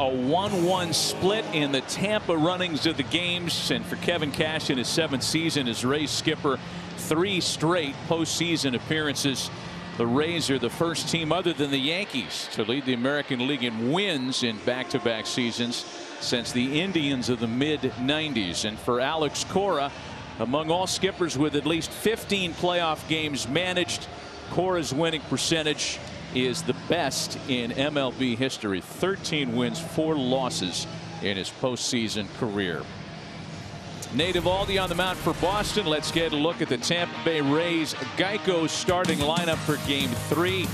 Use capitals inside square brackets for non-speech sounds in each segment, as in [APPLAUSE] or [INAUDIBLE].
A 1-1 split in the Tampa runnings of the games and for Kevin Cash in his seventh season as Rays skipper three straight postseason appearances. The Rays are the first team other than the Yankees to lead the American League in wins in back-to-back -back seasons since the Indians of the mid 90s and for Alex Cora among all skippers with at least 15 playoff games managed Cora's winning percentage is the best in MLB history 13 wins four losses in his postseason career. Nate Eovaldi on the mound for Boston. Let's get a look at the Tampa Bay Rays Geico starting lineup for game three.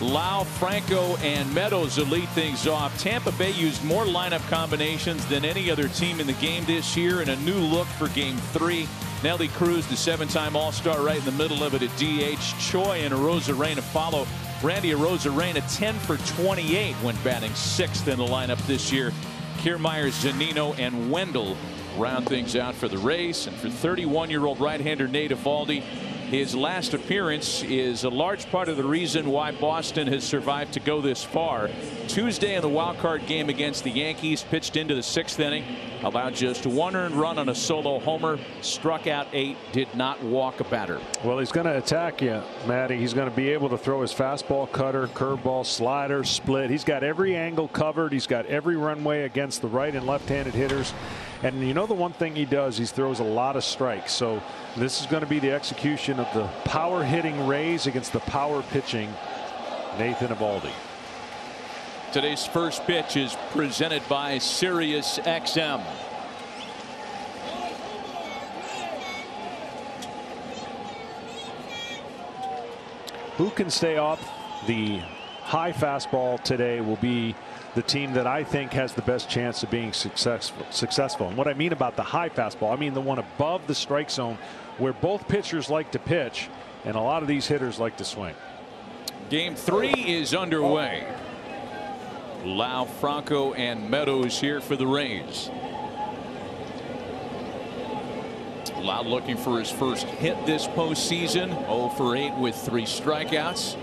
Lowe, Franco, and Meadows lead things off. Tampa Bay used more lineup combinations than any other team in the game this year, and a new look for game three. Nelly Cruz, the seven-time All-Star, right in the middle of it at DH. Choi and Arozarena follow. Randy Arozarena 10 for 28 when batting sixth in the lineup this year. Kiermaier, Zunino, and Wendle round things out for the Rays. And for 31-year-old right-hander Nate Eovaldi, his last appearance is a large part of the reason why Boston has survived to go this far. Tuesday in the wild card game against the Yankees pitched into the sixth inning allowed just one earned run on a solo homer struck out eight did not walk a batter. Well he's going to attack you Matty. He's going to be able to throw his fastball cutter curveball slider split. He's got every angle covered. He's got every runway against the right and left handed hitters. And you know the one thing he does he throws a lot of strikes. So this is going to be the execution of the power hitting Rays against the power pitching Nathan Eovaldi. Today's first pitch is presented by Sirius XM. Who can stay off the high fastball today will be the team that I think has the best chance of being successful. Successful. And what I mean about the high fastball, I mean the one above the strike zone where both pitchers like to pitch and a lot of these hitters like to swing. Game three is underway. Lowe, Franco, and Meadows here for the Rays. Lowe looking for his first hit this postseason. 0 for 8 with three strikeouts.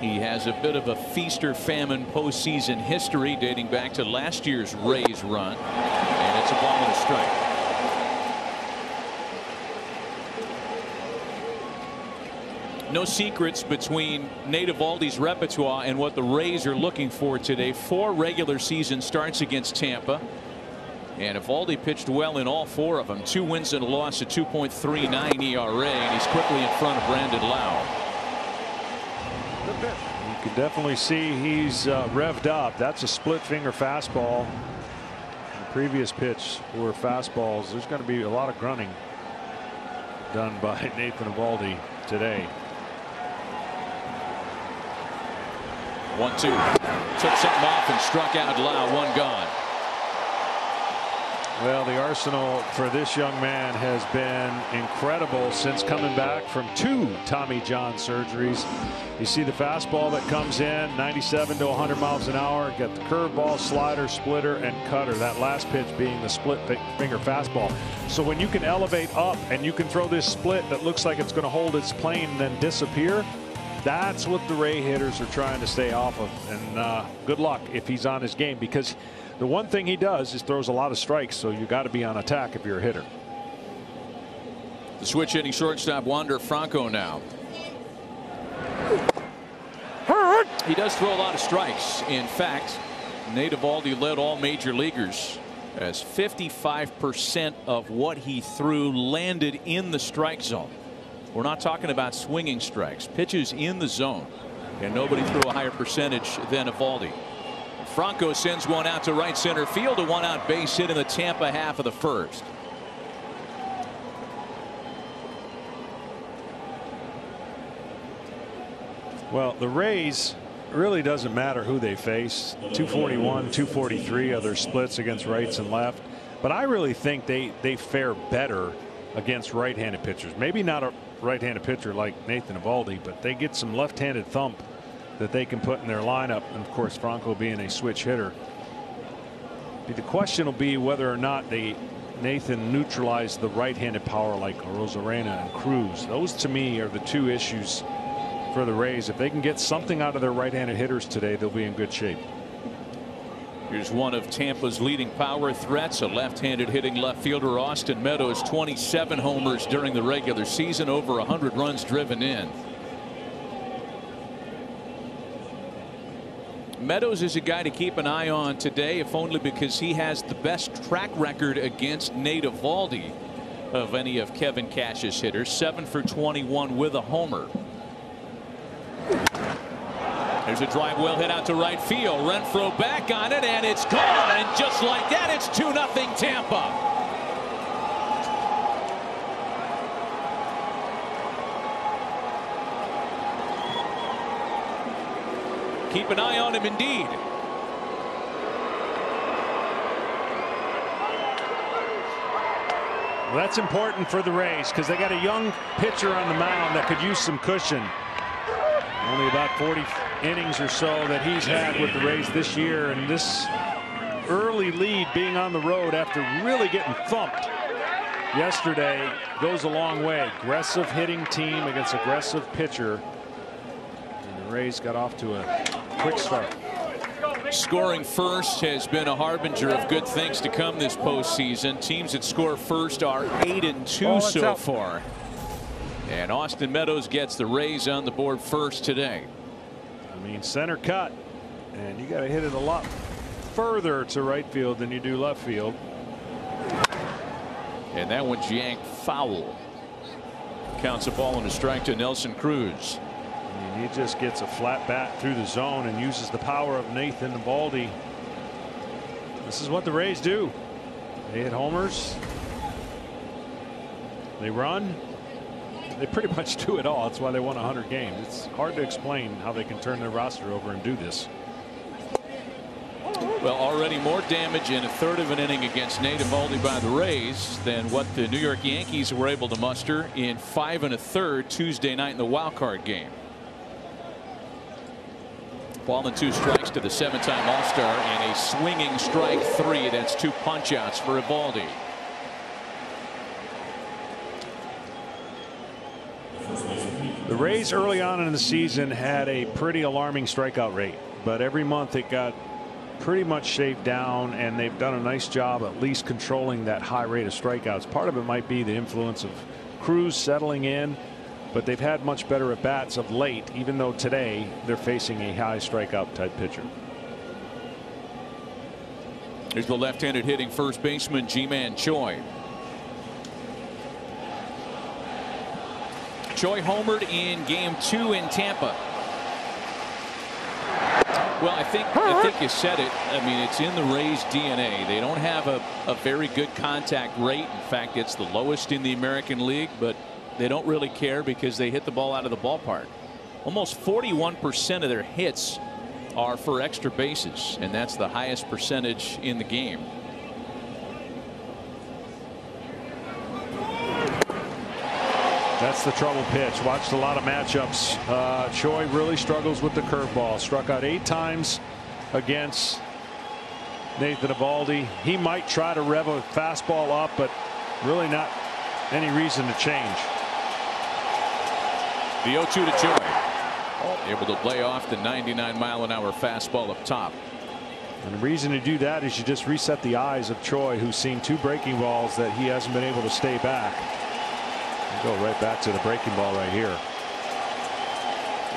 He has a bit of a feast or famine postseason history dating back to last year's Rays run. And it's a ball and a strike. No secrets between Nate Eovaldi's repertoire and what the Rays are looking for today. Four regular season starts against Tampa. And Eovaldi pitched well in all four of them. Two wins and a loss at 2.39 ERA. And he's quickly in front of Brandon Lowe. You can definitely see he's uh, revved up. That's a split finger fastball. The previous pitch were fastballs. There's going to be a lot of grunting done by [LAUGHS] Nathan Eovaldi today. One two took something off and struck out Lowe one gone. Well, the arsenal for this young man has been incredible since coming back from two Tommy John surgeries. You see the fastball that comes in 97 to 100 miles an hour. Got the curveball, slider, splitter, and cutter. That last pitch being the split finger fastball. So when you can elevate up and you can throw this split that looks like it's going to hold its plane and then disappear, that's what the Ray hitters are trying to stay off of. And uh, good luck if he's on his game because the one thing he does is throws a lot of strikes, so you got to be on attack if you're a hitter. The switch hitting shortstop Wander Franco now. He does throw a lot of strikes. In fact, Nate Eovaldi led all major leaguers as 55% of what he threw landed in the strike zone. We're not talking about swinging strikes, pitches in the zone. And nobody threw a higher percentage than Eovaldi. Franco sends one out to right center field, a one out base hit in the Tampa half of the first. Well, the Rays really doesn't matter who they face 241 243 other splits against rights and left but I really think they they fare better against right-handed pitchers maybe not a right-handed pitcher like Nathan Eovaldi but they get some left-handed thump that they can put in their lineup. And of course, Franco being a switch hitter. The question will be whether or not they Nathan neutralized the right-handed power like Arozarena and Cruz. Those to me are the two issues for the Rays. If they can get something out of their right-handed hitters today, they'll be in good shape. Here's one of Tampa's leading power threats, a left-handed hitting left fielder Austin Meadows 27 homers during the regular season over 100 runs driven in. Meadows is a guy to keep an eye on today if only because he has the best track record against Nate Eovaldi of any of Kevin Cash's hitters 7 for 21 with a homer. There's a drive well hit out to right field. Renfroe back on it, and it's gone. And just like that, it's 2 0 Tampa. Keep an eye on him indeed. Well, that's important for the Rays because they got a young pitcher on the mound that could use some cushion. Only about 40 innings or so that he's had with the Rays this year, and this early lead being on the road after really getting thumped yesterday goes a long way. Aggressive hitting team against aggressive pitcher. And the Rays got off to a quick start. Scoring first has been a harbinger of good things to come this postseason. Teams that score first are 8 and 2 oh, so out. far. And Austin Meadows gets the Rays on the board first today. I mean center cut and you got to hit it a lot further to right field than you do left field. And that one's yanked foul. Counts a ball and a strike to Nelson Cruz. He just gets a flat bat through the zone and uses the power of Nathan Eovaldi. This is what the Rays do. They hit homers. They run they pretty [LAUGHS] much do it all. That's why they won 100 games. It's hard to explain how they can turn their roster over and do this. Well, already more damage in a third of an inning against Nate Eovaldi by the Rays than what the New York Yankees were able to muster in five and a third Tuesday night in the wild card game. Ball and two strikes to the seven-time All-Star and a swinging strike three. That's two punch-outs for Eovaldi. The Rays early on in the season had a pretty alarming strikeout rate, but every month it got pretty much shaved down, and they've done a nice job at least controlling that high rate of strikeouts. Part of it might be the influence of Cruz settling in, but they've had much better at bats of late, even though today they're facing a high strikeout type pitcher. Here's the left-handed hitting first baseman Ji-Man Choi. Choi homered in game two in Tampa. Well, I think I think you said it. I mean, it's in the Rays DNA. They don't have a, a very good contact rate. In fact, it's the lowest in the American League, but they don't really care because they hit the ball out of the ballpark. Almost 41% of their hits are for extra bases, and that's the highest percentage in the game. That's the trouble pitch. Watched a lot of matchups. Uh, Choi really struggles with the curveball. Struck out eight times against Nathan Eovaldi. He might try to rev a fastball up, but really not any reason to change. The 0 2 to Choi. Able to play off the 99 mile an hour fastball up top. And the reason to do that is you just reset the eyes of Choi, who's seen two breaking balls that he hasn't been able to stay back. Go right back to the breaking ball right here.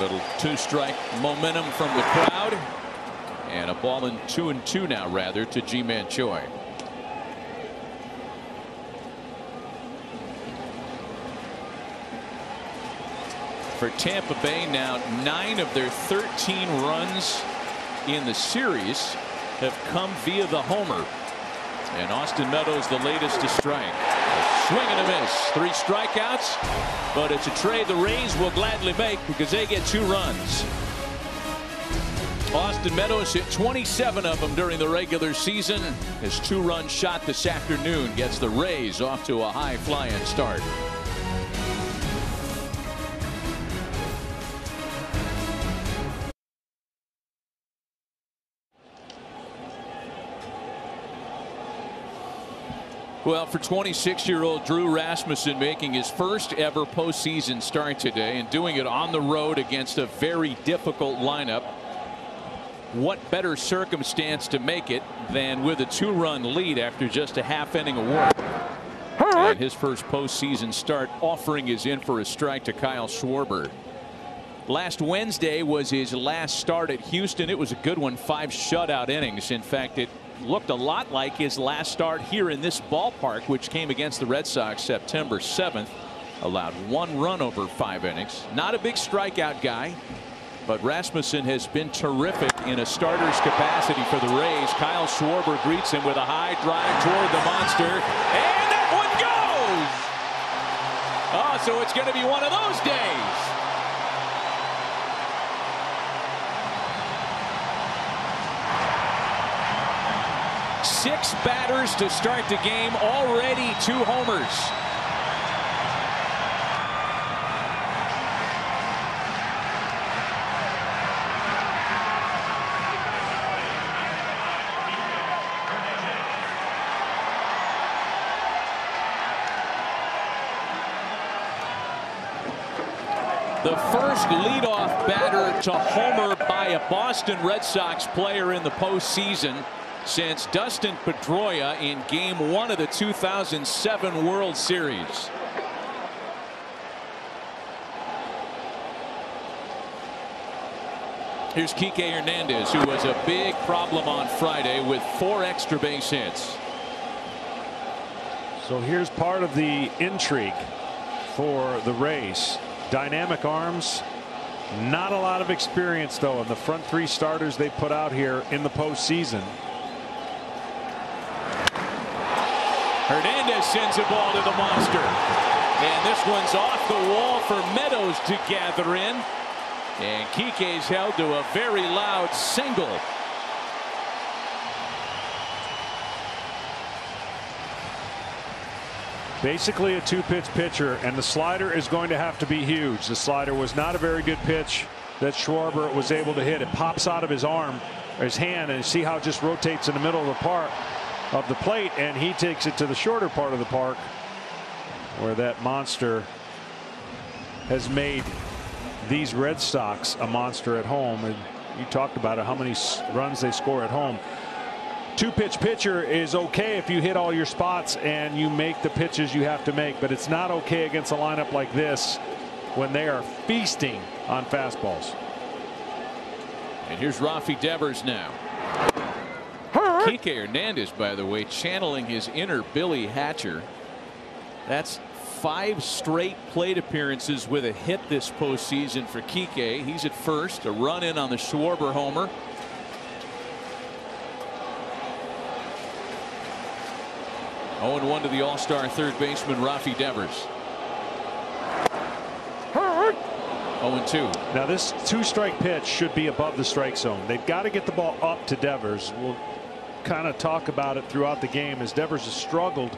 Little two strike momentum from the crowd. And a ball in two and two now rather to Ji-Man Choi. For Tampa Bay now nine of their 13 runs in the series have come via the homer. And Austin Meadows the latest to strike. Swing and a miss. Three strikeouts. But it's a trade the Rays will gladly make because they get two runs. Austin Meadows hit 27 of them during the regular season. His two-run shot this afternoon gets the Rays off to a high-flying start. Well, for 26-year-old Drew Rasmussen making his first ever postseason start today and doing it on the road against a very difficult lineup. what better circumstance to make it than with a two run lead after just a half inning of work. And his first postseason start offering his in for a strike to Kyle Schwarber. Last Wednesday was his last start at Houston. It was a good one, five shutout innings. In fact, it looked a lot like his last start here in this ballpark, which came against the Red Sox September 7th. Allowed one run over five innings. Not a big strikeout guy, but Rasmussen has been terrific in a starter's capacity for the Rays. Kyle Schwarber greets him with a high drive toward the monster. And that one goes! Oh, so it's going to be one of those days. Six batters to start the game, already two homers. The first leadoff batter to homer by a Boston Red Sox player in the postseason since Dustin Pedroia in game one of the 2007 World Series. Here's Kike Hernandez, who was a big problem on Friday with four extra base hits. So here's part of the intrigue for the Rays. Dynamic arms. Not a lot of experience, though, in the front three starters they put out here in the postseason. Hernandez sends a ball to the monster. And this one's off the wall for Meadows to gather in. And Kike's held to a very loud single. Basically a two pitch pitcher and the slider is going to have to be huge. The slider was not a very good pitch that Schwarber was able to hit. It pops out of his arm his hand and see how it just rotates in the middle of the park of the plate and he takes it to the shorter part of the park where that monster has made these Red Sox a monster at home and you talked about it how many runs they score at home two pitch pitcher is okay if you hit all your spots and you make the pitches you have to make but it's not okay against a lineup like this when they are feasting on fastballs. And here's Rafi Devers now. Kike Hernandez, by the way, channeling his inner Billy Hatcher. That's five straight plate appearances with a hit this postseason for Kike. He's at first, a run in on the Schwarber homer. 0 1 to the All Star third baseman Rafi Devers. 0 2. Now, this two strike pitch should be above the strike zone. They've got to get the ball up to Devers. We'll kind of talk about it throughout the game as Devers has struggled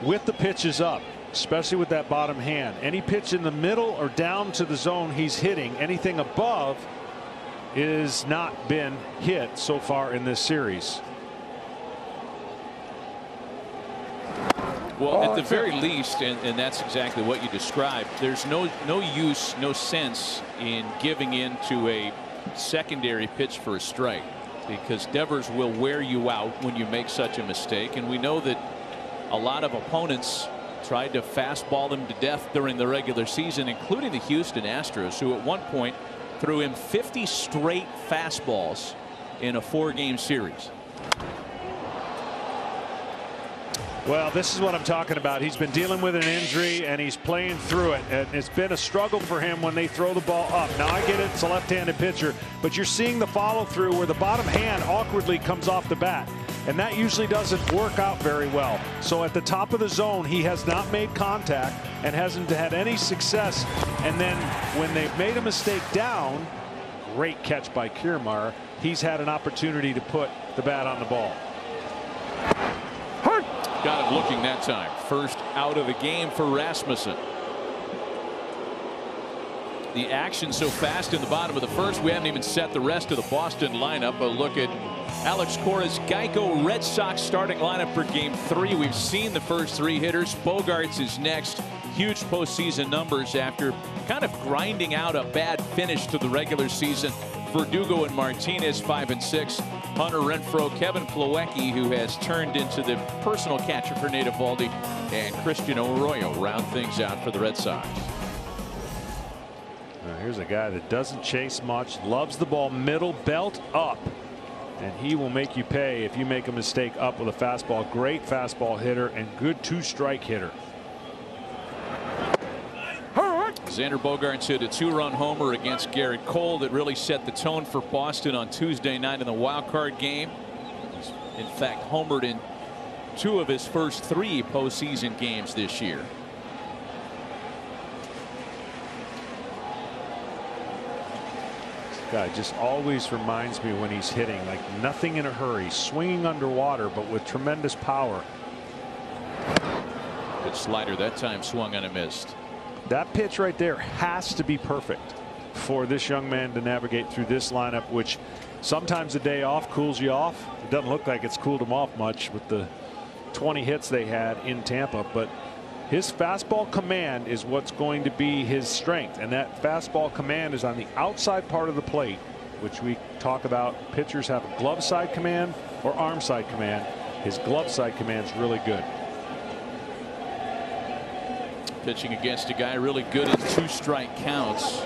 with the pitches up, especially with that bottom hand. Any pitch in the middle or down to the zone he's hitting, anything above is not been hit so far in this series. Well, oh, at the very least, and, and, that's exactly what you described, there's no no use, no sense in giving in to a secondary pitch for a strike because Devers will wear you out when you make such a mistake. And we know that a lot of opponents tried to fastball him to death during the regular season, including the Houston Astros, who at one point threw him 50 straight fastballs in a four game series. Well, this is what I'm talking about. He's been dealing with an injury and he's playing through it. And it's been a struggle for him when they throw the ball up. Now, I get it, it's a left handed pitcher, but you're seeing the follow through where the bottom hand awkwardly comes off the bat. And that usually doesn't work out very well. So at the top of the zone, he has not made contact and hasn't had any success. And then when they've made a mistake down, great catch by Kiermaier, he's had an opportunity to put the bat on the ball. Got him looking that time. First out of the game for Rasmussen. The action so fast in the bottom of the first. We haven't even set the rest of the Boston lineup. A look at Alex Cora's Geico Red Sox starting lineup for game three. We've seen the first three hitters. Bogaerts is next. Huge postseason numbers after kind of grinding out a bad finish to the regular season. Verdugo and Martinez, 5 and 6. Hunter Renfroe, Kevin Plawecki, who has turned into the personal catcher for Nate Eovaldi, and Christian Arroyo round things out for the Red Sox. Now here's a guy that doesn't chase much, loves the ball middle, belt up. And he will make you pay if you make a mistake up with a fastball. Great fastball hitter and good two strike hitter. Xander Bogaerts hit a two-run homer against Gerrit Cole that really set the tone for Boston on Tuesday night in the wild card game. He's in fact homered in two of his first three postseason games this year. This guy just always reminds me when he's hitting like nothing in a hurry, swinging underwater, but with tremendous power. Good slider that time swung and a missed. That pitch right there has to be perfect for this young man to navigate through this lineup, which sometimes a day off cools you off. It doesn't look like it's cooled him off much with the 20 hits they had in Tampa, but his fastball command is what's going to be his strength. And that fastball command is on the outside part of the plate, which we talk about. Pitchers have a glove side command or arm side command. His glove side command is really good pitching against a guy really good in two strike counts.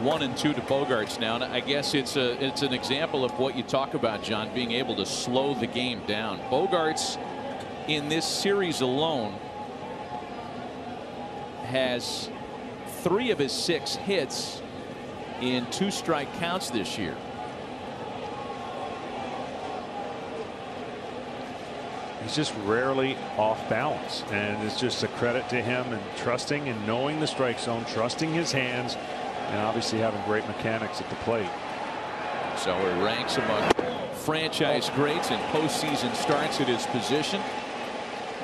One and two to Bogaerts now. And I guess it's a it's an example of what you talk about, John, being able to slow the game down. Bogaerts in this series alone has three of his six hits in two strike counts this year. He's just rarely off balance and it's just a credit to him and trusting and knowing the strike zone trusting his hands and obviously having great mechanics at the plate. So he ranks among franchise greats and postseason starts at his position.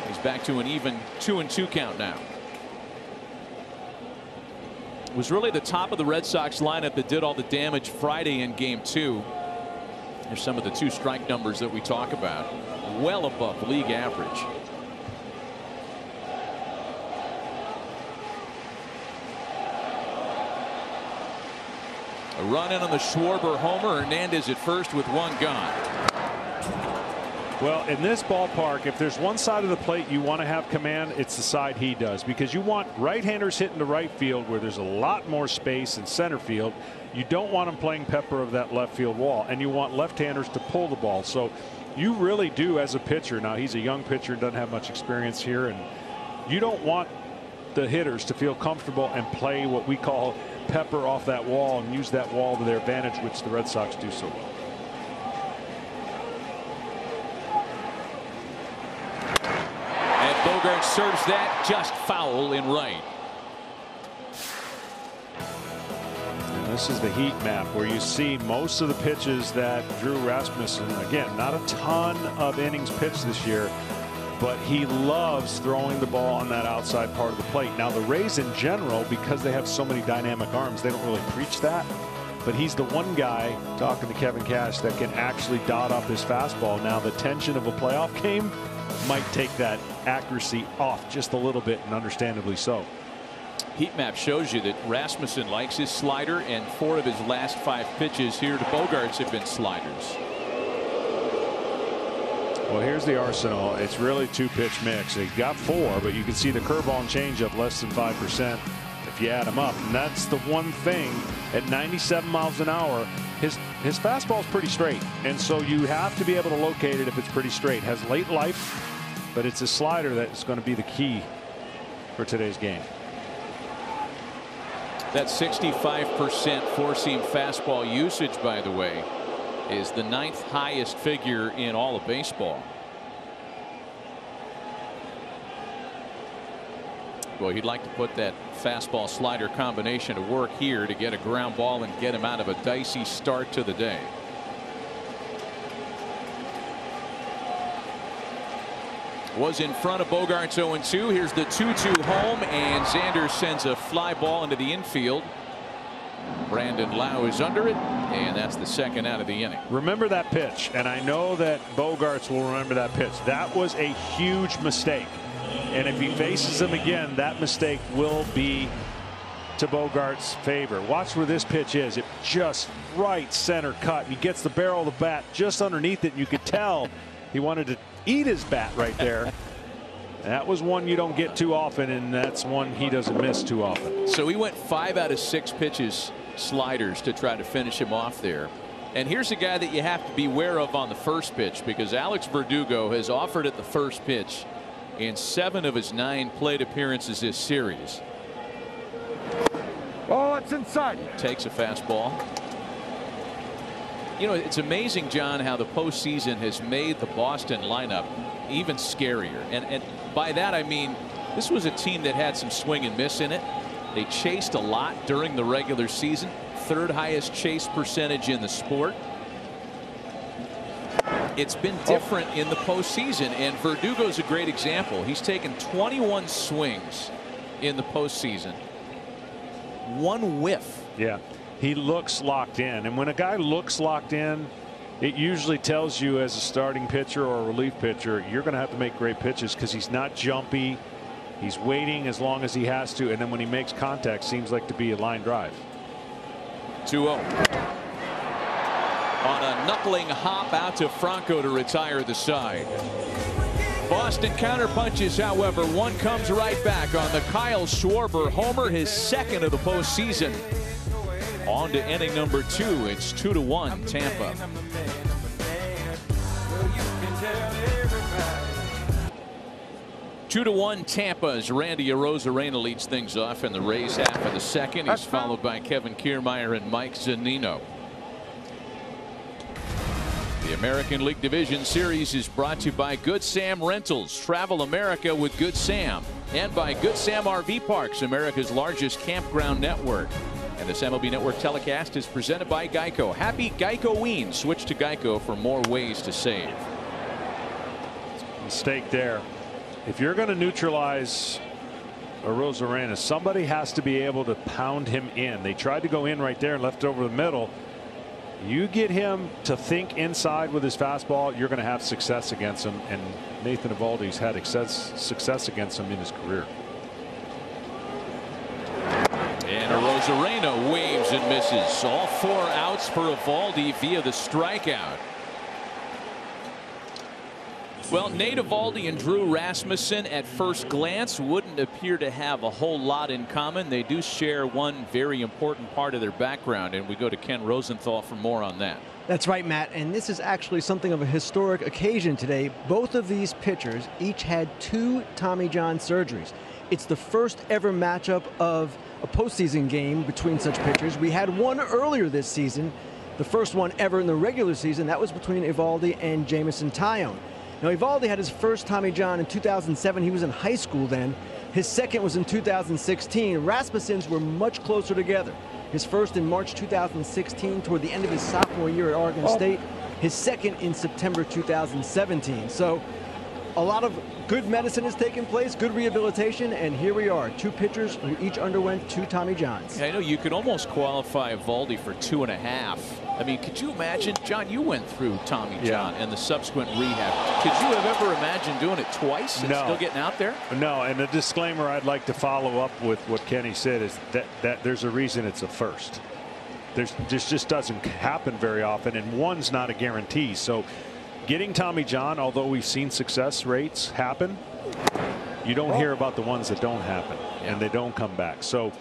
He's back to an even two and two count now. It was really the top of the Red Sox lineup that did all the damage Friday in game two. Here's some of the two strike numbers that we talk about well above league average. A run in on the Schwarber homer. Hernandez at first with one gone. Well, in this ballpark, if there's one side of the plate you want to have command, it's the side he does because you want right-handers hitting the right field where there's a lot more space in center field. You don't want them playing pepper of that left field wall, and you want left-handers to pull the ball. So you really do as a pitcher. Now he's a young pitcher and doesn't have much experience here and you don't want the hitters to feel comfortable and play what we call pepper off that wall and use that wall to their advantage which the Red Sox do so well. And Bogart serves that just foul in right. This is the heat map where you see most of the pitches that Drew Rasmussen, again, not a ton of innings pitched this year, but he loves throwing the ball on that outside part of the plate. Now, the Rays in general, because they have so many dynamic arms, they don't really preach that. But he's the one guy, talking to Kevin Cash, that can actually dot up his fastball. Now, the tension of a playoff game might take that accuracy off just a little bit, and understandably so heat map shows you that Rasmussen likes his slider and four of his last five pitches here to Bogaerts have been sliders. Well, here's the arsenal. It's really two pitch mix. He got four, but you can see the curveball and changeup less than 5% if you add them up. And that's the one thing at 97 miles an hour. His his fastball is pretty straight. And so you have to be able to locate it if it's pretty straight. Has late life, but it's a slider that's going to be the key for today's game. That 65% four seam fastball usage, by the way, is the ninth highest figure in all of baseball. Well, he'd like to put that fastball slider combination to work here to get a ground ball and get him out of a dicey start to the day. Was in front of Bogaerts 0-2. Here's the 2-2 home, and Xander sends a fly ball into the infield. Brandon Lowe is under it, and that's the second out of the inning. Remember that pitch, and I know that Bogaerts will remember that pitch. That was a huge mistake. And if he faces him again, that mistake will be to Bogart's favor. Watch where this pitch is. It just right center cut. He gets the barrel of the bat just underneath it. And you could tell he wanted to eat his bat right there. [LAUGHS] that was one you don't get too often, and that's one he doesn't miss too often. So he went five out of six pitches sliders to try to finish him off there. And here's a guy that you have to be aware of on the first pitch because Alex Verdugo has offered at the first pitch in seven of his nine plate appearances this series. Oh, it's inside. Takes a fastball. You know, it's amazing, John, how the postseason has made the Boston lineup even scarier. And, and by that, I mean, this was a team that had some swing and miss in it. They chased a lot during the regular season. Third highest chase percentage in the sport. It's been oh. different in the postseason, and Verdugo's a great example. He's taken 21 swings in the postseason. One whiff. Yeah, he looks locked in, and when a guy looks locked in, it usually tells you as a starting pitcher or a relief pitcher, you're going to have to make great pitches because he's not jumpy. He's waiting as long as he has to, and then when he makes contact, seems like to be a line drive. 2-0 on a knuckling hop out to Franco to retire the side. Boston counterpunches, however, one comes right back on the Kyle Schwarber homer, his second of the postseason. On to inning number two. It's two to one Tampa. Two to one Tampa as Randy Arozarena leads things off in the Rays half of the second. He's followed by Kevin Kiermaier and Mike Zunino. The American League Division Series is brought to you by Good Sam Rentals. Travel America with Good Sam. And by Good Sam RV Parks, America's largest campground network. And this MLB Network telecast is presented by Geico. Happy Geico-ween. Switch to Geico for more ways to save. Mistake there. If you're going to neutralize a Arozarena, somebody has to be able to pound him in. They tried to go in right there and left over the middle. You get him to think inside with his fastball, you're going to have success against him. And Nathan Eovaldi's had success against him in his career. And Arozarena waves and misses. All four outs for Eovaldi via the strikeout. Well, Nate Eovaldi and Drew Rasmussen at first glance wouldn't appear to have a whole lot in common. They do share one very important part of their background, and we go to Ken Rosenthal for more on that. That's right, Matt. And this is actually something of a historic occasion today. Both of these pitchers each had two Tommy John surgeries. It's the first ever matchup of a postseason game between such pitchers. We had one earlier this season, the first one ever in the regular season. That was between Eovaldi and Jameson Taillon. Now, Eovaldi had his first Tommy John in 2007. He was in high school then. His second was in 2016. Rasmussen's were much closer together. His first in March 2016 toward the end of his sophomore year at Oregon oh. State. His second in September 2017. So a lot of good medicine has taken place, good rehabilitation, and here we are, two pitchers who each underwent two Tommy Johns. Yeah, I know you could almost qualify Valdi for two and a half. I mean, could you imagine, John, you went through Tommy John and the subsequent rehab. Could you have ever imagined doing it twice and no. still getting out there? No, and the disclaimer I'd like to follow up with what Kenny said is that, that there's a reason it's a first. There's, this just doesn't happen very often, and one's not a guarantee. So getting Tommy John, although we've seen success rates happen, you don't hear about the ones that don't happen yeah. and they don't come back. So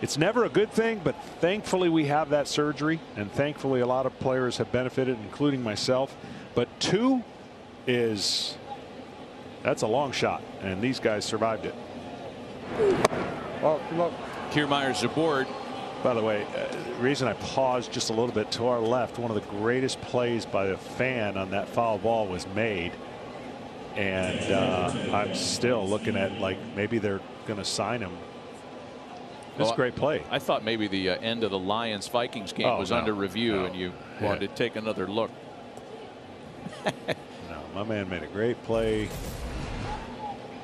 it's never a good thing, but thankfully we have that surgery, and thankfully a lot of players have benefited, including myself. But two is that's a long shot, and these guys survived it. Well, look. Kiermaier's aboard. By the way, uh, the reason I paused just a little bit to our left, one of the greatest plays by the fan on that foul ball was made. And uh, I'm still looking at like maybe they're going to sign him. That's well, a great play. I thought maybe the uh, end of the Lions Vikings game oh, was no, under review no. and you wanted to take another look. no, my man made a great play.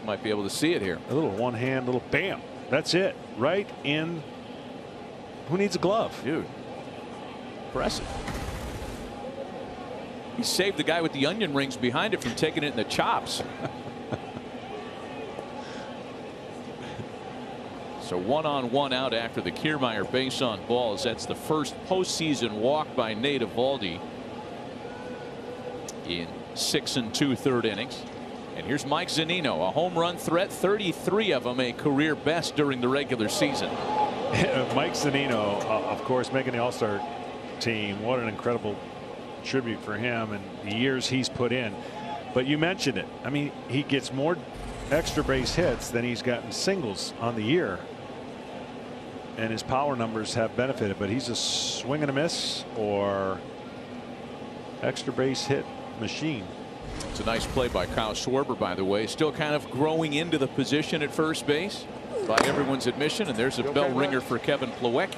Might be able to see it here. A little one hand, little bam. That's it. Right in who needs a glove? Dude. Impressive. He saved the guy with the onion rings behind it from taking it in the chops. [LAUGHS] So one on one out after the Kiermaier base on balls. That's the first postseason walk by Nate Eovaldi in six and two third innings. And here's Mike Zunino, a home run threat, 33 of them a career best during the regular season. [LAUGHS] Mike Zunino, uh, of course, making the All Star team. What an incredible tribute for him and the years he's put in. But you mentioned it. I mean, he gets more extra base hits than he's gotten singles on the year. And his power numbers have benefited, but he's a swing and a miss or extra base hit machine. It's a nice play by Kyle Schwarber, by the way. Still kind of growing into the position at first base by everyone's admission. And there's a bell ringer for Kevin Plawecki.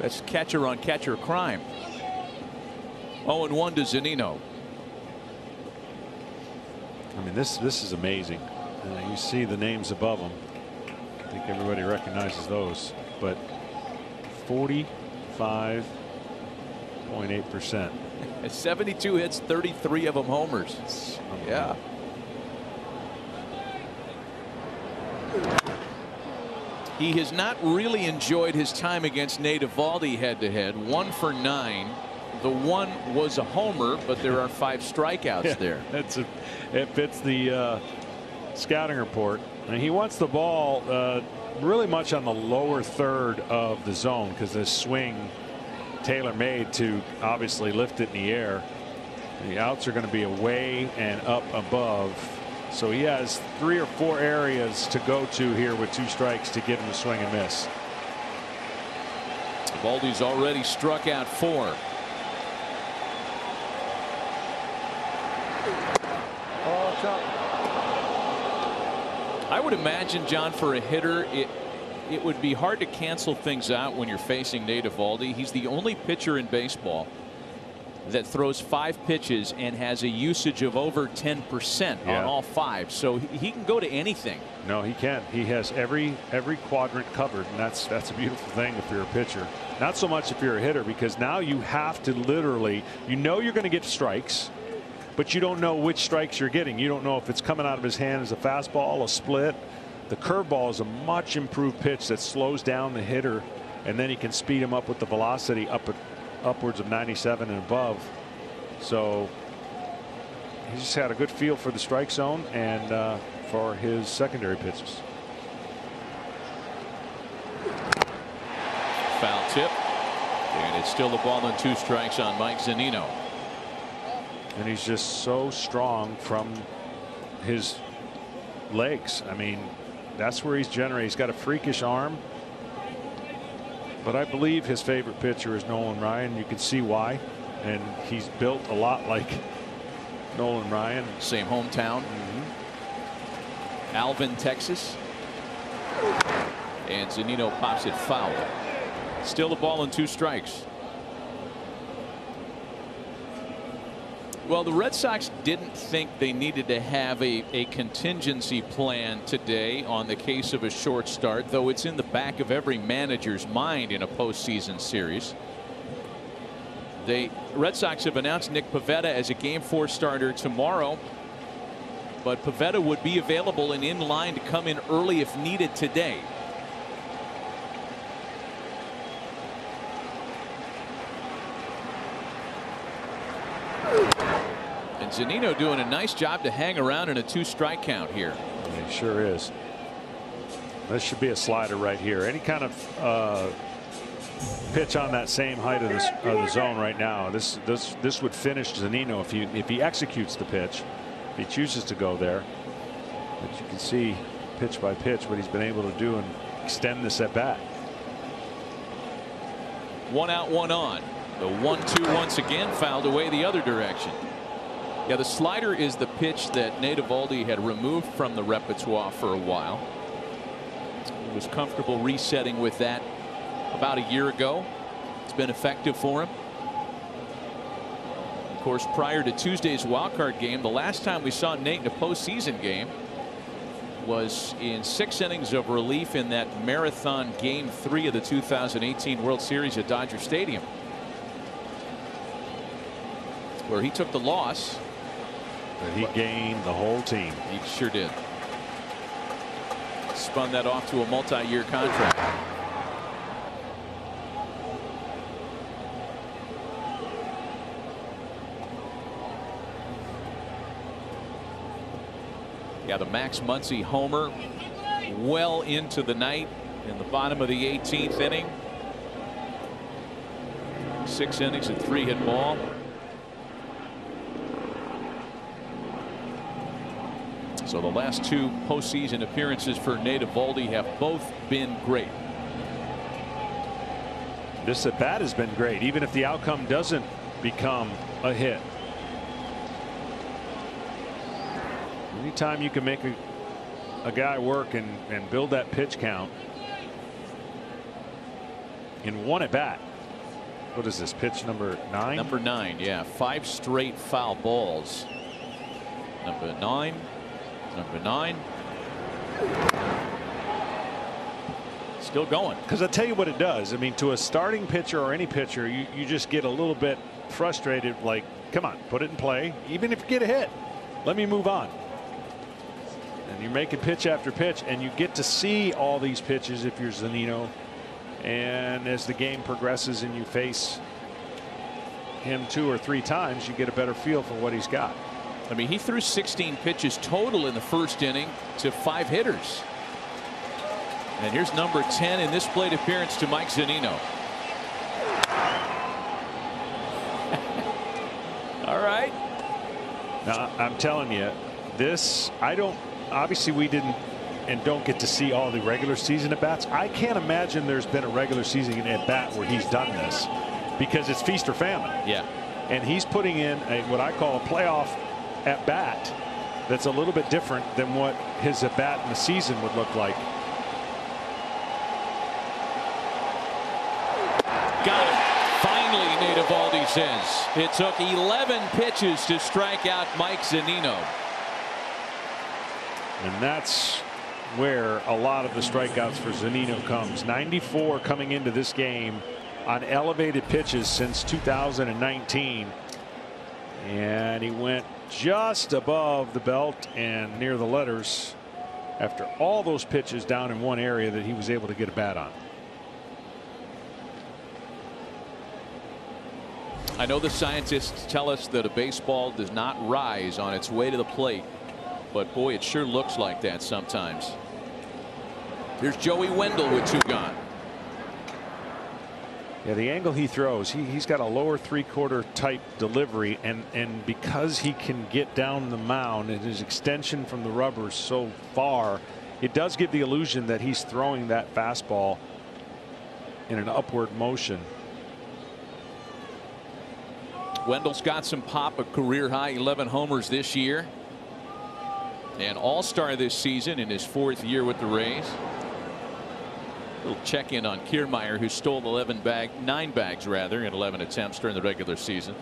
That's catcher on catcher crime. 0 and 1 to Zunino. I mean, this this is amazing. Uh, you see the names above them. I think everybody recognizes those. But 45.8 percent. [LAUGHS] 72 hits, 33 of them homers. Yeah. He has not really enjoyed his time against Nate Eovaldi head to head. One for nine. The one was a homer, but there are five strikeouts Yeah, there. [LAUGHS] That's a, it fits the uh, scouting report. And he wants the ball uh, really much on the lower third of the zone because this swing tailor made to obviously lift it in the air. The outs are going to be away and up above. So he has three or four areas to go to here with two strikes to get him to swing and miss. Baldy's already struck out four. I would imagine, John, for a hitter, it it would be hard to cancel things out when you're facing Nate Eovaldi. He's the only pitcher in baseball that throws five pitches and has a usage of over 10 percent on all five. So he he can go to anything. No, he can't. He has every every quadrant covered, and that's that's a beautiful thing if you're a pitcher. Not so much if you're a hitter, because now you have to literally, you know, you're going to get strikes, but you don't know which strikes you're getting. You don't know if it's coming out of his hand as a fastball, a split. The curveball is a much improved pitch that slows down the hitter, and then he can speed him up with the velocity up at upwards of 97 and above. So he just had a good feel for the strike zone and uh, for his secondary pitches. Foul tip. And it's still the ball and two strikes on Mike Zunino. And he's just so strong from his legs. I mean, that's where he's generating. He's got a freakish arm. But I believe his favorite pitcher is Nolan Ryan. You can see why. And he's built a lot like Nolan Ryan. Same hometown. Mm-hmm. Alvin, Texas. And Zunino pops it foul. Still the ball and two strikes. Well, the Red Sox didn't think they needed to have a, a contingency plan today on the case of a short start, though it's in the back of every manager's mind in a postseason series. The Red Sox have announced Nick Pivetta as a game four starter tomorrow. But Pivetta would be available and in line to come in early if needed today. Zunino doing a nice job to hang around in a two strike count here. He sure is. This should be a slider right here. Any kind of uh, pitch on that same height of the, of the zone right now. This this this would finish Zunino if he if he executes the pitch. If he chooses to go there. But you can see pitch by pitch what he's been able to do and extend this at bat. One out, one on. The one two once again fouled away the other direction. Yeah, the slider is the pitch that Nate Eovaldi had removed from the repertoire for a while. He was comfortable resetting with that about a year ago. It's been effective for him. Of course, prior to Tuesday's wild card game, the last time we saw Nate in a postseason game was in six innings of relief in that marathon game three of the 2018 World Series at Dodger Stadium. Where he took the loss. He gained the whole team. He sure did. spun that off to a multi-year contract. Yeah, the Max Muncy homer well into the night in the bottom of the 18th inning. Six innings and three hit ball. So the last two postseason appearances for Nate Eovaldi have both been great. This at bat has been great, even if the outcome doesn't become a hit. Anytime you can make a, a guy work and, and build that pitch count in one at bat. What is this pitch number nine? Number nine, yeah, five straight foul balls. Number nine, number nine. Still going. Because I tell you what it does. I mean, to a starting pitcher or any pitcher, you, you just get a little bit frustrated. Like, come on, put it in play. Even if you get a hit, let me move on. And you're making pitch after pitch, and you get to see all these pitches if you're Zunino. And as the game progresses and you face him two or three times, you get a better feel for what he's got. I mean, he threw 16 pitches total in the first inning to five hitters. And here's number 10 in this plate appearance to Mike Zunino. [LAUGHS] All right. Now, I'm telling you, this, I don't, obviously, we didn't and don't get to see all the regular season at bats. I can't imagine there's been a regular season at bat where he's done this because it's feast or famine. Yeah. And he's putting in a what I call a playoff at bat that's a little bit different than what his at bat in the season would look like. Got it. Finally, Nate Eovaldi says it took 11 pitches to strike out Mike Zunino. And that's where a lot of the strikeouts for Zunino comes. 94 coming into this game on elevated pitches since 2019. And he went just above the belt and near the letters after all those pitches down in one area that he was able to get a bat on. I know the scientists tell us that a baseball does not rise on its way to the plate, but boy, it sure looks like that sometimes. Here's Joey Wendle with two gone. Yeah, the angle he throws, he, he's got a lower three quarter type delivery, and, and because he can get down the mound and his extension from the rubber so far, it does give the illusion that he's throwing that fastball in an upward motion. Wendle's got some pop, a career high 11 homers this year. And all star this season in his fourth year with the Rays. Little check in on Kiermaier, who stole 11 bag, nine bags rather, in 11 attempts during the regular season.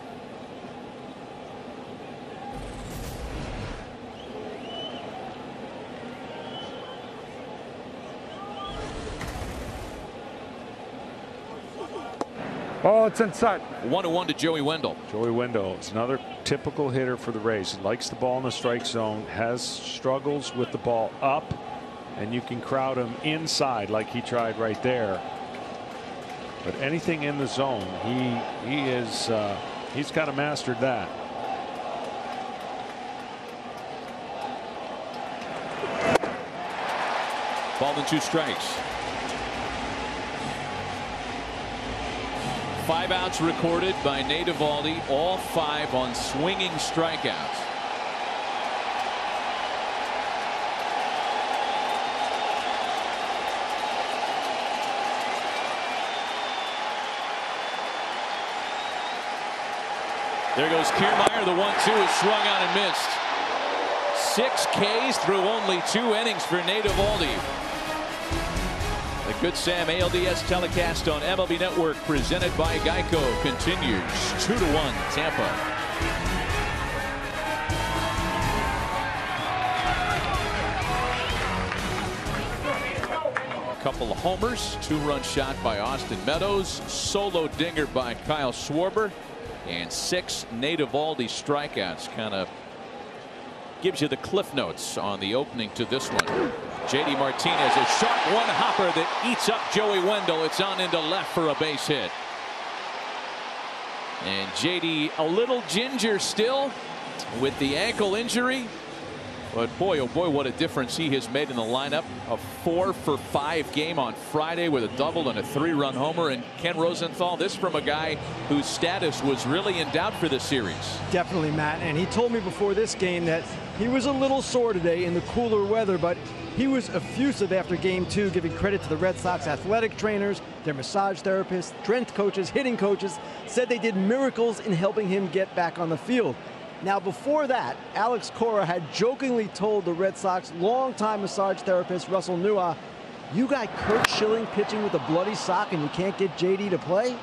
Oh, it's inside. One to one to Joey Wendle. Joey Wendle is another typical hitter for the Rays. Likes the ball in the strike zone, has struggles with the ball up, and you can crowd him inside like he tried right there. But anything in the zone, he he is uh, he's kind of mastered that. Ball and two strikes. Five outs recorded by Nate Eovaldi, all five on swinging strikeouts. There goes Kiermaier. The one two is swung on and missed. Six Ks through only two innings for Nate Eovaldi. The Good Sam ALDS telecast on MLB Network presented by Geico continues two to one Tampa. A couple of homers two run shot by Austin Meadows solo dinger by Kyle Schwarber and six Nate Eovaldi strikeouts kind of gives you the cliff notes on the opening to this one. JD Martinez, a sharp one hopper that eats up Joey Wendle. It's on into left for a base hit. And JD a little ginger still with the ankle injury. But boy, oh boy, what a difference he has made in the lineup. A four for five game on Friday with a double and a three run homer. And Ken Rosenthal, this from a guy whose status was really in doubt for the series. Definitely, Matt. And he told me before this game that he was a little sore today in the cooler weather, but he was effusive after game two, giving credit to the Red Sox athletic trainers, their massage therapists, strength coaches, hitting coaches, said they did miracles in helping him get back on the field. Now, before that, Alex Cora had jokingly told the Red Sox longtime massage therapist Russell Nua, you got Curt Schilling pitching with a bloody sock and you can't get JD to play?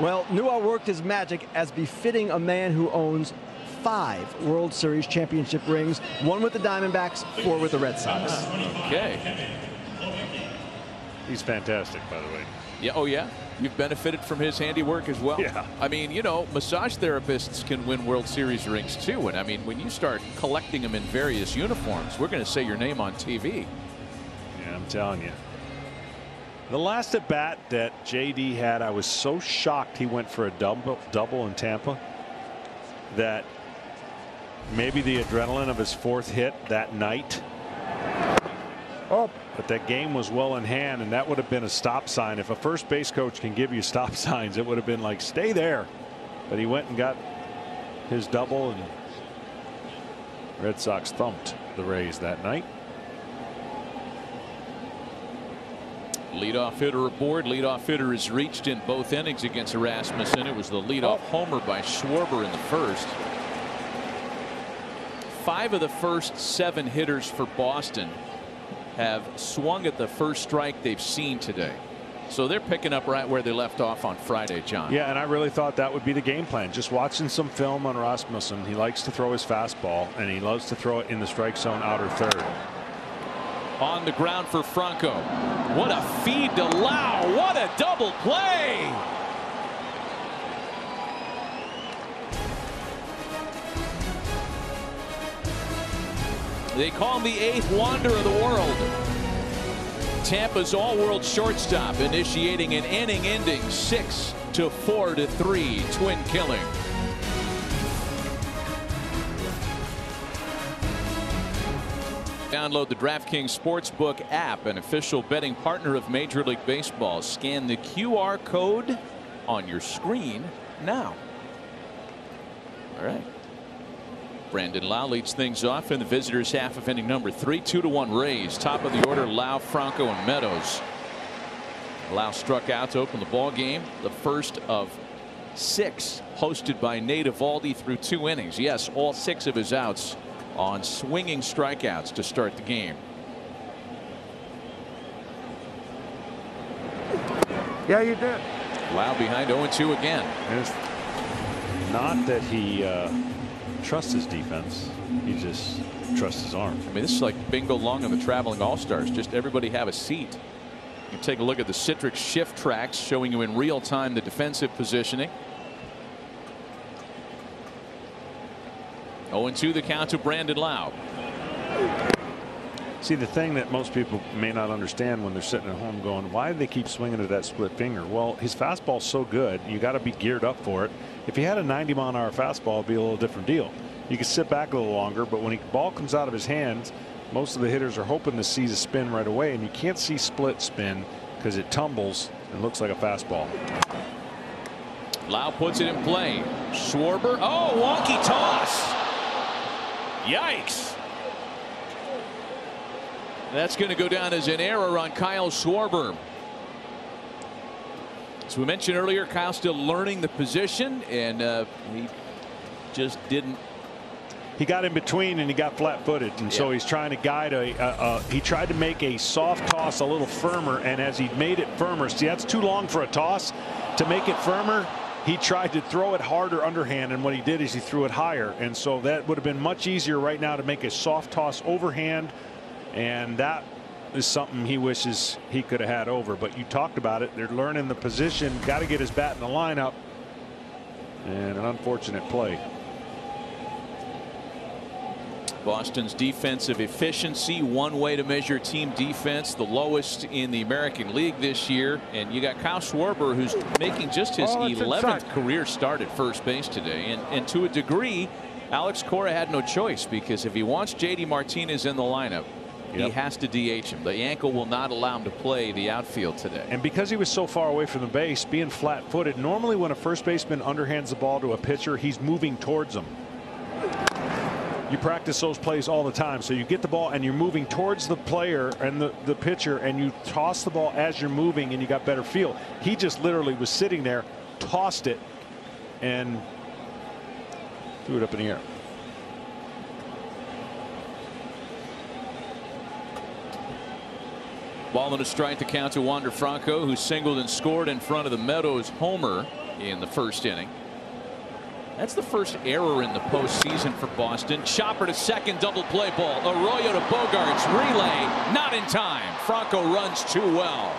well, Nua worked his magic as befitting a man who owns five World Series championship rings, one with the Diamondbacks, four with the Red Sox. Okay. He's fantastic, by the way. Yeah. Oh, yeah. You've benefited from his handiwork as well. Yeah. I mean, you know, massage therapists can win World Series rings too. And I mean, when you start collecting them in various uniforms, we're going to say your name on TV. Yeah, I'm telling you. The last at bat that JD had, I was so shocked he went for a double double in Tampa that maybe the adrenaline of his fourth hit that night. Oh, But that game was well in hand, and that would have been a stop sign. If a first base coach can give you stop [LAUGHS] signs, it would have been like, stay there. But he went and got his double, and Red Sox thumped the Rays that night. Leadoff hitter aboard. Leadoff hitter is reached in both innings against Rasmussen. It was the leadoff oh. homer by Schwarber in the first. Five of the first seven hitters for Boston have swung at the first strike they've seen today. So they're picking up right where they left off on Friday, John. Yeah, and I really thought that would be the game plan. Just watching some film on Rasmussen, he likes to throw his fastball, and he loves to throw it in the strike zone outer third. On the ground for Franco. What a feed to Lowe. What a double play. They call him the eighth wonder of the world. Tampa's all-world shortstop initiating an inning-ending six to four to three twin killing. Download the DraftKings Sportsbook app, an official betting partner of Major League Baseball. Scan the QR code on your screen now. All right. Brandon Lowe leads things off in the visitors half of inning number three two to one Rays top of the order Lowe Franco and Meadows. Lowe struck out to open the ball game the first of six hosted by Nate Eovaldi through two innings. Yes all six of his outs on swinging strikeouts to start the game. yeah, you did. Lowe behind 0 2 again. It's not that he uh, trusts his defense, he just trusts his arm. I mean, this is like bingo long on the traveling all stars. Just everybody have a seat. You take a look at the Citrix shift tracks showing you in real time the defensive positioning. 0 2 the count to Brandon Lowe. See, the thing that most people may not understand when they're sitting at home going, why do they keep swinging at that split finger? Well, his fastball's so good, you got to be geared up for it. If he had a 90 mile an hour fastball, it'd be a little different deal. You could sit back a little longer, but when the ball comes out of his hands, most of the hitters are hoping to see the spin right away, and you can't see split spin because it tumbles and looks like a fastball. Lowe puts it in play. Schwarber. Oh, wonky toss. Yikes. That's going to go down as an error on Kyle Schwarber. As we mentioned earlier, Kyle still learning the position, and uh, he just didn't. He got in between and he got flat footed and so he's trying to guide a, a, a he tried to make a soft toss a little firmer and as he made it firmer see that's too long for a toss to make it firmer he tried to throw it harder underhand and what he did is he threw it higher and so that would have been much easier right now to make a soft toss overhand and that is something he wishes he could have had over but you talked about it they're learning the position got to get his bat in the lineup and an unfortunate play. Boston's defensive efficiency, one way to measure team defense, the lowest in the American League this year. And you got Kyle Schwarber, who's making just his Oh, 11th inside. career start at first base today. And, and to a degree, Alex Cora had no choice because if he wants JD Martinez in the lineup, he has to DH him. The ankle will not allow him to play the outfield today. And because he was so far away from the base, being flat footed, normally when a first baseman underhands the ball to a pitcher, he's moving towards him. You practice those plays all the time. So you get the ball and you're moving towards the player and the, the pitcher, and you toss the ball as you're moving, and you got better feel. He just literally was sitting there, tossed it, and threw it up in the air. Ball and a strike to count to Wander Franco, who singled and scored in front of the Meadows homer in the first inning. That's the first error in the postseason for Boston. Chopper to second, double play ball. Arroyo to Bogaerts, relay, not in time. Franco runs too well.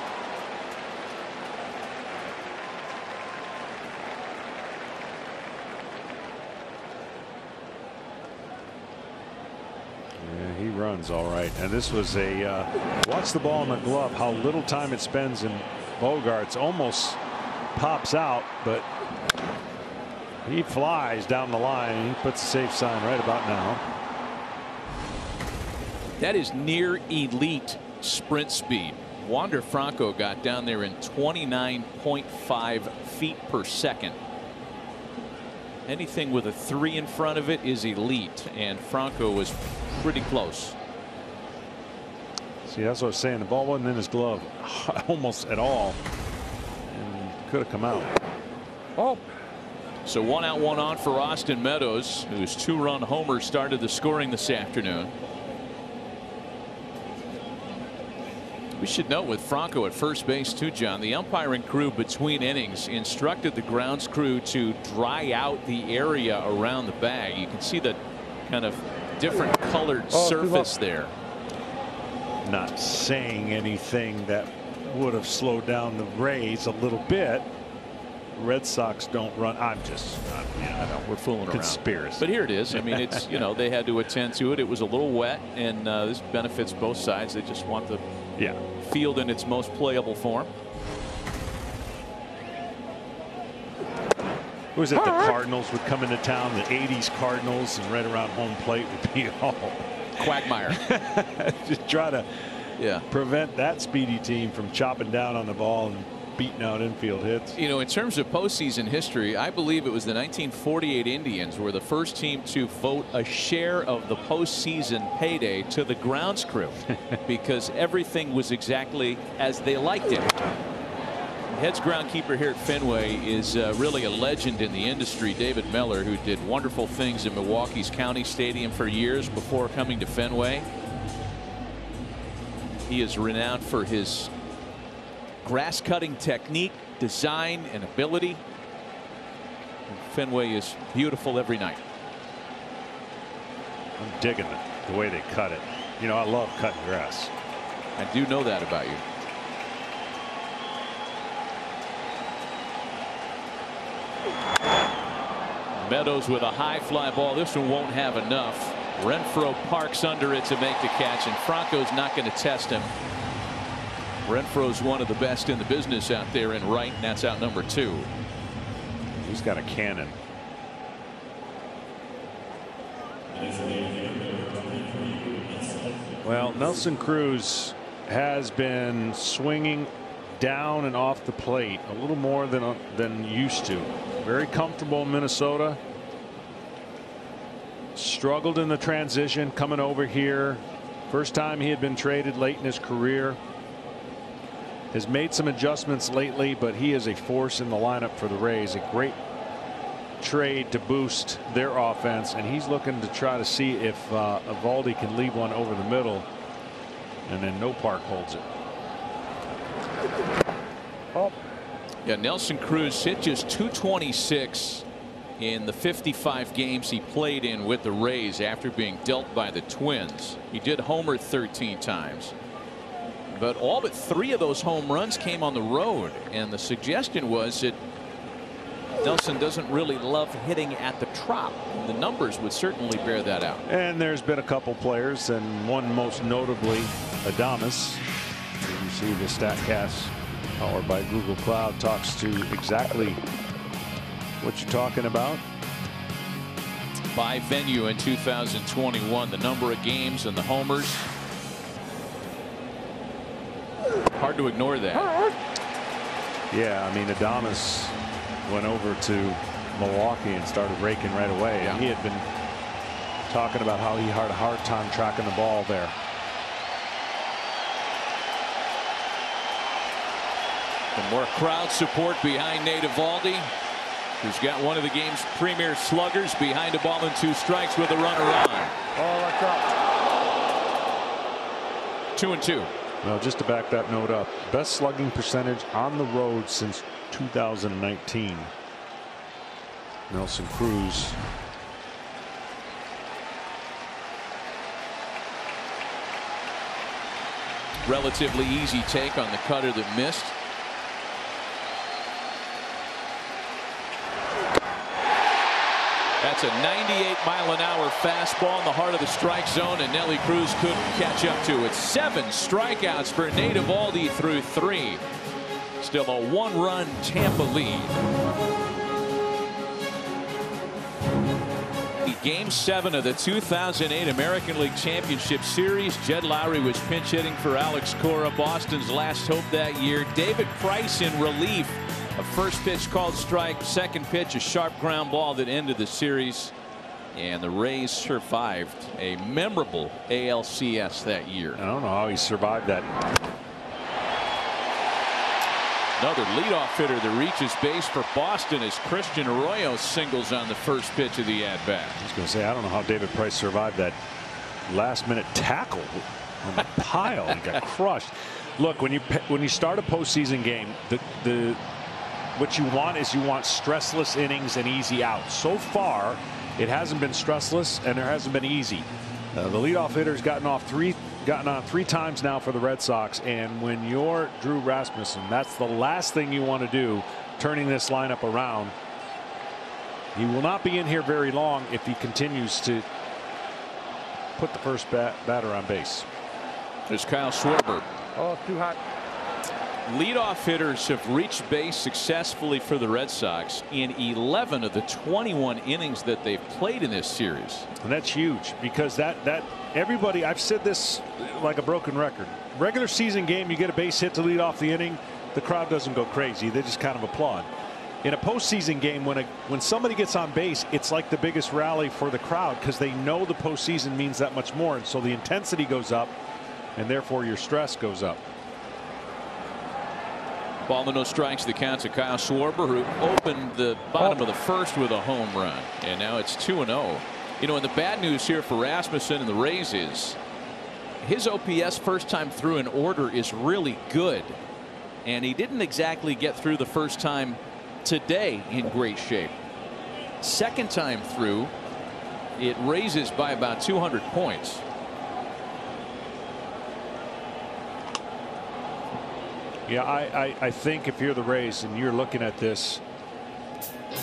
He runs all right. And this was a uh, watch the ball in the glove, how little time it spends in Bogaerts almost pops out, but he flies down the line. He puts a safe sign right about now. That is near elite sprint speed. Wander Franco got down there in 29.5 feet per second. Anything with a three in front of it is elite, and Franco was pretty close. See, that's what I was saying. The ball wasn't in his glove [LAUGHS] almost at all. And could have come out. Oh, So one out, one on for Austin Meadows, whose two run homer started the scoring this afternoon. We should note with Franco at first base too, John, the umpiring crew between innings instructed the grounds crew to dry out the area around the bag. You can see the kind of different colored Oh, surface there. Not saying anything that would have slowed down the Rays a little bit. Red Sox don't run. I'm just, uh, yeah, I don't. We're fooling around. Conspiracy. But here it is. I mean, it's, you know, they had to attend to it. It was a little wet, and uh, this benefits both sides. They just want the Yeah. field in its most playable form. Who was it? The Cardinals would come into town, the 80s Cardinals, and right around home plate would be [LAUGHS] all Quagmire. [LAUGHS] just try to yeah. prevent that speedy team from chopping down on the ball and beating out infield hits. You know, in terms of postseason history, I believe it was the 1948 Indians were the first team to vote a share of the postseason payday to the grounds crew [LAUGHS] because everything was exactly as they liked it. Heads groundkeeper here at Fenway is uh, really a legend in the industry. David Mellor, who did wonderful things in Milwaukee's County Stadium for years before coming to Fenway. He is renowned for his grass cutting technique, design, and ability. And Fenway is beautiful every night. I'm digging it, the way they cut it. You know, I love cutting grass. I do know that about you. Meadows with a high fly ball. This one won't have enough. Renfroe parks under it to make the catch, and Franco's not going to test him. Renfroe's one of the best in the business out there in right, and that's out number two. He's got a cannon. Well, Nelson Cruz has been swinging down and off the plate a little more than uh, than used to. Very comfortable in Minnesota. Struggled in the transition coming over here. First time he had been traded late in his career. Has made some adjustments lately, but he is a force in the lineup for the Rays. A great trade to boost their offense, and he's looking to try to see if uh, Eovaldi can leave one over the middle, and then No Park holds it. oh, Yeah, Nelson Cruz hit just 226 in the 55 games he played in with the Rays after being dealt by the Twins. He did homer 13 times. But all but three of those home runs came on the road. And the suggestion was that Nelson doesn't really love hitting at the trop. The numbers would certainly bear that out. And there's been a couple players, and one most notably, Adames. You see the StatCast powered by Google Cloud talks to exactly what you're talking about. By venue in 2021, the number of games and the homers. Hard to ignore that. Yeah, I mean, Adames went over to Milwaukee and started raking right away. Yeah. And he had been talking about how he had a hard time tracking the ball there. And more crowd support behind Nate Eovaldi, who's got one of the game's premier sluggers behind a ball and two strikes with a runner on. Watch out. Two and two. Well, just to back that note up, best slugging percentage on the road since 2019. Nelson Cruz. Relatively easy take on the cutter that missed. That's a 98 mile an hour fastball in the heart of the strike zone, and Nelly Cruz couldn't catch up to it. Seven strikeouts for Nate Eovaldi through three. Still a one run Tampa lead. Game seven of the 2008 American League Championship Series. Jed Lowrie was pinch hitting for Alex Cora, Boston's last hope that year. David Price in relief. A first pitch called strike, second pitch a sharp ground ball that ended the series. And the Rays survived a memorable ALCS that year. I don't know how he survived that. Another leadoff hitter that reaches base for Boston as Christian Arroyo singles on the first pitch of the at bat. I was going to say, I don't know how David Price survived that last minute tackle on the pile. He got [LAUGHS] crushed. Look, when you when you start a postseason game, the the what you want is you want stressless innings and easy outs. So far, it hasn't been stressless and there hasn't been easy. Uh, the leadoff hitter's gotten off three gotten on three times now for the Red Sox and when you're Drew Rasmussen that's the last thing you want to do turning this lineup around. He will not be in here very long if he continues to put the first bat batter on base. There's Kyle Schwarber. Oh, too hot. Leadoff hitters have reached base successfully for the Red Sox in 11 of the 21 innings that they've played in this series. And that's huge because that that everybody I've said this like a broken record. Regular season game, you get a base hit to lead off the inning, the crowd doesn't go crazy. They just kind of applaud. In a postseason game, when a when somebody gets on base, it's like the biggest rally for the crowd because they know the postseason means that much more, and so the intensity goes up, and therefore your stress goes up. Ball and no strikes. The count to Kyle Schwarber, who opened the bottom of the first with a home run, and now it's two and zero. You know, and the bad news here for Rasmussen and the Rays is his OPS first time through an order is really good, and he didn't exactly get through the first time today in great shape. Second time through, it raises by about 200 points. Yeah, I, I, I think if you're the Rays and you're looking at this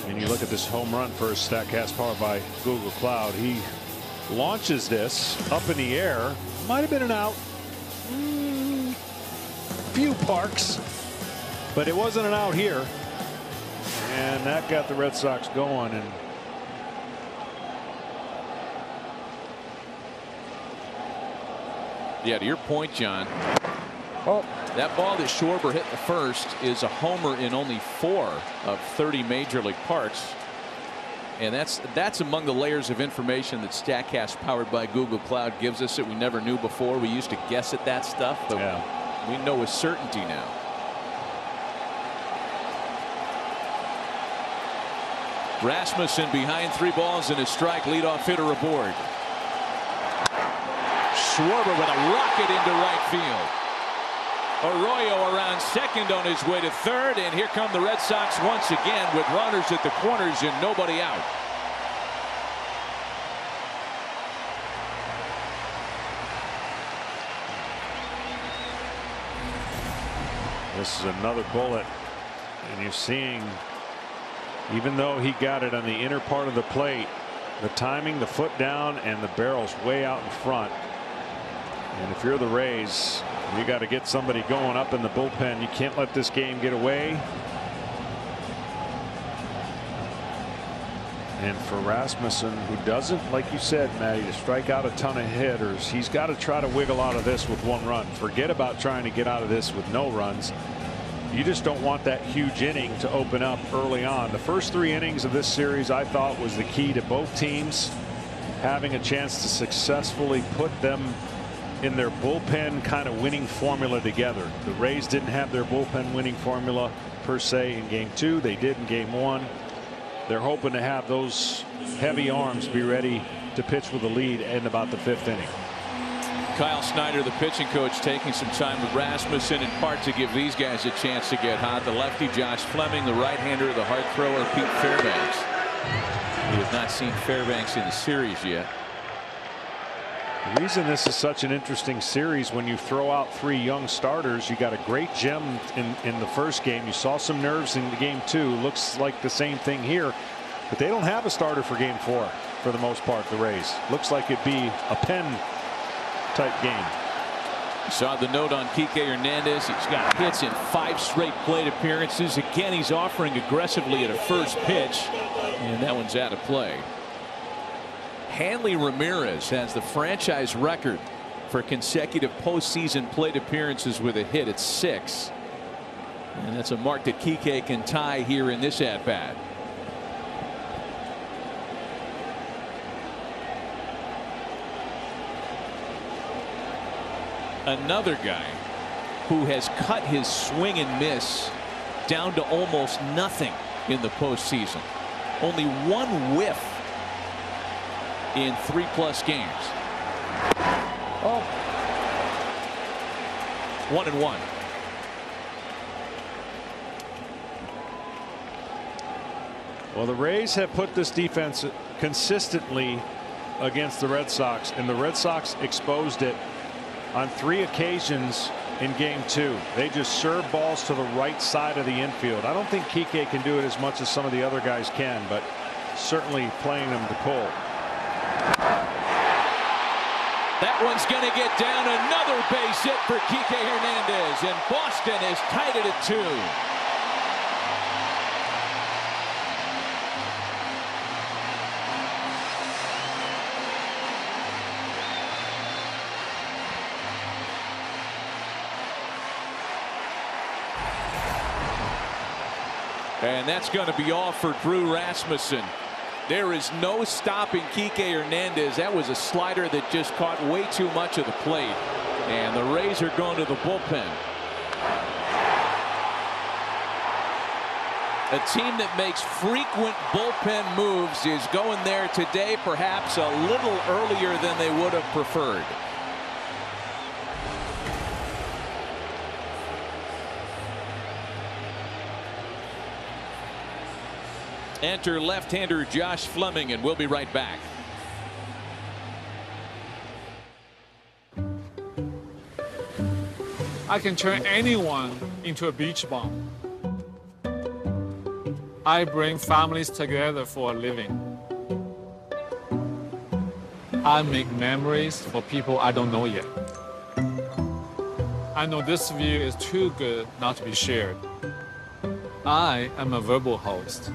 and you look at this home run for StatCast powered by Google Cloud, he launches this up in the air. Might have been an out. Mm, few parks, but it wasn't an out here. And that got the Red Sox going. And Yeah, to your point, John. Oh, That ball that Schwarber hit the first is a homer in only four of 30 major league parks. And that's that's among the layers of information that StatCast powered by Google Cloud gives us that we never knew before. We used to guess at that stuff, but Yeah. we know with certainty now. Rasmussen behind three balls and a strike leadoff hitter aboard. Schwarber with a rocket into right field. Arroyo around second on his way to third, and here come the Red Sox once again with runners at the corners and nobody out. this is another bullet. And you're seeing Even though he got it on the inner part of the plate, the timing, the foot down, and the barrel's way out in front. And if you're the Rays, you got to get somebody going up in the bullpen. You can't let this game get away. And for Rasmussen, who doesn't, like you said, Matty, to strike out a ton of hitters, he's got to try to wiggle out of this with one run. Forget about trying to get out of this with no runs. You just don't want that huge inning to open up early on. The first three innings of this series, I thought, was the key to both teams having a chance to successfully put them in their bullpen kind of winning formula together. The Rays didn't have their bullpen winning formula per se in game two. They did in game one. They're hoping to have those heavy arms be ready to pitch with a lead in about the fifth inning. Kyle Snyder, the pitching coach, taking some time with Rasmussen in part to give these guys a chance to get hot. The lefty Josh Fleming, the right-hander, the hard thrower Pete Fairbanks. We have not seen Fairbanks in the series yet. The reason this is such an interesting series when you throw out three young starters you got a great gem in in the first game you saw some nerves in the game two looks like the same thing here but they don't have a starter for game four for the most part the Rays looks like it'd be a pen type game. Saw the note on Kike Hernandez. He's got hits in five straight plate appearances. Again, he's offering aggressively at a first pitch, and that one's out of play. Hanley Ramirez has the franchise record for consecutive postseason plate appearances with a hit at six. And that's a mark that Kike can tie here in this at bat. Another guy who has cut his swing and miss down to almost nothing in the postseason. Only one whiff in three plus games. Oh. One and one. Well, the Rays have put this defense consistently against the Red Sox, and the Red Sox exposed it on three occasions in game two. They just serve balls to the right side of the infield. I don't think Kike can do it as much as some of the other guys can, but certainly playing them to pull. That one's going to get down another base hit for Kike Hernandez, and Boston is tied at two. And that's going to be all for Drew Rasmussen. There is no stopping Kike Hernandez. That was a slider that just caught way too much of the plate. And the Rays are going to the bullpen. A team that makes frequent bullpen moves is going there today, perhaps a little earlier than they would have preferred. Enter left-hander Josh Fleming, and we'll be right back. I can turn anyone into a beach bum. I bring families together for a living. I make memories for people I don't know yet. I know this view is too good not to be shared. I am a Vrbo host.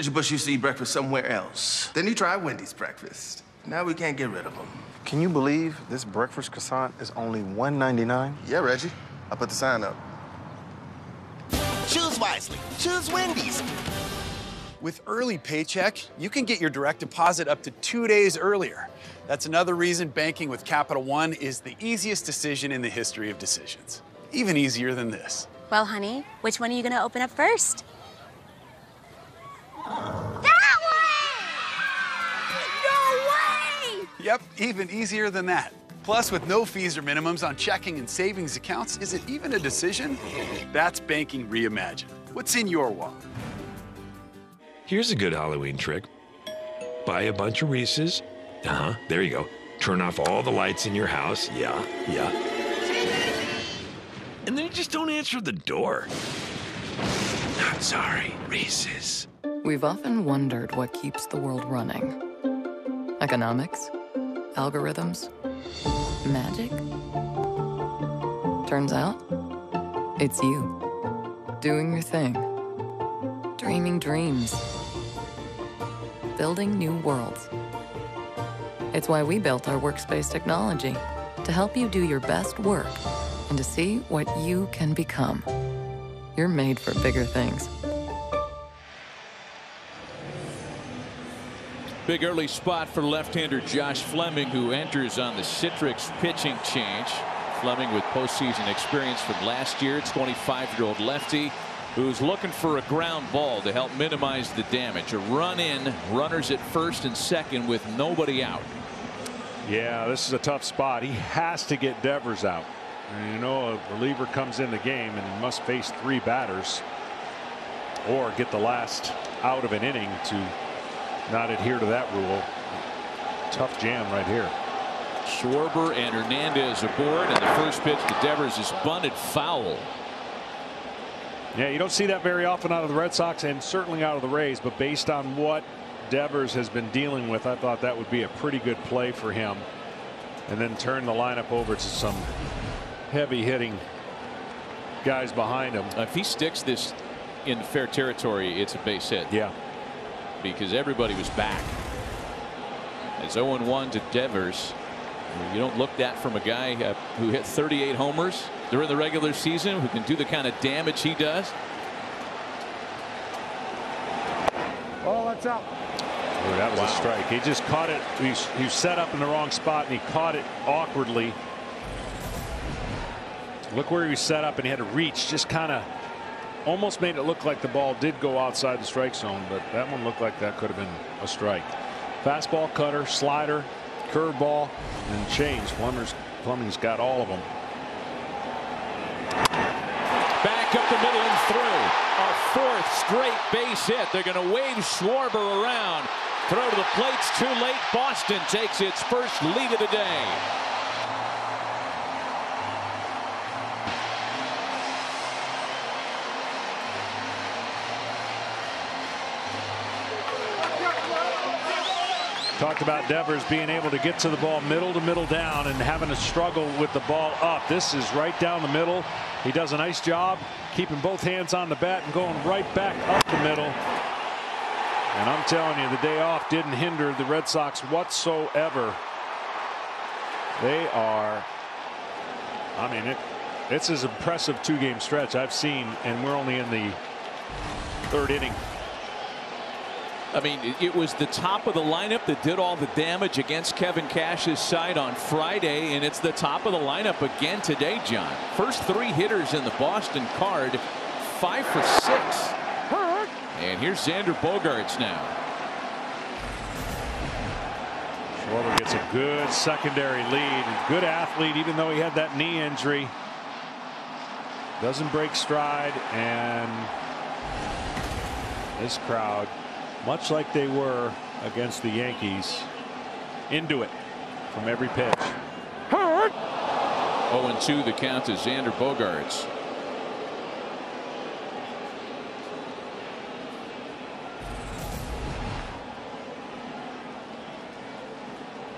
Reggie Bush used to eat breakfast somewhere else. Then he tried Wendy's breakfast. Now we can't get rid of him. Can you believe this breakfast croissant is only $1.99? Yeah, Reggie. I put the sign up. Choose wisely. Choose Wendy's. With Early Paycheck, you can get your direct deposit up to two days earlier. That's another reason banking with Capital One is the easiest decision in the history of decisions. Even easier than this. Well, honey, which one are you going to open up first? That way! No way! Yep, even easier than that. Plus, with no fees or minimums on checking and savings accounts, is it even a decision? That's banking reimagined. What's in your wallet? Here's a good Halloween trick. Buy a bunch of Reese's. Uh huh. There you go. Turn off all the lights in your house. Yeah, yeah. and then you just don't answer the door. Not sorry, Reese's. We've often wondered what keeps the world running. Economics? Algorithms? Magic? Turns out, it's you. Doing your thing. Dreaming dreams. Building new worlds. It's why we built our workspace technology to help you do your best work and to see what you can become. You're made for bigger things. Big early spot for left-hander Josh Fleming, who enters on the Citrix pitching change. Fleming with postseason experience from last year, 25-year-old lefty who's looking for a ground ball to help minimize the damage. A run in, runners at first and second with nobody out. Yeah, this is a tough spot. He has to get Devers out. And you know, a reliever comes in the game and must face three batters or get the last out of an inning to not adhere to that rule. Tough jam right here. Schwarber and Hernandez aboard, and the first pitch to Devers is bunted foul. Yeah, you don't see that very often out of the Red Sox and certainly out of the Rays, but based on what Devers has been dealing with, I thought that would be a pretty good play for him. And then turn the lineup over to some heavy hitting guys behind him. If he sticks this in fair territory, it's a base hit. Yeah. Because everybody was back. It's 0 1 to Devers. You don't look that from a guy uh, who hit 38 homers during the regular season, who can do the kind of damage he does. Oh, that's out. Oh, that was wow. a strike. He just caught it. He's, he set up in the wrong spot and he caught it awkwardly. Look where he was set up and he had to reach. Just kind of almost made it look like the ball did go outside the strike zone, but that one looked like that could have been a strike. Fastball, cutter, slider, curveball, and change. Fleming's, Fleming's got all of them. Back up the middle and through. A fourth straight base hit. They're going to wave Schwarber around. Throw to the plates too late. Boston takes its first lead of the day. Talked about Devers being able to get to the ball middle to middle down and having to struggle with the ball up. This is right down the middle. He does a nice job keeping both hands on the bat and going right back up the middle. And I'm telling you, the day off didn't hinder the Red Sox whatsoever. They are, I mean, it, it's as impressive two game stretch I've seen, and we're only in the third inning. I mean, it was the top of the lineup that did all the damage against Kevin Cash's side on Friday, and it's the top of the lineup again today, John. First three hitters in the Boston card, five for six. And here's Xander Bogaerts now. Schwarber gets a good secondary lead. Good athlete, even though he had that knee injury. Doesn't break stride, and this crowd much like they were against the Yankees into it from every pitch. 0 2 the count is Xander Bogaerts.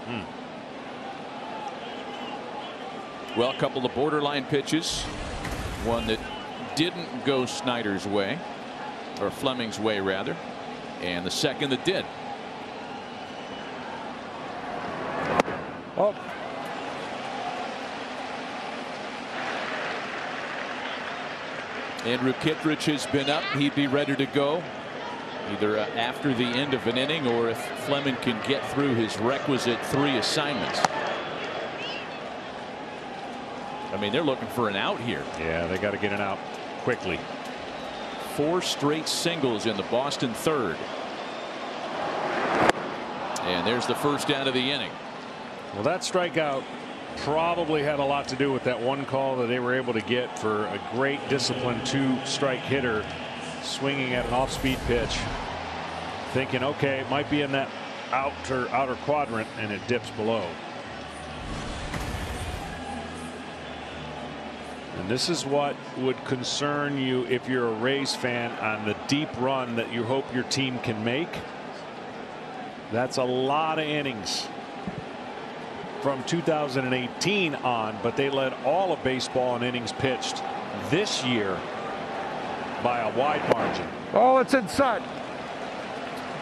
Hmm. Well, a couple of borderline pitches. One that didn't go Snyder's way, or Fleming's way, rather and the second that did. Oh. Andrew Kittredge has been up. He'd be ready to go either uh, after the end of an inning or if Fleming can get through his requisite three assignments. I mean, they're looking for an out here. Yeah, they got to get an out quickly four straight singles in the Boston third. And there's the first out of the inning. Well, that strikeout probably had a lot to do with that one call that they were able to get for a great disciplined two strike hitter swinging at an off speed pitch thinking okay it might be in that outer outer quadrant and it dips below. And this is what would concern you if you're a Rays fan on the deep run that you hope your team can make. That's a lot of innings from 2018 on, but they led all of baseball in innings pitched this year by a wide margin. Oh, it's inside.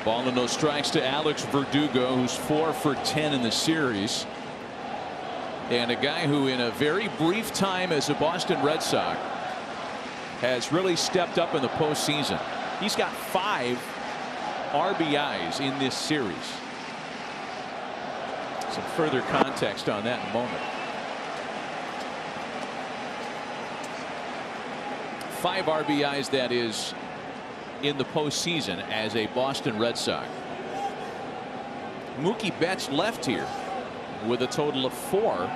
Ball and no strikes to Alex Verdugo, who's four for 10 in the series. And a guy who, in a very brief time as a Boston Red Sox, has really stepped up in the postseason. He's got five RBIs in this series. Some further context on that in a moment. Five RBIs, that is, in the postseason as a Boston Red Sox. Mookie Betts left here with a total of four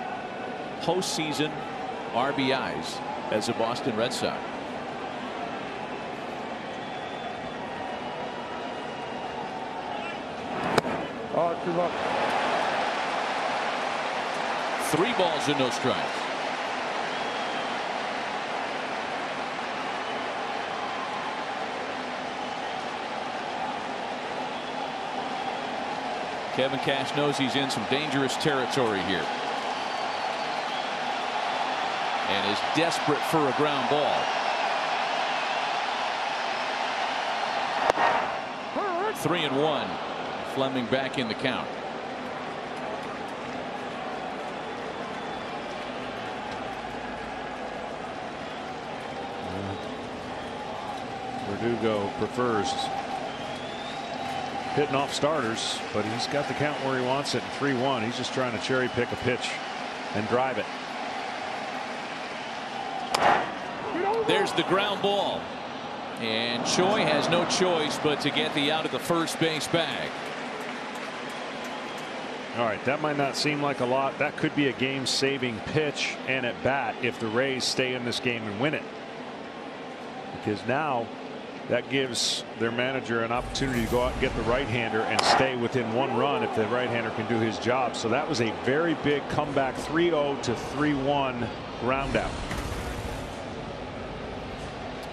postseason RBIs as a Boston Red Sox. Oh. Three balls and no strikes. Kevin Cash knows he's in some dangerous territory here. And is desperate for a ground ball. Three and one. Fleming back in the count. Verdugo prefers hitting off starters, but he's got the count where he wants it in 3 1. He's just trying to cherry pick a pitch and drive it. There's the ground ball. And Choi has no choice but to get the out of the first base bag. All right, that might not seem like a lot. That could be a game saving pitch and at bat if the Rays stay in this game and win it. Because now that gives their manager an opportunity to go out and get the right hander and stay within one run if the right hander can do his job. So that was a very big comeback 3 0 to 3 1 ground out.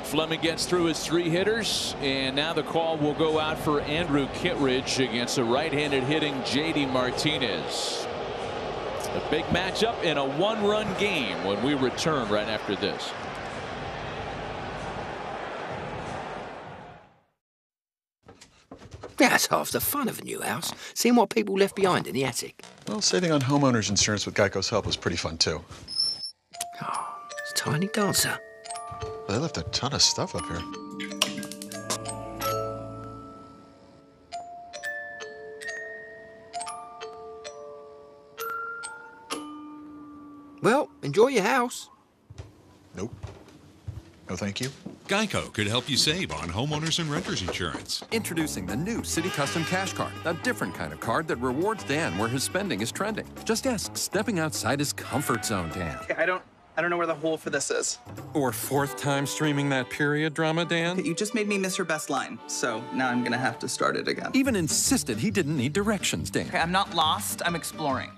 Fleming gets through his three hitters and now the call will go out for Andrew Kittredge against a right-handed hitting JD Martinez. A big matchup in a one-run game when we return right after this. That's half the fun of a new house, seeing what people left behind in the attic. Well, saving on homeowner's insurance with Geico's help was pretty fun, too. Oh, it's a tiny dancer. They left a ton of stuff up here. Well, enjoy your house. Nope. No, thank you. Geico could help you save on homeowners and renters insurance. Introducing the new Citi Custom Cash Card, a different kind of card that rewards Dan where his spending is trending. Just ask stepping outside his comfort zone, Dan. I don't I don't know where the hole for this is. Or fourth time streaming that period drama, Dan? Okay, you just made me miss your best line, so now I'm gonna have to start it again. Even insisted he didn't need directions, Dan. Okay, I'm not lost, I'm exploring.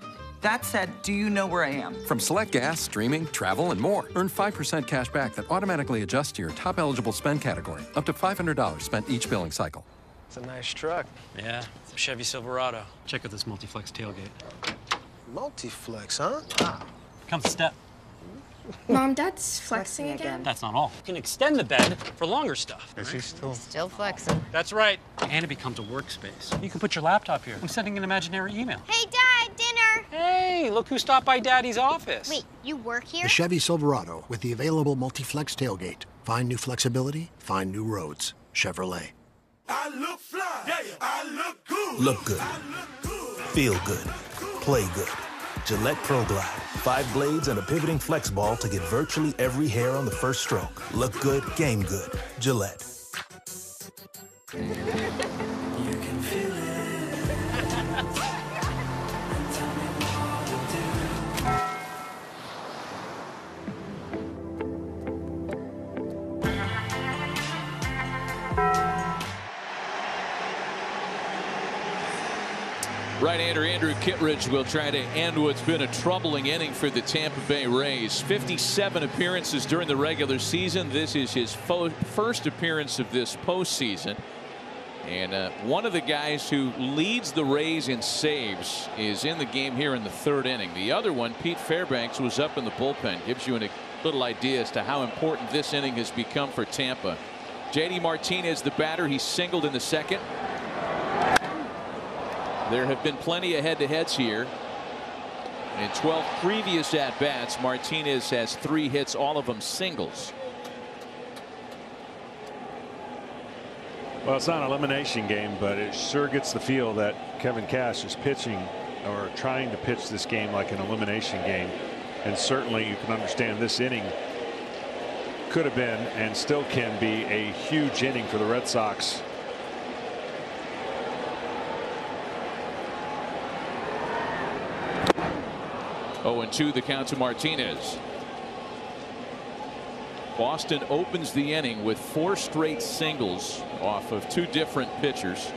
That said, do you know where I am? From select gas, streaming, travel, and more, earn 5% cash back that automatically adjusts to your top eligible spend category, up to $500 spent each billing cycle. It's a nice truck. Yeah, it's a Chevy Silverado. Check out this multi-flex tailgate. Multi-flex, huh? Wow. Comes a step. Mom, Dad's [LAUGHS] flexing again. That's not all. You can extend the bed for longer stuff. Is he still? Still flexing. That's right. And it becomes a workspace. You can put your laptop here. I'm sending an imaginary email. Hey, Dad, dinner! Hey, look who stopped by Daddy's office. Wait, you work here? The Chevy Silverado with the available multi-flex tailgate. Find new flexibility, find new roads. Chevrolet. I look fly. Yeah, I look good. Look good. Feel good. Play good. Gillette Pro Glide. Five blades and a pivoting flex ball to get virtually every hair on the first stroke. Look good, game good. Gillette. Right-hander Andrew Kittredge will try to end what's been a troubling inning for the Tampa Bay Rays. 57 appearances during the regular season. This is his first appearance of this postseason. And uh, one of the guys who leads the Rays in saves is in the game here in the third inning. The other one, Pete Fairbanks, was up in the bullpen. Gives you a little idea as to how important this inning has become for Tampa. JD Martinez, the batter, he singled in the second. There have been plenty of head to heads here. In 12 previous at bats, Martinez has three hits, all of them singles. Well, it's not an elimination game, but it sure gets the feel that Kevin Cash is pitching or trying to pitch this game like an elimination game. And certainly you can understand this inning could have been and still can be a huge inning for the Red Sox. Oh, and 2 the count to Martinez. Boston opens the inning with four straight singles off of two different pitchers.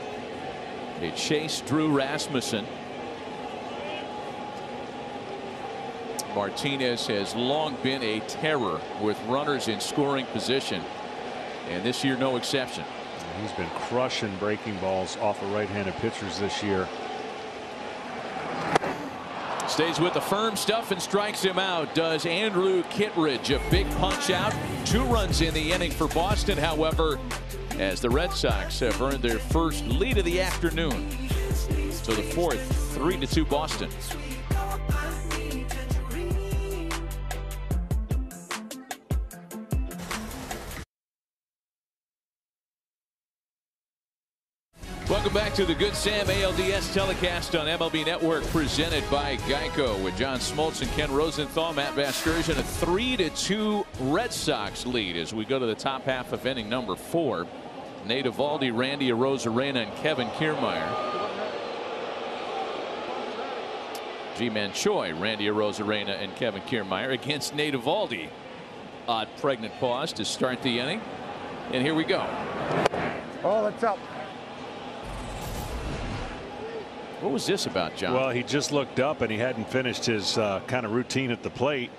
They chase Drew Rasmussen. Martinez has long been a terror with runners in scoring position. And this year, no exception. He's been crushing breaking balls off of right handed pitchers this year. Stays with the firm stuff and strikes him out. Does Andrew Kittredge a big punch out. Two runs in the inning for Boston, however, as the Red Sox have earned their first lead of the afternoon. So the fourth, three to two Boston. Welcome back to the Good Sam ALDS telecast on MLB Network presented by Geico with John Smoltz and Ken Rosenthal. Matt Vasgersian a 3 to 2 Red Sox lead as we go to the top half of inning number four. Nate Eovaldi, Randy Arozarena, and Kevin Kiermaier. Ji-Man Choi, Randy Arozarena, and Kevin Kiermaier against Nate Eovaldi. Odd pregnant pause to start the inning. And here we go. Oh, that's up. What was this about, John? Well, he just looked up and he hadn't finished his uh, kind of routine at the plate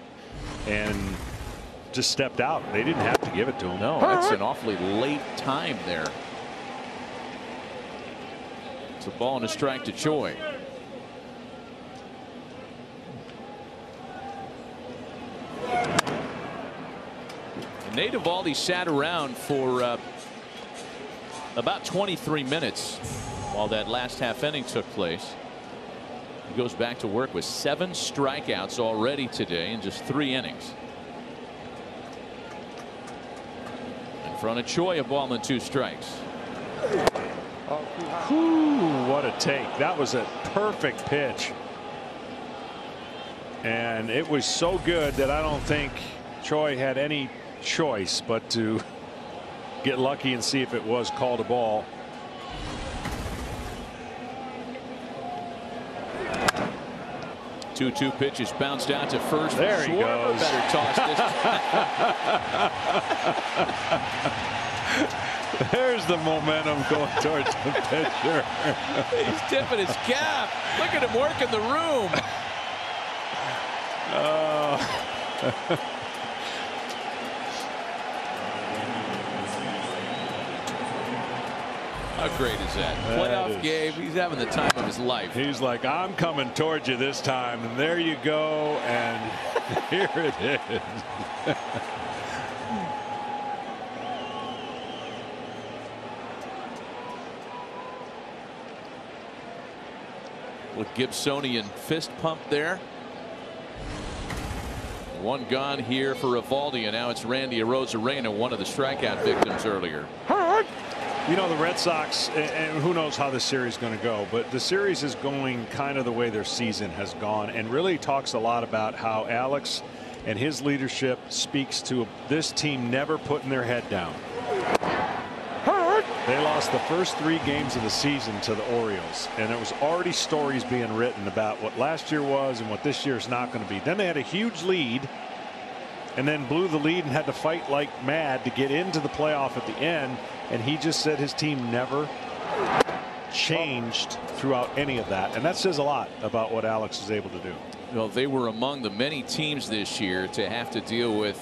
and just stepped out. They didn't have to give it to him. No, that's an awfully late time there. It's a ball and a strike to Choi. Nate Eovaldi sat around for uh, about 23 minutes while that last half inning took place. He goes back to work with seven strikeouts already today in just three innings. In front of Choi, a ball and two strikes. Whew, what a take. That was a perfect pitch. And it was so good that I don't think Choi had any choice but to [LAUGHS] get lucky and see if it was called a ball. 2-2 pitches bounced out to first. There he Schwarber goes. better toss this. [LAUGHS] There's the momentum going towards the pitcher. [LAUGHS] He's tipping his cap. Look at him working the room. [LAUGHS] Oh. How great is that? That Playoff is- game. He's having the time of his life. He's like, I'm coming towards you this time. And there you go. And [LAUGHS] here it is. With Gibsonian fist pump there. One gone here for Eovaldi, and now it's Randy Arozarena, one of the strikeout victims earlier. You know, the Red Sox, and who knows how the series is going to go, but the series is going kind of the way their season has gone and really talks a lot about how Alex and his leadership speaks to this team never putting their head down. They lost the first three games of the season to the Orioles, and there was already stories being written about what last year was and what this year is not going to be. Then they had a huge lead and then blew the lead and had to fight like mad to get into the playoff at the end. And he just said his team never changed throughout any of that. And that says a lot about what Alex is able to do. Well, they were among the many teams this year to have to deal with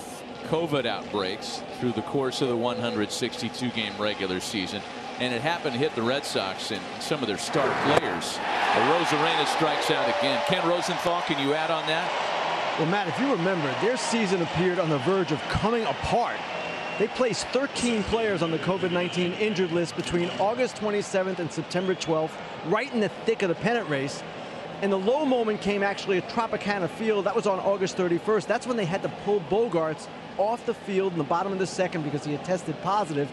COVID outbreaks through the course of the 162 game regular season. And it happened to hit the Red Sox and some of their star players. Arozarena strikes out again. Ken Rosenthal, can you add on that? Well, Matt, if you remember, their season appeared on the verge of coming apart. They placed 13 players on the COVID-19 injured list between August 27th and September 12th, right in the thick of the pennant race. And the low moment came actually at Tropicana Field. That was on August 31st. That's when they had to pull Bogaerts off the field in the bottom of the second because he had tested positive.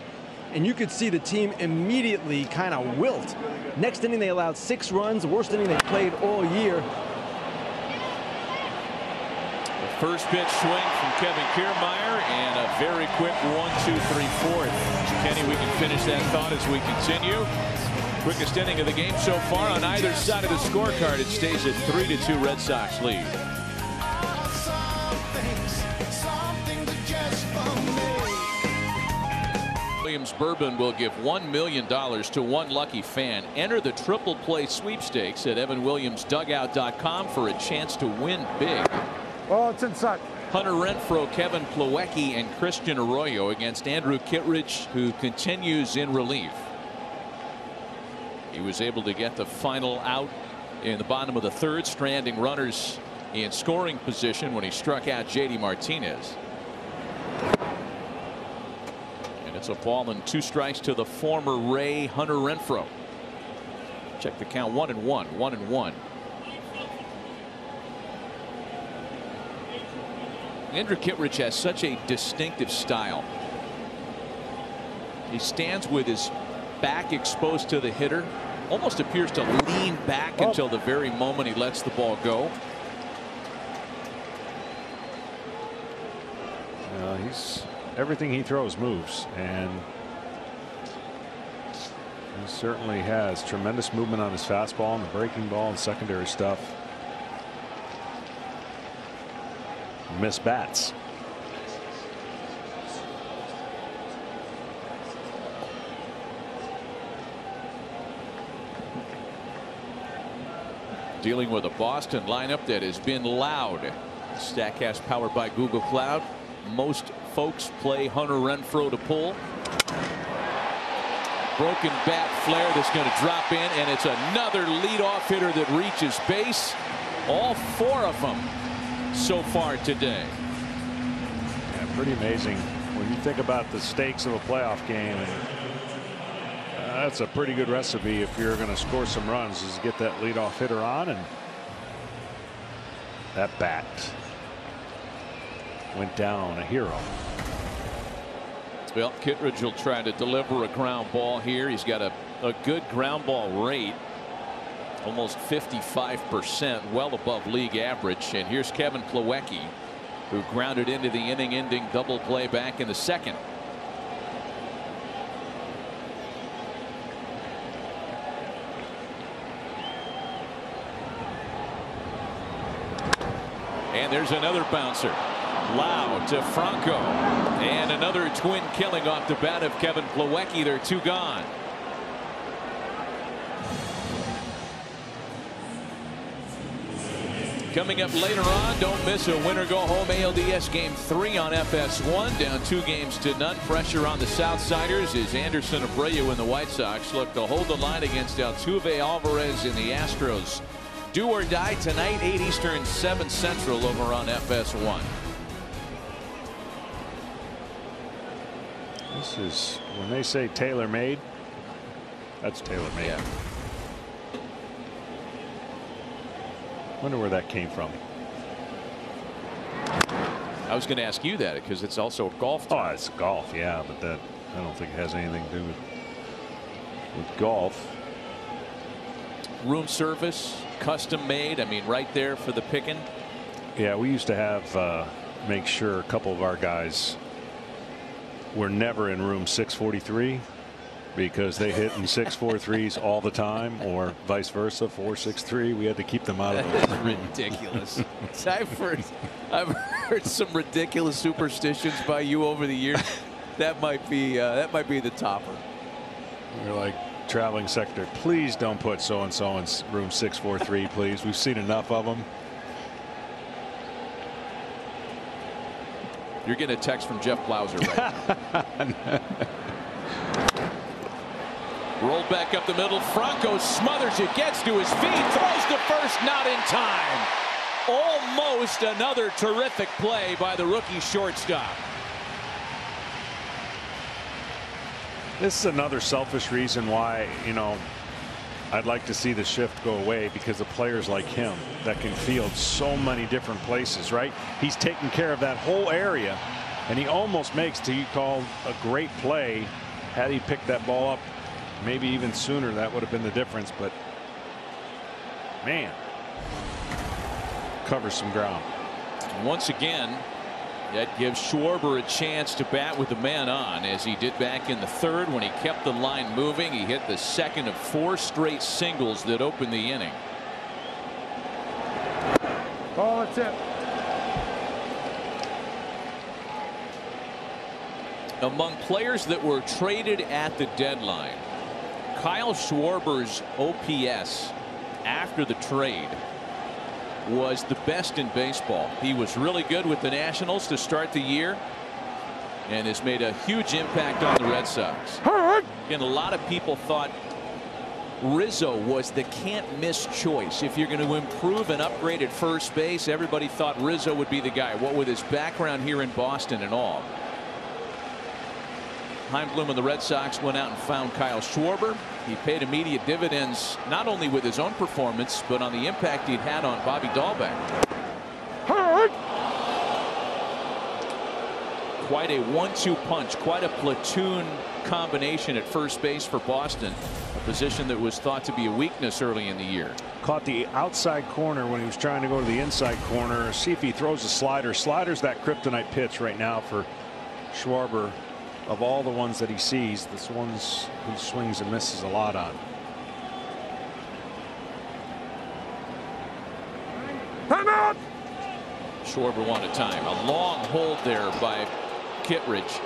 And you could see the team immediately kind of wilt. Next inning, they allowed six runs, worst inning they played all year. First pitch swing from Kevin Kiermaier and a very quick one, two, three, fourth. Kenny, we can finish that thought as we continue. Quickest inning of the game so far on either side of the scorecard. It stays at 3 to 2 Red Sox lead. Williams Bourbon will give $1 million to one lucky fan. Enter the triple play sweepstakes at evanwilliamsdugout.com for a chance to win big. Oh, it's inside. Hunter Renfroe, Kevin Plawecki, and Christian Arroyo against Andrew Kittredge, who continues in relief. He was able to get the final out in the bottom of the third, stranding runners in scoring position when he struck out JD Martinez. And it's a ball and two strikes to the former Ray Hunter Renfroe. Check the count one and one, one and one. Andrew Kittredge has such a distinctive style. He stands with his back exposed to the hitter. Almost appears to lean back oh. until the very moment he lets the ball go. Uh, he's everything he throws moves and he certainly has tremendous movement on his fastball and the breaking ball and secondary stuff. Miss bats. Dealing with a Boston lineup that has been loud. Statcast powered by Google Cloud. Most folks play Hunter Renfroe to pull. Broken bat flare that's going to drop in, and it's another leadoff hitter that reaches base. All four of them so far today. Yeah, pretty amazing when you think about the stakes of a playoff game. And, uh, that's a pretty good recipe if you're going to score some runs is get that leadoff hitter on and that bat went down a hero. Well, Kittredge will try to deliver a ground ball here. He's got a, a good ground ball rate almost 55% well above league average and here's Kevin Plawecki who grounded into the inning ending double play back in the second. And there's another bouncer. Lowe to Franco and another twin killing off the bat of Kevin Plawecki. They're two gone. Coming up later on, don't miss a winner go home ALDS game three on FS1. Down two games to none. Pressure on the Southsiders as Anderson Abreu and the White Sox look to hold the line against Altuve Alvarez in the Astros. Do or die tonight, 8 Eastern, 7 Central over on FS1. This is when they say tailor made. That's tailor made. Yeah. Wonder where that came from. I was going to ask you that because it's also golf. Oh, it's golf, yeah, but that I don't think it has anything to do with with golf. Room service, custom made. I mean, right there for the picking. Yeah, we used to have uh, make sure a couple of our guys were never in room 643 because they hit in six four threes all the time or vice versa four six three we had to keep them out of it. [LAUGHS] ridiculous I've heard I've heard some ridiculous superstitions by you over the years that might be uh, that might be the topper You're like traveling secretary, please don't put so and so in room 643, please. We've seen enough of them. You're getting a text from Jeff Blauser right [LAUGHS] Rolled back up the middle. Franco smothers it, gets to his feet, throws to first, not in time. Almost another terrific play by the rookie shortstop. This is another selfish reason why, you know, I'd like to see the shift go away because of players like him that can field so many different places, right? He's taking care of that whole area and he almost makes to you call a great play had he picked that ball up maybe even sooner that would have been the difference but man covers some ground once again that gives Schwarber a chance to bat with the man on as he did back in the third when he kept the line moving. He hit the second of four straight singles that opened the inning. Ball, that's it. Among players that were traded at the deadline, Kyle Schwarber's OPS after the trade was the best in baseball. He was really good with the Nationals to start the year and has made a huge impact on the Red Sox. And a lot of people thought Rizzo was the can't miss choice. If you're going to improve and upgrade at first base, everybody thought Rizzo would be the guy. What with his background here in Boston and all. Chaim Bloom and the Red Sox went out and found Kyle Schwarber. He paid immediate dividends not only with his own performance but on the impact he'd had on Bobby Dalbec. Quite a one-two punch, quite a platoon combination at first base for Boston, a position that was thought to be a weakness early in the year. Caught the outside corner when he was trying to go to the inside corner. See if he throws a slider. Slider's that kryptonite pitch right now for Schwarber of all the ones that he sees, this one's he swings and misses a lot on. Time out! Schwarber wanted time. A long hold there by Kittredge.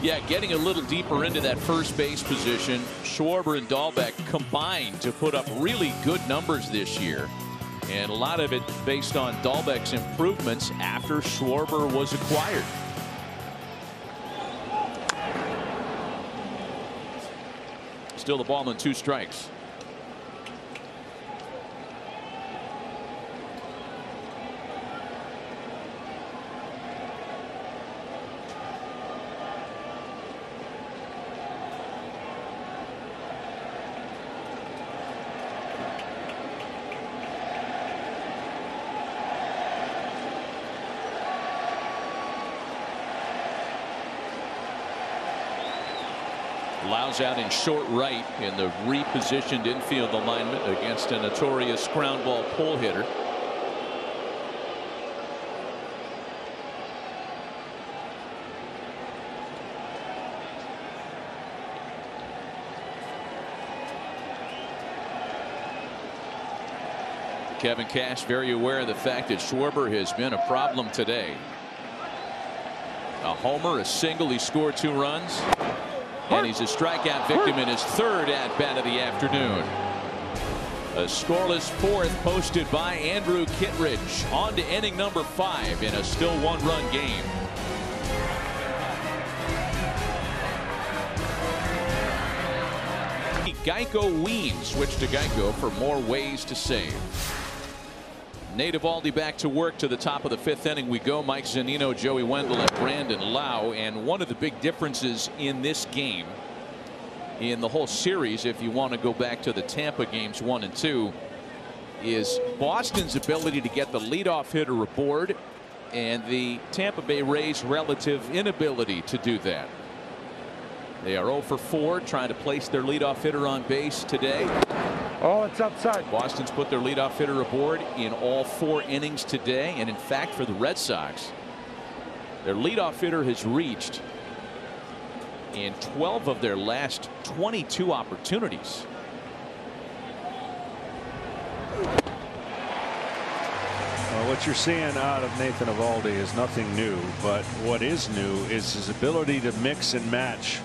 Yeah, getting a little deeper into that first base position. Schwarber and Dalbec combined to put up really good numbers this year. And a lot of it based on Dalbec's improvements after Schwarber was acquired. Still the ball and two strikes. Allows out in short right in the repositioned infield alignment against a notorious ground ball pull hitter. Kevin Cash very aware of the fact that Schwarber has been a problem today. A homer, a single, he scored two runs. And he's a strikeout victim in his third at bat of the afternoon. A scoreless fourth posted by Andrew Kittredge on to inning number five in a still one run game. Geico Ween switched to Geico for more ways to save. Nate Eovaldi back to work to the top of the fifth inning we go. Mike Zunino, Joey Wendle, and Brandon Lowe. And one of the big differences in this game, in the whole series, if you want to go back to the Tampa games one and two, is Boston's ability to get the leadoff hitter aboard and the Tampa Bay Rays relative inability to do that. They are 0 for 4 trying to place their leadoff hitter on base today. Oh, it's outside. Boston's put their leadoff hitter aboard in all four innings today. And in fact, for the Red Sox, their leadoff hitter has reached in 12 of their last 22 opportunities. Well, what you're seeing out of Nathan Eovaldi is nothing new, but what is new is his ability to mix and match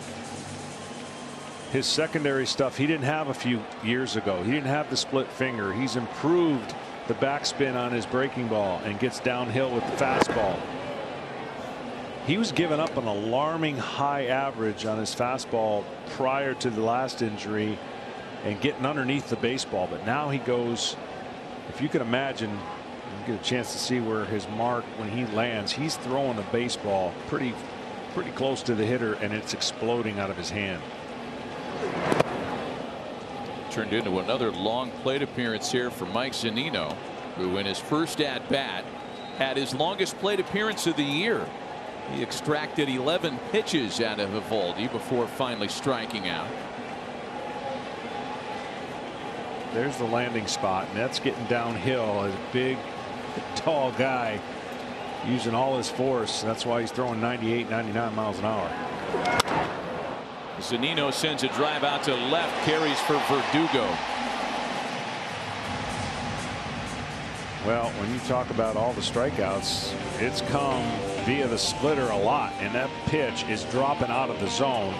his secondary stuff he didn't have a few years ago. He didn't have the split finger. He's improved the backspin on his breaking ball and gets downhill with the fastball. He was giving up an alarming high average on his fastball prior to the last injury and getting underneath the baseball. But now he goes, if you can imagine, you get a chance to see where his mark when he lands, he's throwing the baseball pretty, pretty close to the hitter and it's exploding out of his hand. Turned into another long plate appearance here for Mike Zunino, who in his first at bat had his longest plate appearance of the year. He extracted 11 pitches out of Eovaldi before finally striking out. There's the landing spot, and that's getting downhill. A big, [LAUGHS] tall guy using all his force. That's why he's throwing 98, 99 miles an hour. Zunino sends a drive out to left, carries for Verdugo. Well, when you talk about all the strikeouts, it's come via the splitter a lot, and that pitch is dropping out of the zone.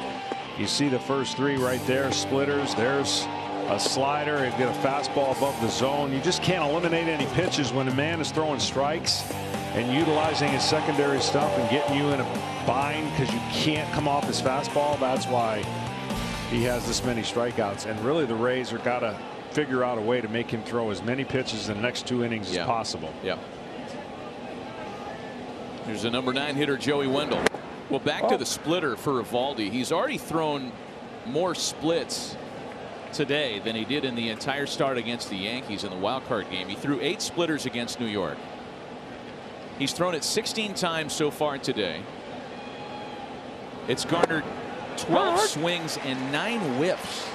You see the first three right there, splitters. There's a slider. You get a fastball above the zone. You just can't eliminate any pitches when a man is throwing strikes and utilizing his secondary stuff and getting you in a bind because you can't come off his fastball. That's why he has this many strikeouts. And really, the Rays are got to figure out a way to make him throw as many pitches in the next two innings yeah. as possible. Yeah. There's a number nine hitter, Joey Wendle. Well, back oh. to the splitter for Eovaldi. He's already thrown more splits today than he did in the entire start against the Yankees in the wild card game. He threw eight splitters against New York. He's thrown it 16 times so far today. It's garnered 12 swings and nine whiffs.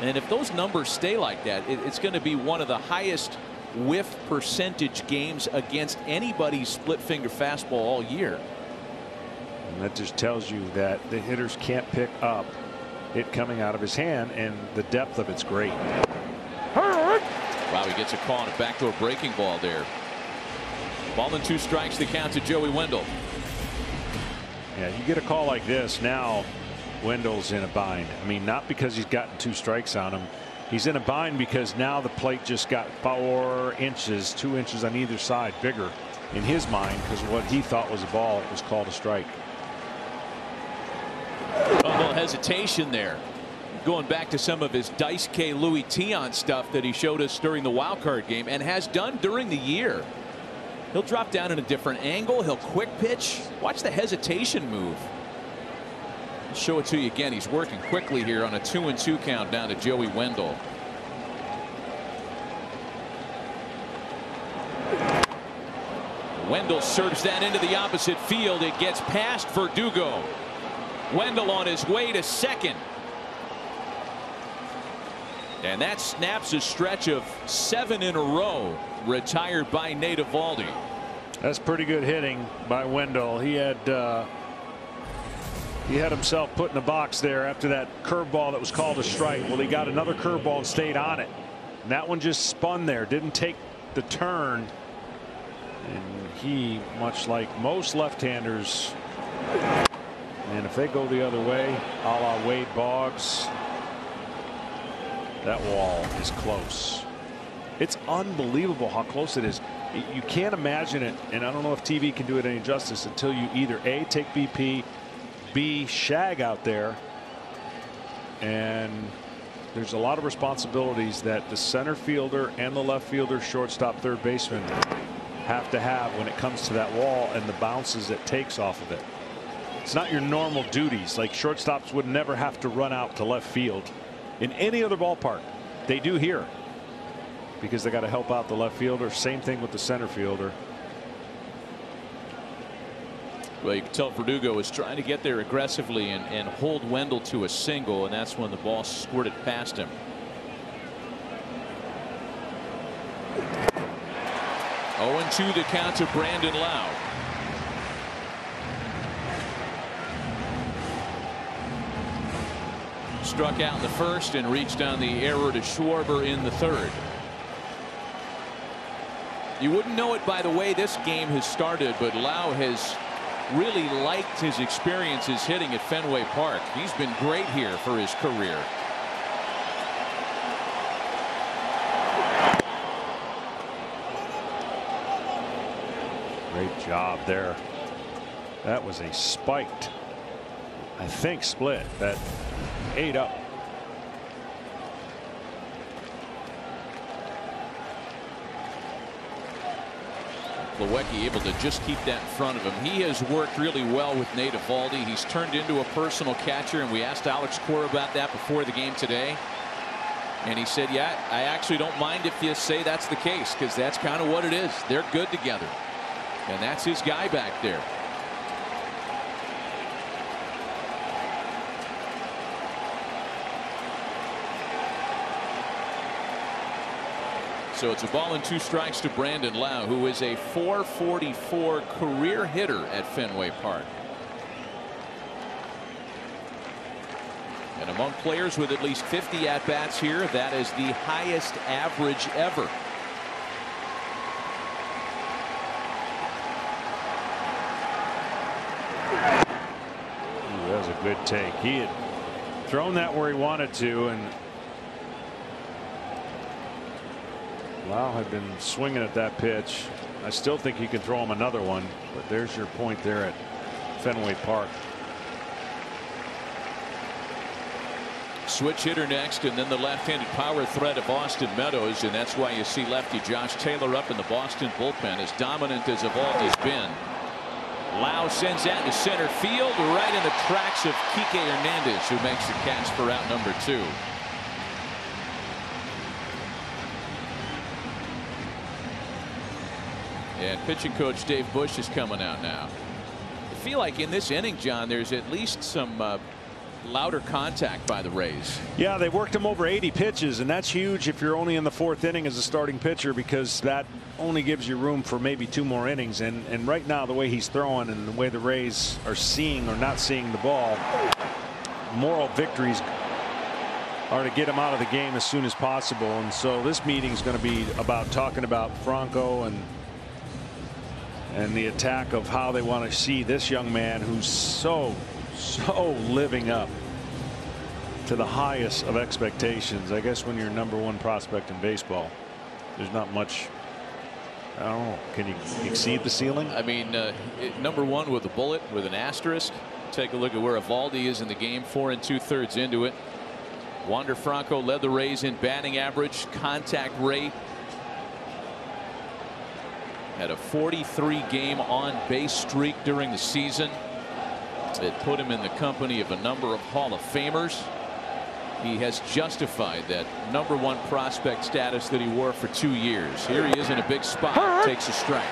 And if those numbers stay like that, it, it's going to be one of the highest whiff percentage games against anybody's split finger fastball all year. And that just tells you that the hitters can't pick up it coming out of his hand, and the depth of it's great. Wow, he gets a call on a backdoor breaking ball there. Ball and two strikes the count to Joey Wendle. Yeah, you get a call like this now Wendle's in a bind. I mean not because he's gotten two strikes on him. He's in a bind because now the plate just got four inches two inches on either side bigger in his mind because what he thought was a ball was called a strike. A little hesitation there. Going back to some of his Daisuke Louis Tiant stuff that he showed us during the wild card game and has done during the year. He'll drop down in a different angle. He'll quick pitch. Watch the hesitation move. I'll show it to you again. He's working quickly here on a two and two count down to Joey Wendle. Wendle serves that into the opposite field. It gets past Verdugo. Wendle on his way to second. And that snaps a stretch of seven in a row retired by Nate Eovaldi. That's pretty good hitting by Wendle. He had uh, he had himself put in a box there after that curveball that was called a strike. Well, he got another curveball and stayed on it. And that one just spun there, didn't take the turn. And he, much like most left-handers, and if they go the other way, a la Wade Boggs, that wall is close. It's unbelievable how close it is. You can't imagine it, and I don't know if TV can do it any justice until you either A, take BP, B, shag out there, and there's a lot of responsibilities that the center fielder and the left fielder, shortstop, third baseman have to have when it comes to that wall and the bounces it takes off of it. It's not your normal duties. Like shortstops would never have to run out to left field in any other ballpark. They do here because they got to help out the left fielder. Same thing with the center fielder. Well, you can tell Verdugo was trying to get there aggressively and, and hold Wendle to a single, and that's when the ball squirted past him. Oh, and 2 the count to Brandon Lowe. Struck out in the first and reached on the error to Schwarber in the third. You wouldn't know it by the way this game has started, but Lowe has really liked his experiences hitting at Fenway Park. He's been great here for his career. Great job there. That was a spiked, I think, split that ate up. Plawecki able to just keep that in front of him. He has worked really well with Nate Eovaldi. He's turned into a personal catcher, and we asked Alex Cora about that before the game today. And he said, yeah, I actually don't mind if you say that's the case, because that's kind of what it is. They're good together. And that's his guy back there. So it's a ball and two strikes to Brandon Lowe, who is a 444 career hitter at Fenway Park. And among players with at least 50 at bats here, that is the highest average ever. Ooh, that was a good take. He had thrown that where he wanted to, and Lowe had been swinging at that pitch. I still think he can throw him another one, but there's your point there at Fenway Park. Switch hitter next, and then the left-handed power threat of Austin Meadows, and that's why you see lefty Josh Taylor up in the Boston bullpen, as dominant as Eovaldi's been. Lowe sends that to center field, right in the tracks of Kike Hernandez, who makes the catch for out number two. And pitching coach Dave Bush is coming out now. I feel like in this inning, John, there's at least some uh, louder contact by the Rays. Yeah, they worked him over 80 pitches, and that's huge if you're only in the fourth inning as a starting pitcher because that only gives you room for maybe two more innings. And, and right now, the way he's throwing and the way the Rays are seeing or not seeing the ball, moral victories are to get him out of the game as soon as possible. And so this meeting is going to be about talking about Franco and and the attack of how they want to see this young man who's so so living up to the highest of expectations. I guess when you're number one prospect in baseball, there's not much. I don't know. Can you exceed the ceiling? I mean, uh, it, number one with a bullet with an asterisk. Take a look at where Eovaldi is in the game, four and two thirds into it. Wander Franco led the Rays in batting average, contact rate. Had a 43 game on base streak during the season that put him in the company of a number of Hall of Famers. He has justified that number one prospect status that he wore for two years. Here he is in a big spot, takes a strike.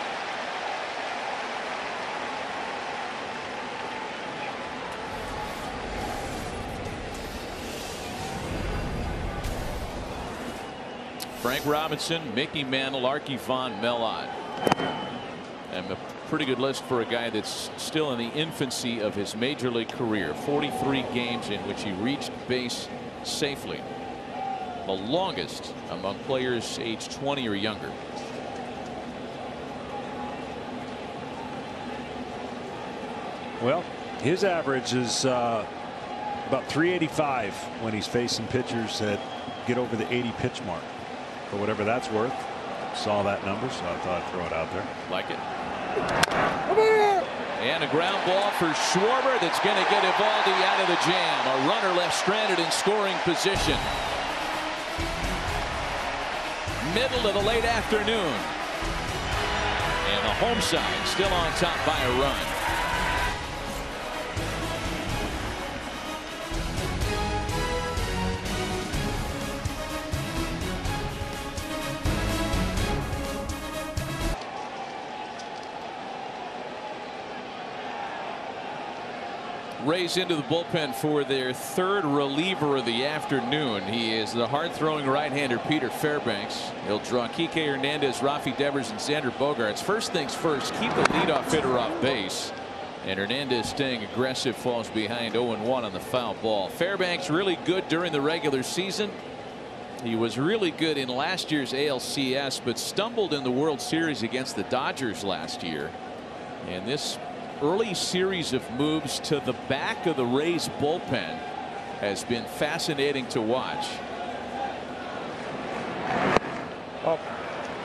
Frank Robinson, Mickey Mantle, Arky Vaughan Mel Ott. And a pretty good list for a guy that's still in the infancy of his major league career. 43 games in which he reached base safely. The longest among players age 20 or younger. Well, his average is uh, about 385 when he's facing pitchers that get over the 80 pitch mark. For whatever that's worth. Saw that number, so I thought I'd throw it out there. Like it. And a ground ball for Schwarber that's going to get Eovaldi out of the jam. A runner left stranded in scoring position. Middle of the late afternoon. And the home side still on top by a run. Rays into the bullpen for their third reliever of the afternoon. He is the hard throwing right hander Peter Fairbanks. He'll draw Kike Hernandez, Rafi Devers and Xander Bogaerts. First things first keep the leadoff hitter off base. And Hernandez staying aggressive falls behind 0 1 on the foul ball. Fairbanks really good during the regular season. He was really good in last year's ALCS, but stumbled in the World Series against the Dodgers last year. And this early series of moves to the back of the Rays bullpen has been fascinating to watch. Oh.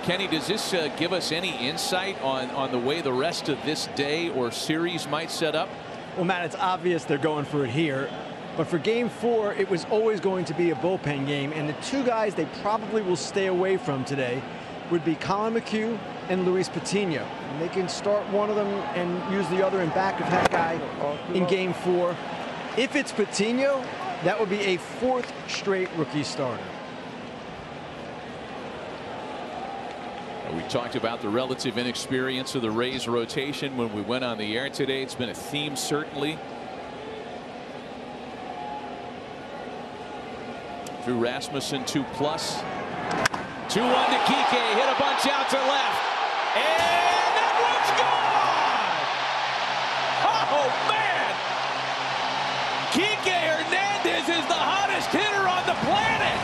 Kenny, does this uh, give us any insight on, on the way the rest of this day or series might set up? Well, Matt, it's obvious they're going for it here. But for game four, it was always going to be a bullpen game. And the two guys they probably will stay away from today would be Collin McHugh and Luis Patino. And they can start one of them and use the other in back of that guy in game four. If it's Patino, that would be a fourth straight rookie starter. We talked about the relative inexperience of the Rays rotation when we went on the air today. It's been a theme, certainly. Drew Rasmussen, two plus. 2 1 to Kike. Hit a bunch out to left. And that one's gone! Oh, man! Kike Hernandez is the hottest hitter on the planet!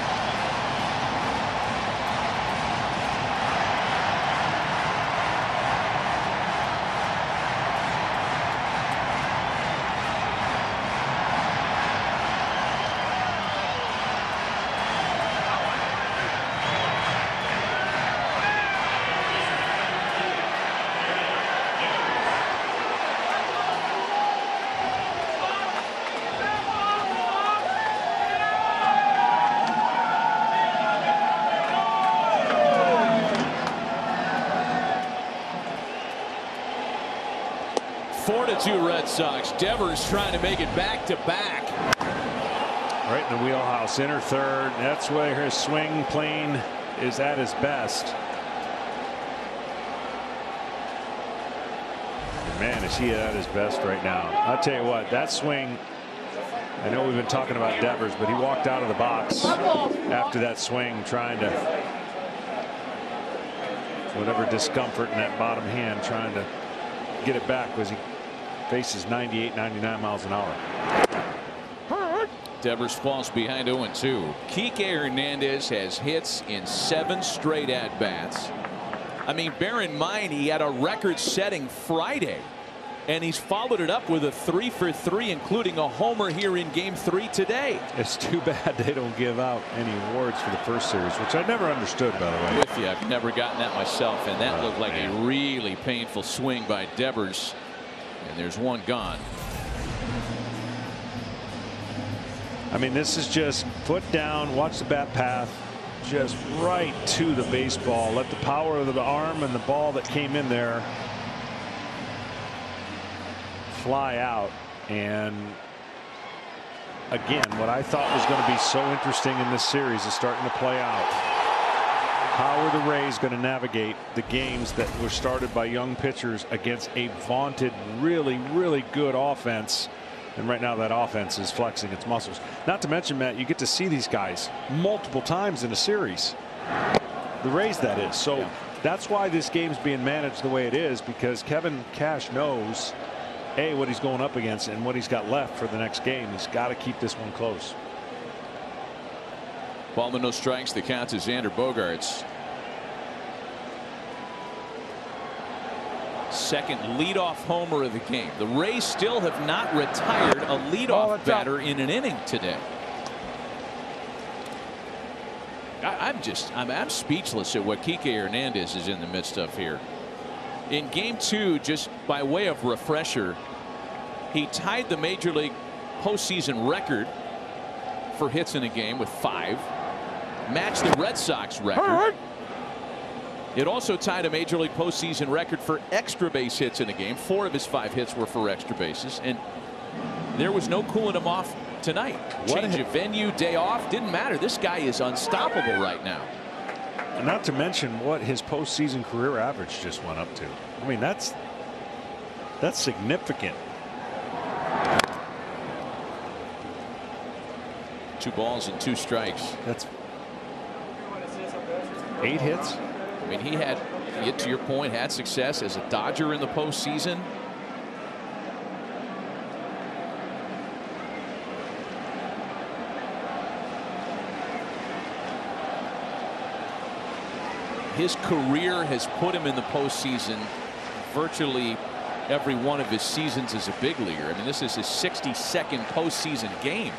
Four to two Red Sox. Devers trying to make it back to back. Right in the wheelhouse, inner third. That's where his swing plane is at his best. Man, is he at his best right now. I'll tell you what, that swing. I know we've been talking about Devers, but he walked out of the box after that swing trying to whatever discomfort in that bottom hand trying to get it back was he faces 98 99 miles an hour. Devers falls behind 0 2. Kike Hernandez has hits in seven straight at bats. I mean, bear in mind he had a record setting Friday and he's followed it up with a three for three including a homer here in game three today. It's too bad they don't give out any awards for the first series which I never understood by the way. With you I've never gotten that myself and that oh, looked like man. a really painful swing by Devers and there's one gone. I mean this is just foot down watch the bat path just right to the baseball let the power of the arm and the ball that came in there fly out and again what I thought was going to be so interesting in this series is starting to play out. How are the Rays going to navigate the games that were started by young pitchers against a vaunted really really good offense and right now that offense is flexing its muscles. Not to mention Matt you get to see these guys multiple times in a series. The Rays that is so yeah. that's why this game's being managed the way it is because Kevin Cash knows a what he's going up against and what he's got left for the next game. He's got to keep this one close. Ballman no strikes. The count is Xander Bogaerts. Second leadoff homer of the game. The Rays still have not retired a leadoff batter in an inning today. I, am just I'm, I'm speechless at what Kike Hernandez is in the midst of here. In game two, just by way of refresher, he tied the major league postseason record for hits in a game with five, matched the Red Sox record. It also tied a major league postseason record for extra base hits in a game. Four of his five hits were for extra bases, and there was no cooling him off tonight. Change of venue, day off, didn't matter. This guy is unstoppable right now. Not to mention what his postseason career average just went up to. I mean, that's that's significant. Two balls and two strikes. That's eight hits. I mean, he had, to your point, had success as a Dodger in the postseason. his career has put him in the postseason virtually every one of his seasons as a big leaguer. I mean, this is his 62nd postseason game.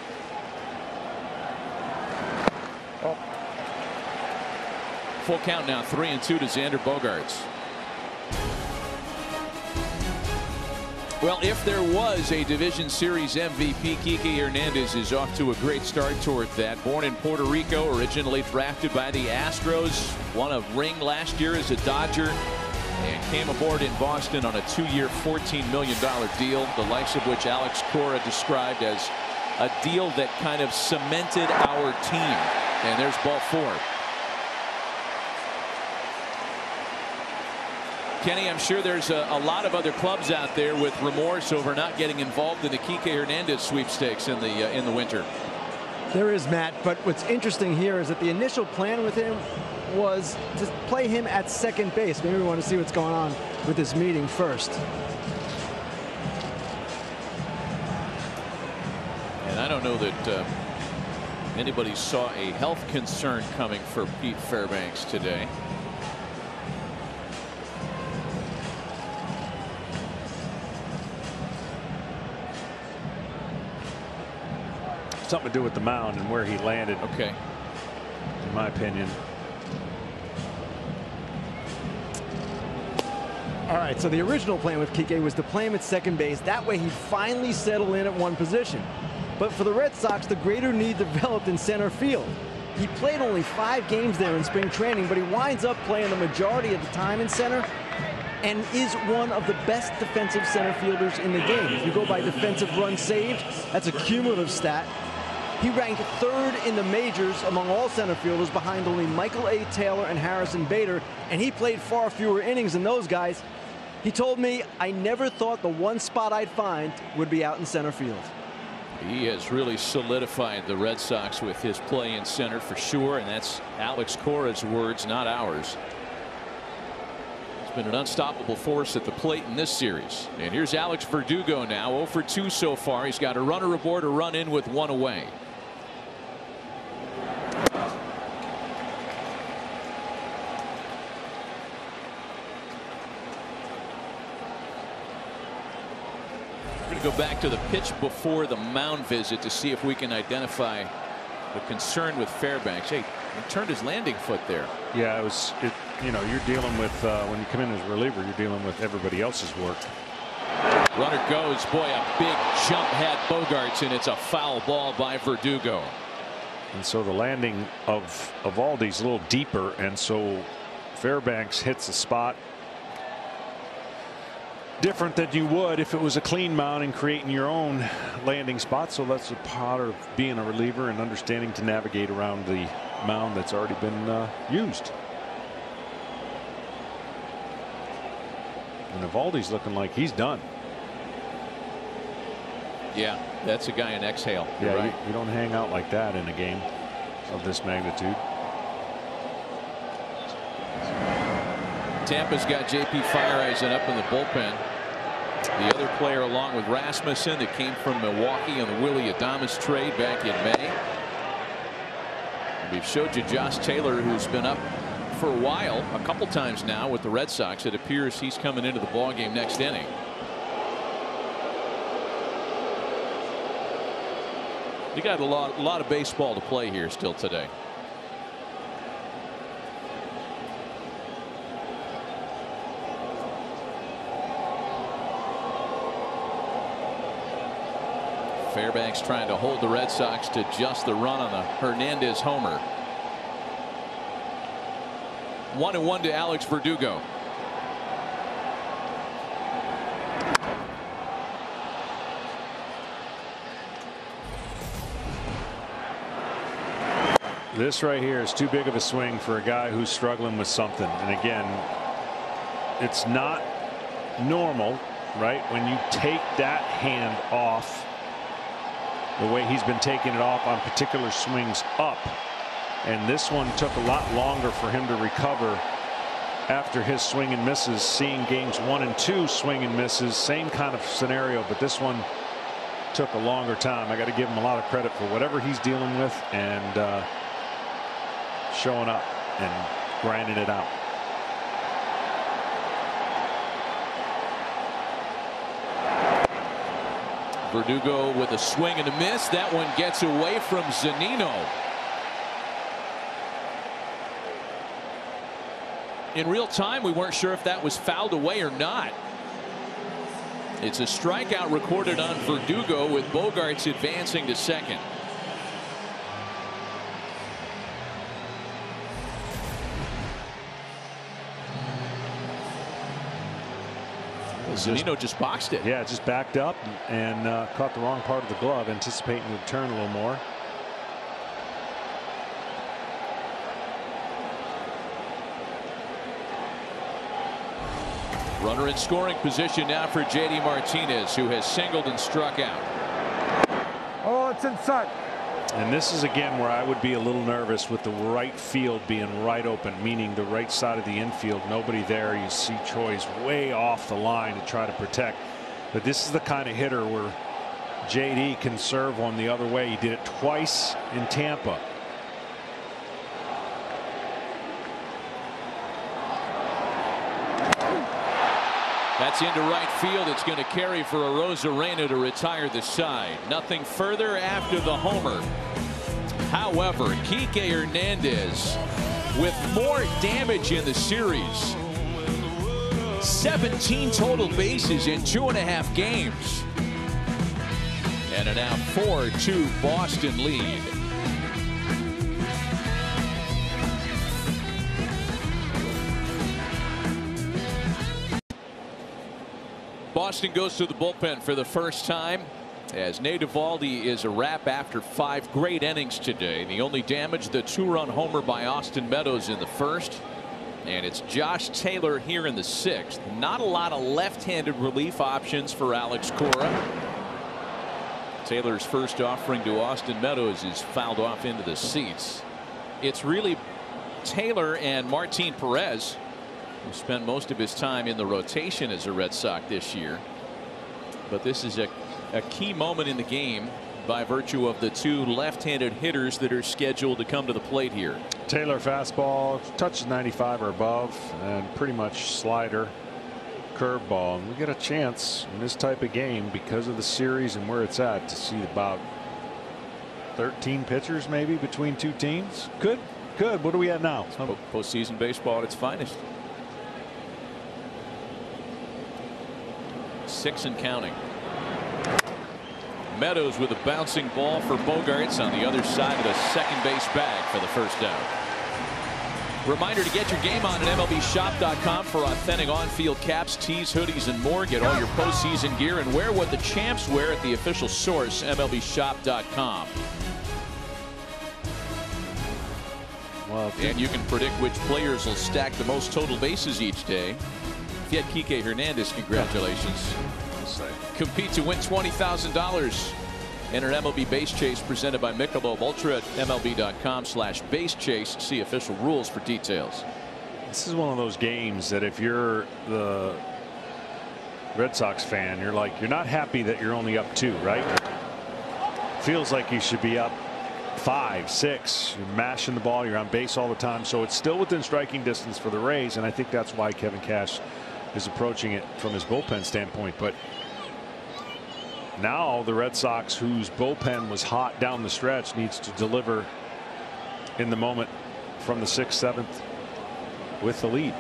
Full count now, three and two to Xander Bogaerts. Well, if there was a Division Series MVP, Kike Hernandez is off to a great start toward that. Born in Puerto Rico, originally drafted by the Astros, won a ring last year as a Dodger, and came aboard in Boston on a two-year, $14 million deal, the likes of which Alex Cora described as a deal that kind of cemented our team. And there's ball four. Kenny, I'm sure there's a, a, lot of other clubs out there with remorse over not getting involved in the Kike Hernandez sweepstakes in the uh, in the winter. There is Matt, but what's interesting here is that the initial plan with him was to play him at second base. Maybe we want to see what's going on with this meeting first. And I don't know that uh, anybody saw a health concern coming for Pete Fairbanks today. Something to do with the mound and where he landed. Okay. In my opinion. All right, so the original plan with Kike was to play him at second base. That way he'd finally settle in at one position. But for the Red Sox, the greater need developed in center field. He played only five games there in spring training, but he winds up playing the majority of the time in center and is one of the best defensive center fielders in the game. If you go by defensive run saved, that's a cumulative stat. He ranked third in the majors among all center fielders behind only Michael A. Taylor and Harrison Bader, and he played far fewer innings than those guys. He told me, I never thought the one spot I'd find would be out in center field. He has really solidified the Red Sox with his play in center for sure, and that's Alex Cora's words, not ours. He's been an unstoppable force at the plate in this series. And here's Alex Verdugo now, 0 for 2 so far. He's got a runner aboard, a run in with one away. We're going to go back to the pitch before the mound visit to see if we can identify the concern with Fairbanks. Hey, he turned his landing foot there. Yeah, it was. It, you know, you're dealing with uh, when you come in as a reliever, you're dealing with everybody else's work. Runner goes. Boy, a big jump had Bogaerts, and it's a foul ball by Verdugo. And so the landing of these a little deeper, and so Fairbanks hits the spot different than you would if it was a clean mound and creating your own landing spot. So that's a part of being a reliever and understanding to navigate around the mound that's already been uh, used. And Eovaldi's looking like he's done. Yeah, that's a guy in exhale. yeah, right. you, you don't hang out like that in a game of this magnitude. Tampa's got J.P. Feyereisen up in the bullpen. The other player along with Rasmussen that came from Milwaukee on the Willie Adames trade back in May. We've showed you Josh Taylor who's been up for a while a couple times now with the Red Sox. It appears he's coming into the ball game next inning. You got a lot, a lot of baseball to play here still today. Fairbanks trying to hold the Red Sox to just the run on the Hernandez homer. One and one to Alex Verdugo. This right here is too big of a swing for a guy who's struggling with something. And again, it's not normal, right? When you take that hand off the way he's been taking it off on particular swings up. And this one took a lot longer for him to recover after his swing and misses. Seeing games one and two swing and misses, same kind of scenario, but this one took a longer time. I got to give him a lot of credit for whatever he's dealing with and uh, showing up and grinding it out. Verdugo with a swing and a miss. That one gets away from Zunino. In real time, we weren't sure if that was fouled away or not. It's a strikeout recorded on Verdugo with Bogaerts advancing to second. Zunino just boxed it. Yeah, just backed up and uh, caught the wrong part of the glove, anticipating the turn a little more. Runner in scoring position now for JD Martinez, who has singled and struck out. Oh, it's inside. And this is again where I would be a little nervous with the right field being right open, meaning the right side of the infield. Nobody there. You see Choi's way off the line to try to protect. But this is the kind of hitter where JD can serve one the other way. He did it twice in Tampa. That's into right field. It's going to carry for Arozarena to retire the side. Nothing further after the homer. However, Kike Hernandez with more damage in the series. 17 total bases in two and a half games. And a now 4-2 Boston lead. Boston goes to the bullpen for the first time as Nate Eovaldi is a wrap after five great innings today. The only damage the two run homer by Austin Meadows in the first. And it's Josh Taylor here in the sixth. Not a lot of left handed relief options for Alex Cora. Taylor's first offering to Austin Meadows is fouled off into the seats. It's really Taylor and Martin Perez who spent most of his time in the rotation as a Red Sox this year. But this is a, a key moment in the game by virtue of the two left-handed hitters that are scheduled to come to the plate here. Taylor fastball touches 95 or above and pretty much slider curveball and we get a chance in this type of game because of the series and where it's at to see about 13 pitchers maybe between two teams. Good good what are we at now postseason baseball at its finest. Six and counting. Meadows with a bouncing ball for Bogaerts on the other side of the second base bag for the first down. Reminder to get your game on at MLBshop.com for authentic on-field caps, tees, hoodies, and more. Get all your postseason gear and wear what the champs wear at the official source, MLBshop.com. Well, and you can predict which players will stack the most total bases each day. You Kike Hernandez, congratulations. Compete to win $20,000. Enter MLB Base Chase presented by Michelob Ultra at MLB.com slash base chase. See official rules for details. This is one of those games that if you're the Red Sox fan, you're like, you're not happy that you're only up two, right? Feels like you should be up five, six. You're mashing the ball. You're on base all the time. So it's still within striking distance for the Rays. And I think that's why Kevin Cash is approaching it from his bullpen standpoint. But now the Red Sox, whose bullpen was hot down the stretch, needs to deliver in the moment from the sixth, seventh with the lead.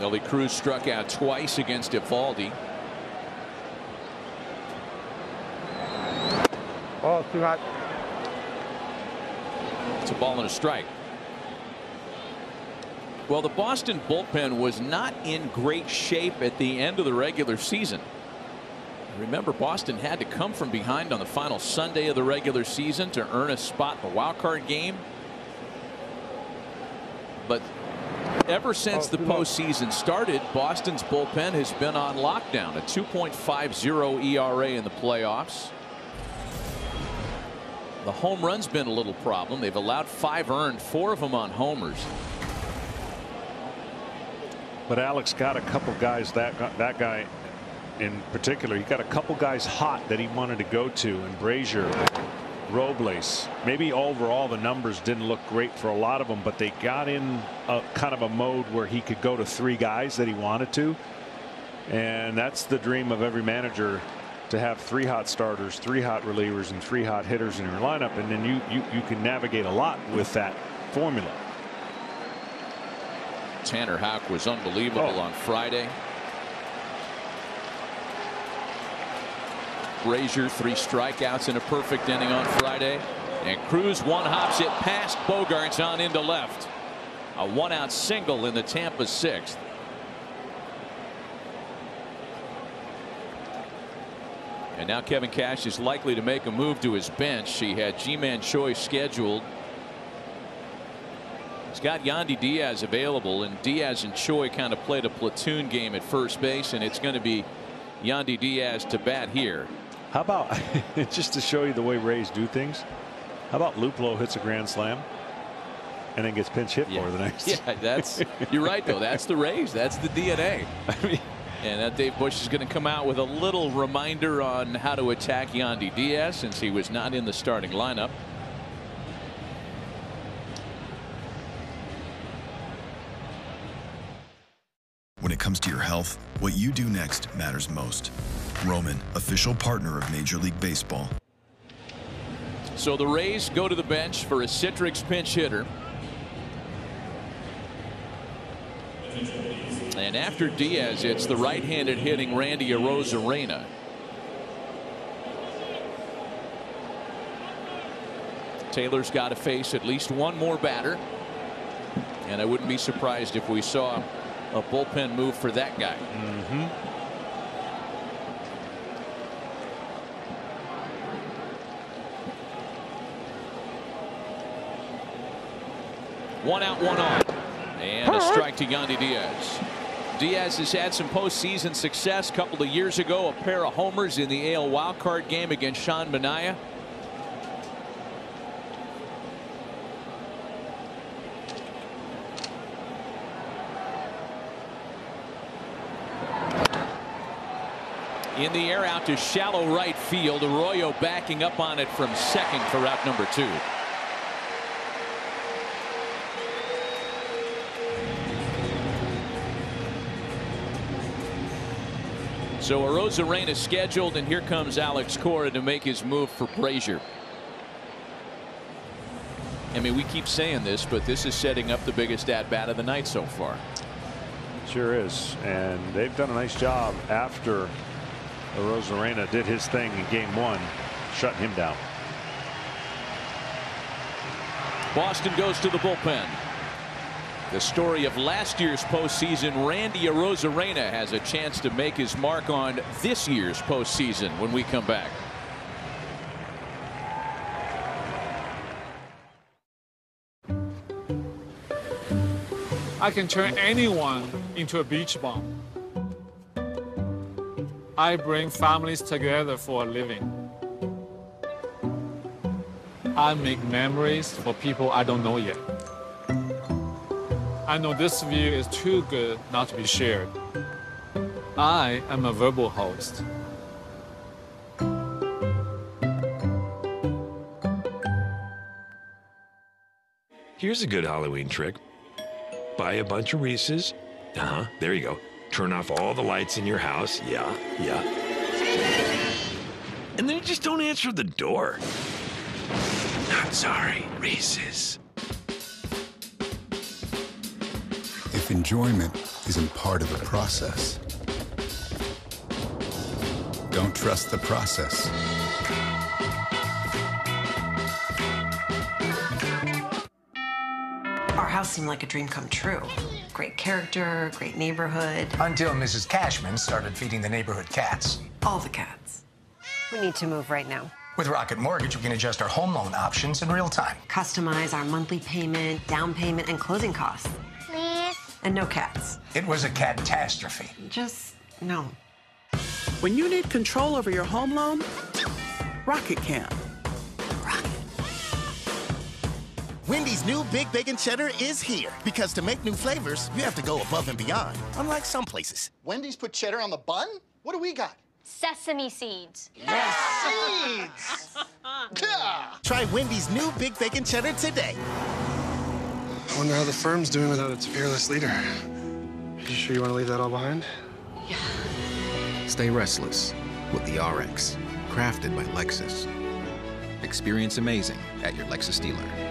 Nelly Cruz struck out twice against Eovaldi. Oh, too hot. It's a ball and a strike. Well, the Boston bullpen was not in great shape at the end of the regular season. Remember, Boston had to come from behind on the final Sunday of the regular season to earn a spot in the wild card game. But ever since oh, the postseason started, Boston's bullpen has been on lockdown. A 2.50 ERA in the playoffs. The home run's been a little problem. They've allowed five earned, four of them on homers. But Alex got a couple guys that that guy in particular he got a couple guys hot that he wanted to go to and Brazier Robles maybe overall the numbers didn't look great for a lot of them but they got in a kind of a mode where he could go to three guys that he wanted to And that's the dream of every manager to have three hot starters, three hot relievers, and three hot hitters in your lineup. And then you, you, you can navigate a lot with that formula. Tanner Houck was unbelievable Oh. on Friday. Brazier, three strikeouts and a perfect inning on Friday. And Cruz one hops it past Bogaerts on into left. A one out single in the Tampa sixth. And now Kevin Cash is likely to make a move to his bench. He had Ji-Man Choi scheduled. He's got Yandy Diaz available, and Diaz and Choi kind of played a platoon game at first base, and it's going to be Yandy Diaz to bat here. How about [LAUGHS] just to show you the way Rays do things? How about Luplow hits a grand slam and then gets pinch hit for the next? [LAUGHS] Yeah, that's you're right though. That's the Rays. That's the DNA. [LAUGHS] and that Dave Bush is going to come out with a little reminder on how to attack Yandy Diaz since he was not in the starting lineup. When it comes to your health, what you do next matters most. Roman, official partner of Major League Baseball. So the Rays go to the bench for a Citrix pinch hitter. And after Diaz, it's the right-handed hitting Randy Arozarena. Taylor's got to face at least one more batter. And I wouldn't be surprised if we saw a bullpen move for that guy. Mm-hmm. One out, one on. And a strike to Yandy Diaz. Diaz has had some postseason success a couple of years ago, a pair of homers in the AL wildcard game against Sean Manaea. In the air out to shallow right field. Arroyo backing up on it from second for route number two. So Arozarena is scheduled, and here comes Alex Cora to make his move for Brazier. I mean, we keep saying this, but this is setting up the biggest at bat of the night so far. Sure is. And they've done a nice job after Rosarena did his thing in game one, shutting him down. Boston goes to the bullpen. The story of last year's postseason, Randy Arozarena has a chance to make his mark on this year's postseason when we come back. I can turn anyone into a beach bum. I bring families together for a living. I make memories for people I don't know yet. I know this view is too good not to be shared. I am a Vrbo host. Here's a good Halloween trick. Buy a bunch of Reese's. Uh huh. There you go. Turn off all the lights in your house. Yeah, yeah. And then you just don't answer the door. Not sorry, Reese's. If enjoyment isn't part of the process, don't trust the process. Our house seemed like a dream come true. Great character, great neighborhood. Until Mrs. Cashman started feeding the neighborhood cats. All the cats. We need to move right now. With Rocket Mortgage, we can adjust our home loan options in real time. Customize our monthly payment, down payment, and closing costs. Please. And no cats. It was a catastrophe. Just no. When you need control over your home loan, Rocket can. Wendy's new Big Bacon Cheddar is here. Because to make new flavors, you have to go above and beyond, unlike some places. Wendy's put cheddar on the bun? What do we got? Sesame seeds. Yes, seeds! [LAUGHS] yeah! Try Wendy's new Big Bacon Cheddar today. I wonder how the firm's doing without its fearless leader. Are you sure you want to leave that all behind? Yeah. Stay restless with the RX, crafted by Lexus. Experience amazing at your Lexus dealer.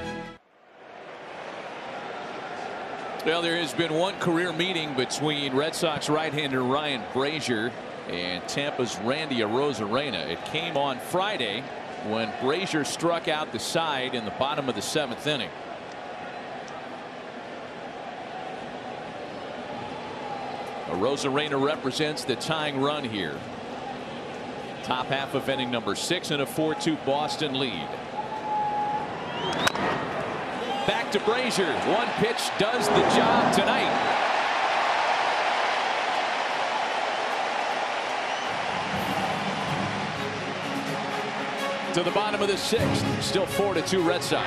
Well, there has been one career meeting between Red Sox right-hander Ryan Brazier and Tampa's Randy Arozarena. It came on Friday when Brazier struck out the side in the bottom of the seventh inning. Arozarena represents the tying run here. Top half of inning number six and a 4-2 Boston lead. Back to Brazier. One pitch does the job tonight. To the bottom of the sixth. Still 4 to 2 Red Sox.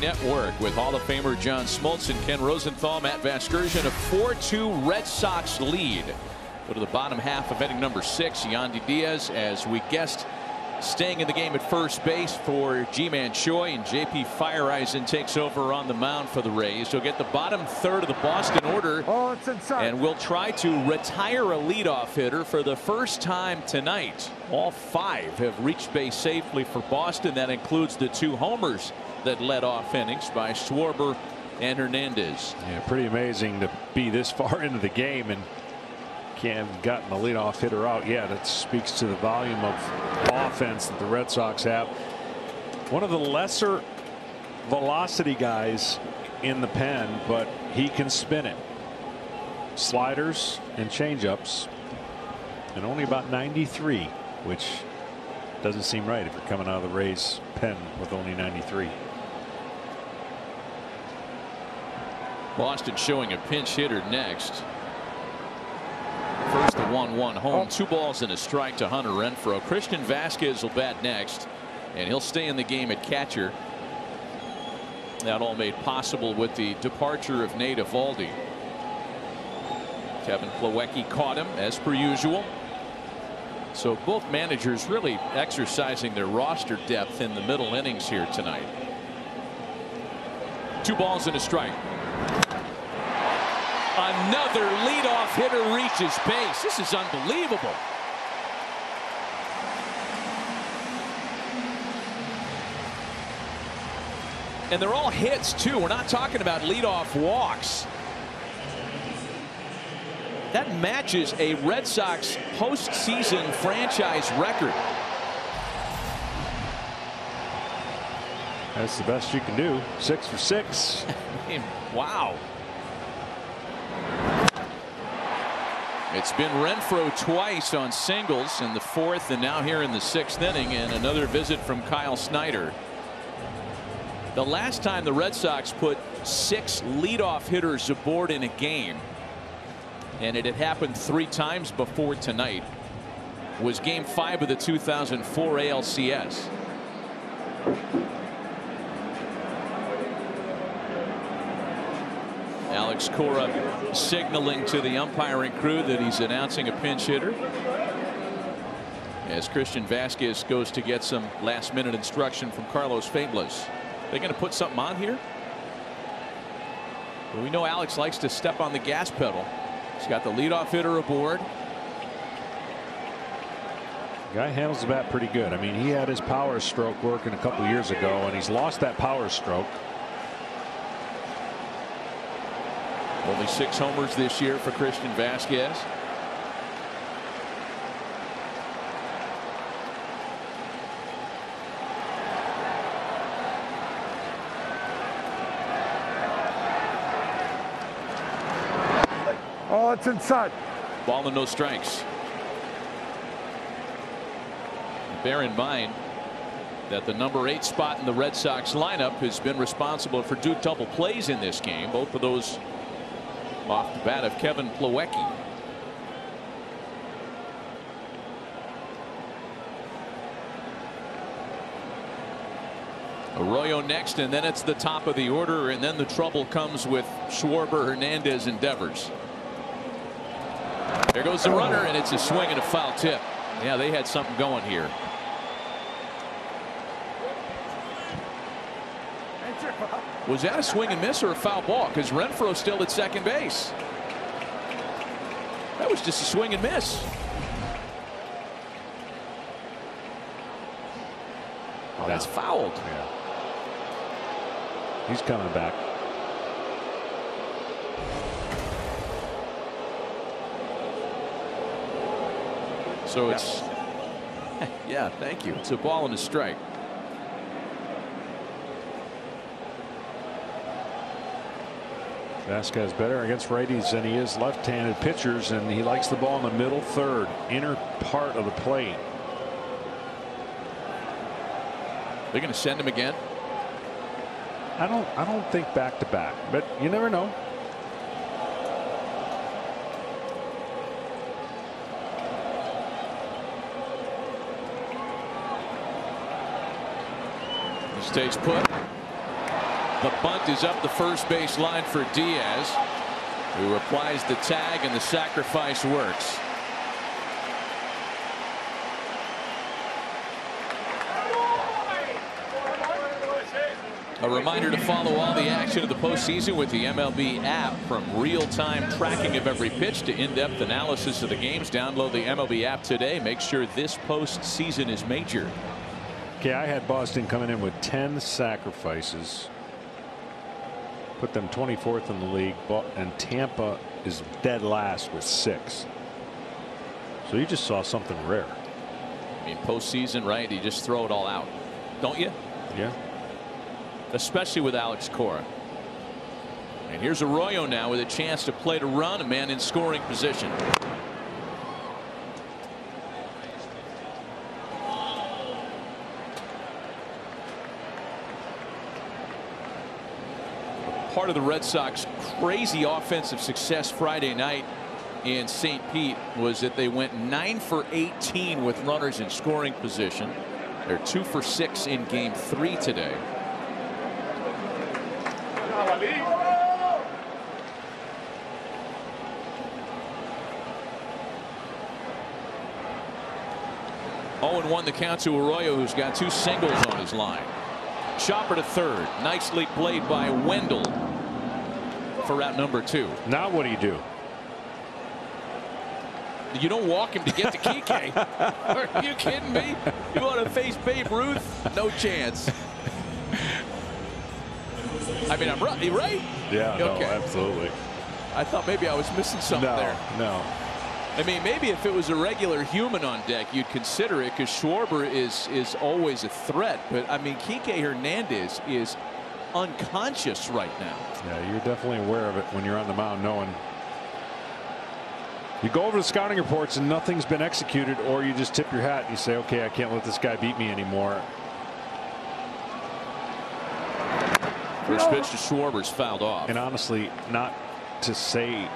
Network with Hall of Famer John Smoltz and Ken Rosenthal, Matt Vasgersian, a 4-2 Red Sox lead. Go to the bottom half of inning number six. Yandy Diaz, as we guessed, staying in the game at first base for Ji-Man Choi, and JP Feyereisen takes over on the mound for the Rays. He'll get the bottom third of the Boston order, oh, it's inside. and will try to retire a leadoff hitter for the first time tonight. All five have reached base safely for Boston. That includes the two homers that led off innings by Schwarber and Hernandez. Yeah, pretty amazing to be this far [LAUGHS] into the game and can't gotten the leadoff hitter out yet. It speaks to the volume of offense that the Red Sox have. One of the lesser velocity guys in the pen, but he can spin it. Sliders and changeups, and only about 93, which doesn't seem right if you're coming out of the Rays pen with only 93. Boston showing a pinch hitter next. The 1-1 home. Oh. Two balls and a strike to Hunter Renfroe. Christian Vasquez will bat next. And he'll stay in the game at catcher. That all made possible with the departure of Nate Eovaldi. Kevin Plawecki caught him as per usual. So both managers really exercising their roster depth in the middle innings here tonight. Two balls and a strike. Another leadoff hitter reaches base. This is unbelievable. And they're all hits, too. We're not talking about leadoff walks. That matches a Red Sox postseason franchise record. That's the best you can do. Six for six. [LAUGHS] I mean, wow. It's been Renfroe twice on singles in the fourth and now here in the sixth inning and another visit from Kyle Snyder. The last time the Red Sox put six leadoff hitters aboard in a game and it had happened three times before tonight was game five of the 2004 ALCS. Alex Cora signaling to the umpiring crew that he's announcing a pinch hitter. As Christian Vasquez goes to get some last minute instruction from Carlos Febles. They going to put something on here? Well, we know Alex likes to step on the gas pedal. He's got the leadoff hitter aboard. Guy handles the bat pretty good. I mean, he had his power stroke working a couple years ago, and he's lost that power stroke. Only six homers this year for Christian Vasquez. Oh, it's inside. Ball and no strikes. Bear in mind that the number eight spot in the Red Sox lineup has been responsible for two double plays in this game. Both of those off the bat of Kevin Plawecki. Arroyo next and then it's the top of the order and then the trouble comes with Schwarber Hernandez and Devers. There goes the runner and it's a swing and a foul tip. Yeah they had something going here. Hey, Was that a swing and miss or a foul ball? Because Renfroe still at second base. That was just a swing and miss. Oh, that's fouled. Yeah. He's coming back. So it's [LAUGHS] yeah, thank you. It's a ball and a strike. Vasquez better against righties than he is left-handed pitchers, and he likes the ball in the middle third, inner part of the plate. They're going to send him again. I don't. I don't think back to back, but you never know. He stays put. The bunt is up the first base line for Diaz, who applies the tag, and the sacrifice works. A reminder to follow all the action of the postseason with the MLB app. From real-time tracking of every pitch to in-depth analysis of the games, download the MLB app today. Make sure this postseason is major. Okay, I had Boston coming in with 10 sacrifices. Put them 24th in the league, and Tampa is dead last with six. So you just saw something rare. I mean, postseason, right? You just throw it all out, don't you? Yeah. Especially with Alex Cora. And here's Arroyo now with a chance to play to run a man in scoring position. Part of the Red Sox crazy offensive success Friday night in St. Pete was that they went 9 for 18 with runners in scoring position. They're 2 for 6 in game 3 today. Oh, and one the count to Arroyo, who's got two singles on his line. Chopper to third. Nicely played by Wendle for route number two. Now what do you do? You don't walk him to get to Kike. [LAUGHS] Are you kidding me? You want to face Babe Ruth? No chance. I mean, I'm right. right? Yeah, okay. no, absolutely. I thought maybe I was missing something no, there. No. I mean, maybe if it was a regular human on deck, you'd consider it because Schwarber is is always a threat. But I mean, Kike Hernandez is unconscious right now. Yeah, you're definitely aware of it when you're on the mound, knowing you go over the scouting reports and nothing's been executed, or you just tip your hat and you say, okay, I can't let this guy beat me anymore. First pitch to Schwarber's fouled off. And honestly, not to say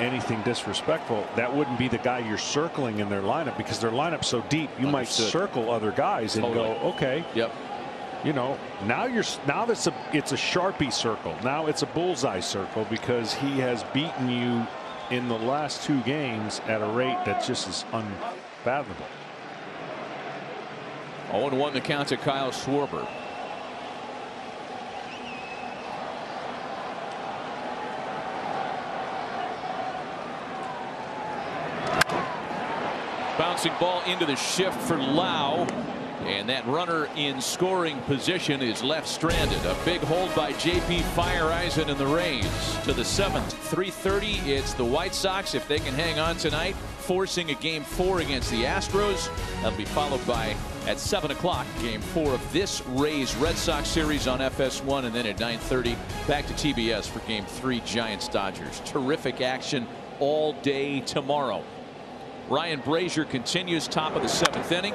anything disrespectful, that wouldn't be the guy you're circling in their lineup because their lineup's so deep. You Understood. might circle other guys and totally. go, okay. Yep. You know, now you're now that's a it's a sharpie circle. Now it's a bullseye circle because he has beaten you in the last two games at a rate that just is unfathomable. 0 1 the count to Kyle Schwarber. Bouncing ball into the shift for Lowe. And that runner in scoring position is left stranded. A big hold by J.P. Feyereisen and the Rays to the seventh. 3:30. It's the White Sox if they can hang on tonight, forcing a game four against the Astros. That'll be followed by at 7 o'clock game four of this Rays Red Sox series on FS1 and then at 9:30 back to TBS for game three Giants Dodgers. Terrific action all day tomorrow. Ryan Brazier continues top of the seventh inning.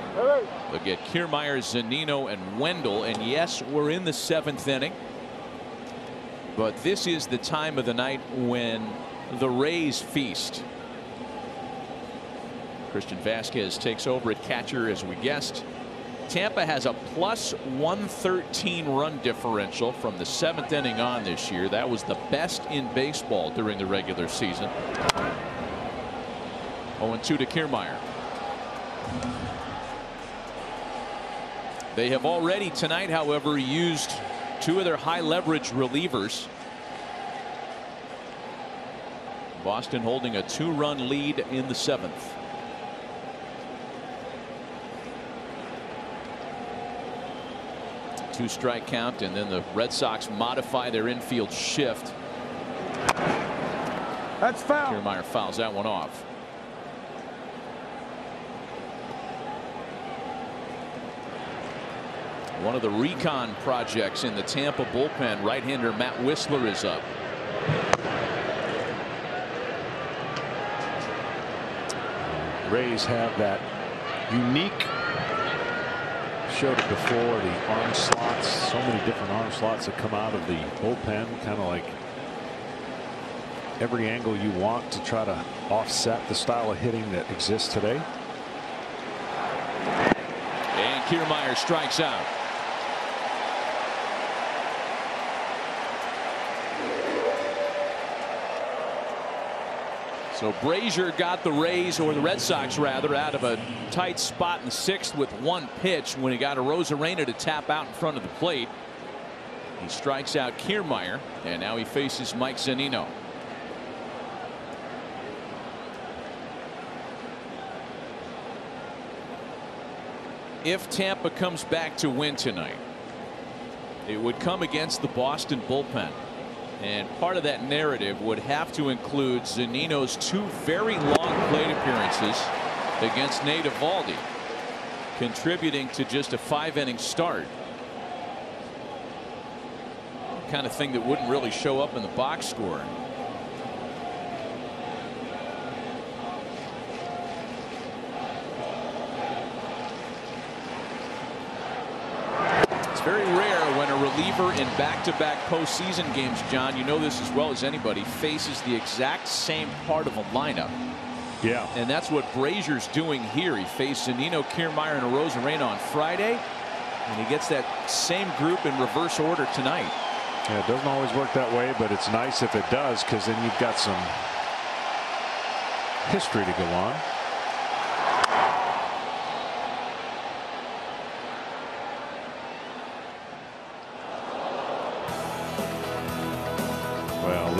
They'll get Kiermaier, Zunino, and Wendle. And yes, we're in the seventh inning. But this is the time of the night when the Rays feast. Christian Vasquez takes over at catcher as we guessed. Tampa has a plus 113 run differential from the seventh inning on this year. That was the best in baseball during the regular season. 0-2 to Kiermaier. They have already tonight, however, used two of their high leverage relievers. Boston holding a two run lead in the seventh. Two strike count and then the Red Sox modify their infield shift. That's foul. Kiermaier fouls that one off. One of the recon projects in the Tampa bullpen right-hander Matt Wisler is up. Rays have that unique showed it before the arm slots so many different arm slots that come out of the bullpen kind of like every angle you want to try to offset the style of hitting that exists today. And Kiermaier strikes out. So Brasier got the Rays or the Red Sox rather out of a tight spot in sixth with one pitch when he got Arozarena to tap out in front of the plate. He strikes out Kiermaier and now he faces Mike Zunino. If Tampa comes back to win tonight, it would come against the Boston bullpen. And part of that narrative would have to include Zunino's two very long plate appearances against Nate Eovaldi, contributing to just a five inning start. Kind of thing that wouldn't really show up in the box score. It's very rare when a reliever in back-to-back postseason games, John, you know this as well as anybody, faces the exact same part of a lineup. Yeah. And that's what Brasier's doing here. He faced Zunino, Kiermaier, and Arozarena on Friday. And he gets that same group in reverse order tonight. Yeah, it doesn't always work that way, but it's nice if it does because then you've got some history to go on.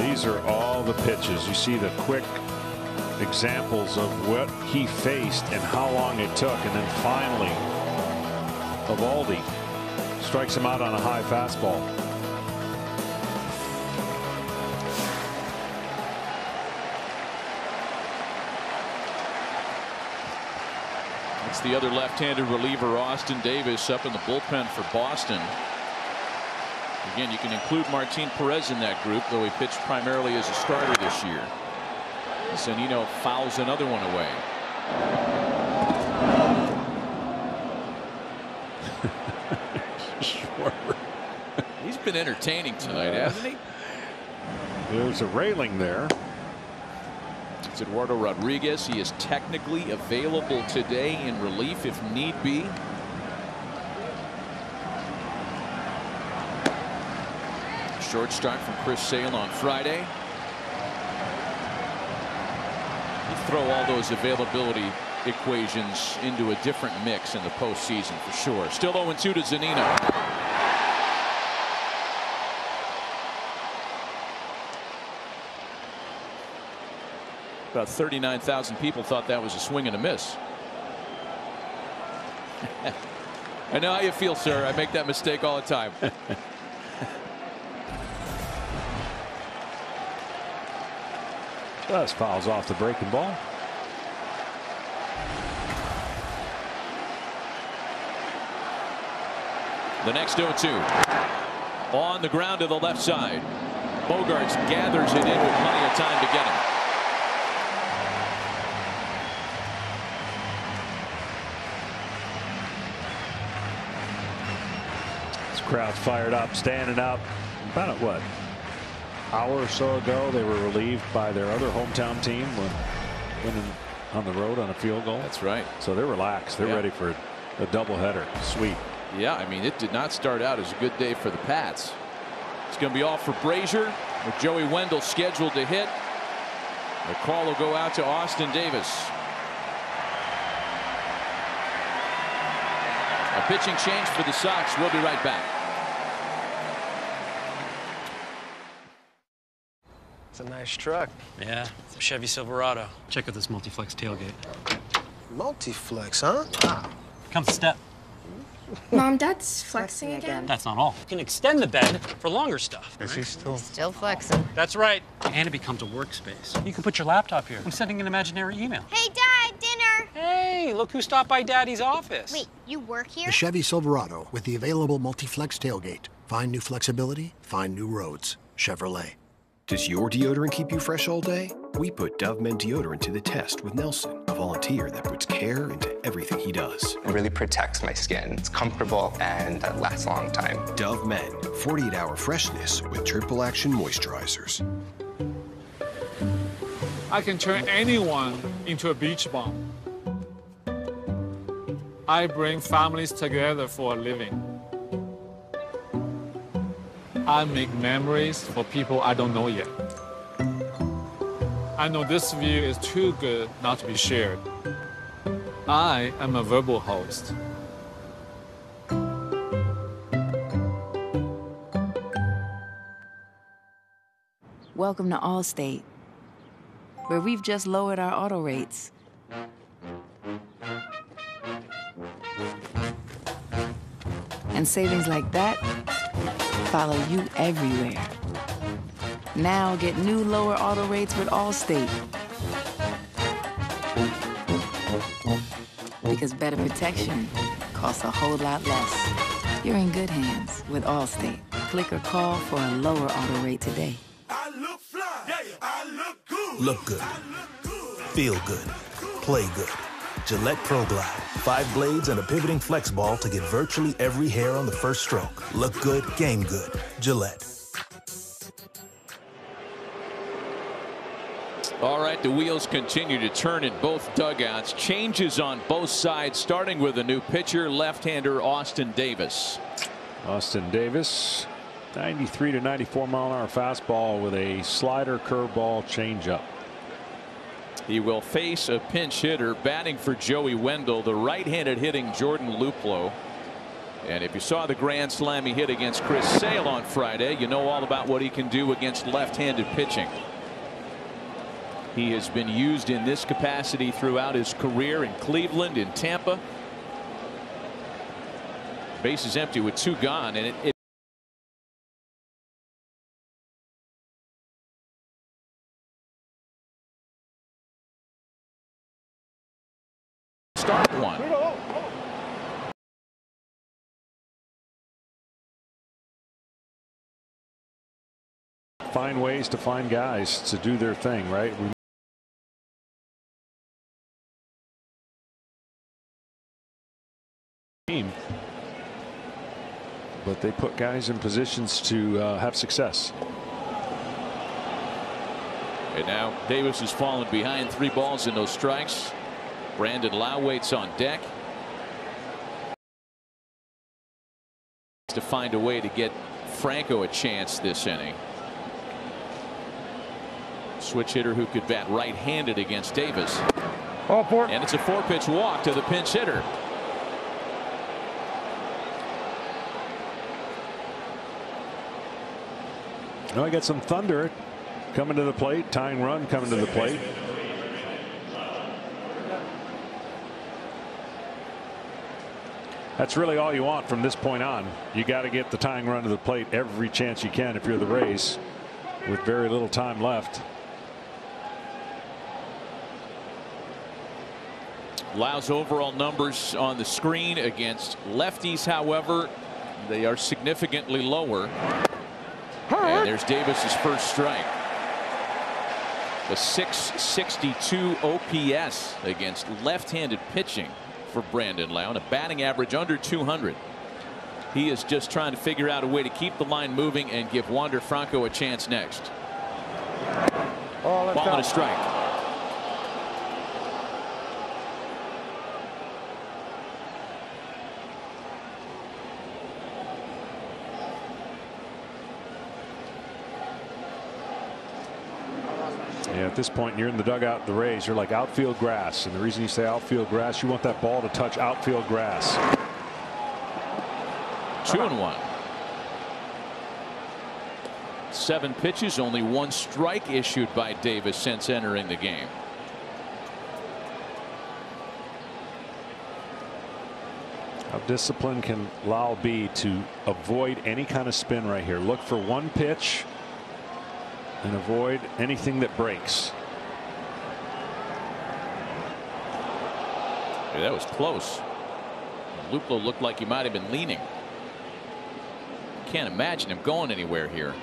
These are all the pitches. You see the quick examples of what he faced and how long it took. And then finally, Eovaldi strikes him out on a high fastball. It's the other left-handed reliever, Austin Davis, up in the bullpen for Boston. Again, you can include Martin Perez in that group, though he pitched primarily as a starter this year. Zunino fouls another one away. [LAUGHS] He's been entertaining tonight, hasn't he? There's a railing there. It's Eduardo Rodriguez. He is technically available today in relief if need be. Short start from Chris Sale on Friday. You throw all those availability equations into a different mix in the postseason for sure. Still 0-2 to Zunino. About 39,000 people thought that was a swing and a miss. [LAUGHS] I know how you feel, sir. I make that mistake all the time. [LAUGHS] Does fouls off the breaking ball. The next 0 2 on the ground to the left side. Bogaerts gathers it in with plenty of time to get him. This crowd's fired up, standing up. About what? Hour or so ago, they were relieved by their other hometown team when winning on the road on a field goal. That's right. So they're relaxed. They're Yeah. ready for a doubleheader. Sweet. Yeah, I mean, it did not start out as a good day for the Pats. It's going to be all for Brasier with Joey Wendle scheduled to hit. The call will go out to Austin Davis. A pitching change for the Sox. We'll be right back. It's a nice truck. Yeah, it's a Chevy Silverado. Check out this multiflex tailgate. Multiflex, huh? Ah. Wow. Come step. Mom, Dad's flexing again. That's not all. You can extend the bed for longer stuff. Is he still? Still flexing. That's right. And it becomes a workspace. You can put your laptop here. I'm sending an imaginary email. Hey, Dad, dinner. Hey, look who stopped by Daddy's office. Wait, you work here? The Chevy Silverado with the available multi-flex tailgate. Find new flexibility, find new roads. Chevrolet. Does your deodorant keep you fresh all day? We put Dove Men deodorant to the test with Nelson, a volunteer that puts care into everything he does. It really protects my skin. It's comfortable and it lasts a long time. Dove Men, 48 hour freshness with triple action moisturizers. I can turn anyone into a beach bum. I bring families together for a living. I make memories for people I don't know yet. I know this view is too good not to be shared. I am a Vrbo host. Welcome to Allstate, where we've just lowered our auto rates. And savings like that follow you everywhere. Now get new lower auto rates with Allstate. Because better protection costs a whole lot less. You're in good hands with Allstate. Click or call for a lower auto rate today. I look fly. Yeah, I look good. Look good. Feel good. Play good. Gillette Pro Glide. Five blades and a pivoting flex ball to get virtually every hair on the first stroke. Look good, game good. Gillette. All right, the wheels continue to turn in both dugouts. Changes on both sides, starting with a new pitcher, left-hander Austin Davis. Austin Davis, 93 to 94 mile an hour fastball with a slider, curveball, changeup. He will face a pinch hitter batting for Joey Wendle, the right-handed hitting Jordan Luplow. And if you saw the grand slam he hit against Chris Sale on Friday, you know all about what he can do against left-handed pitching. He has been used in this capacity throughout his career in Cleveland, in Tampa. Base is empty with two gone, and it, it Find ways to find guys to do their thing, right? But they put guys in positions to uh, have success. And now Davis has fallen behind three balls in those strikes. Brandon Lowe waits on deck. To find a way to get Franco a chance this inning. Switch hitter who could bat right handed against Davis. And it's a four pitch walk to the pinch hitter. Now I got some thunder coming to the plate. Tying run coming to the plate. That's really all you want from this point on. You got to get the tying run to the plate every chance you can if you're the Rays with very little time left. Lowe's overall numbers on the screen against lefties, however, they are significantly lower. And there's Davis's first strike. The 662 OPS against left-handed pitching for Brandon Lowe, and a batting average under 200. He is just trying to figure out a way to keep the line moving and give Wander Franco a chance next. Oh, Ball and a strike. At this point, you're in the dugout, the Rays, you're like outfield grass. And the reason you say outfield grass, you want that ball to touch outfield grass. Two and one. seven pitches, only one strike issued by Davis since entering the game. How disciplined can Lyle be to avoid any kind of spin right here? Look for one pitch and avoid anything that breaks. That was close. Luplow looked like he might have been leaning. Can't imagine him going anywhere here.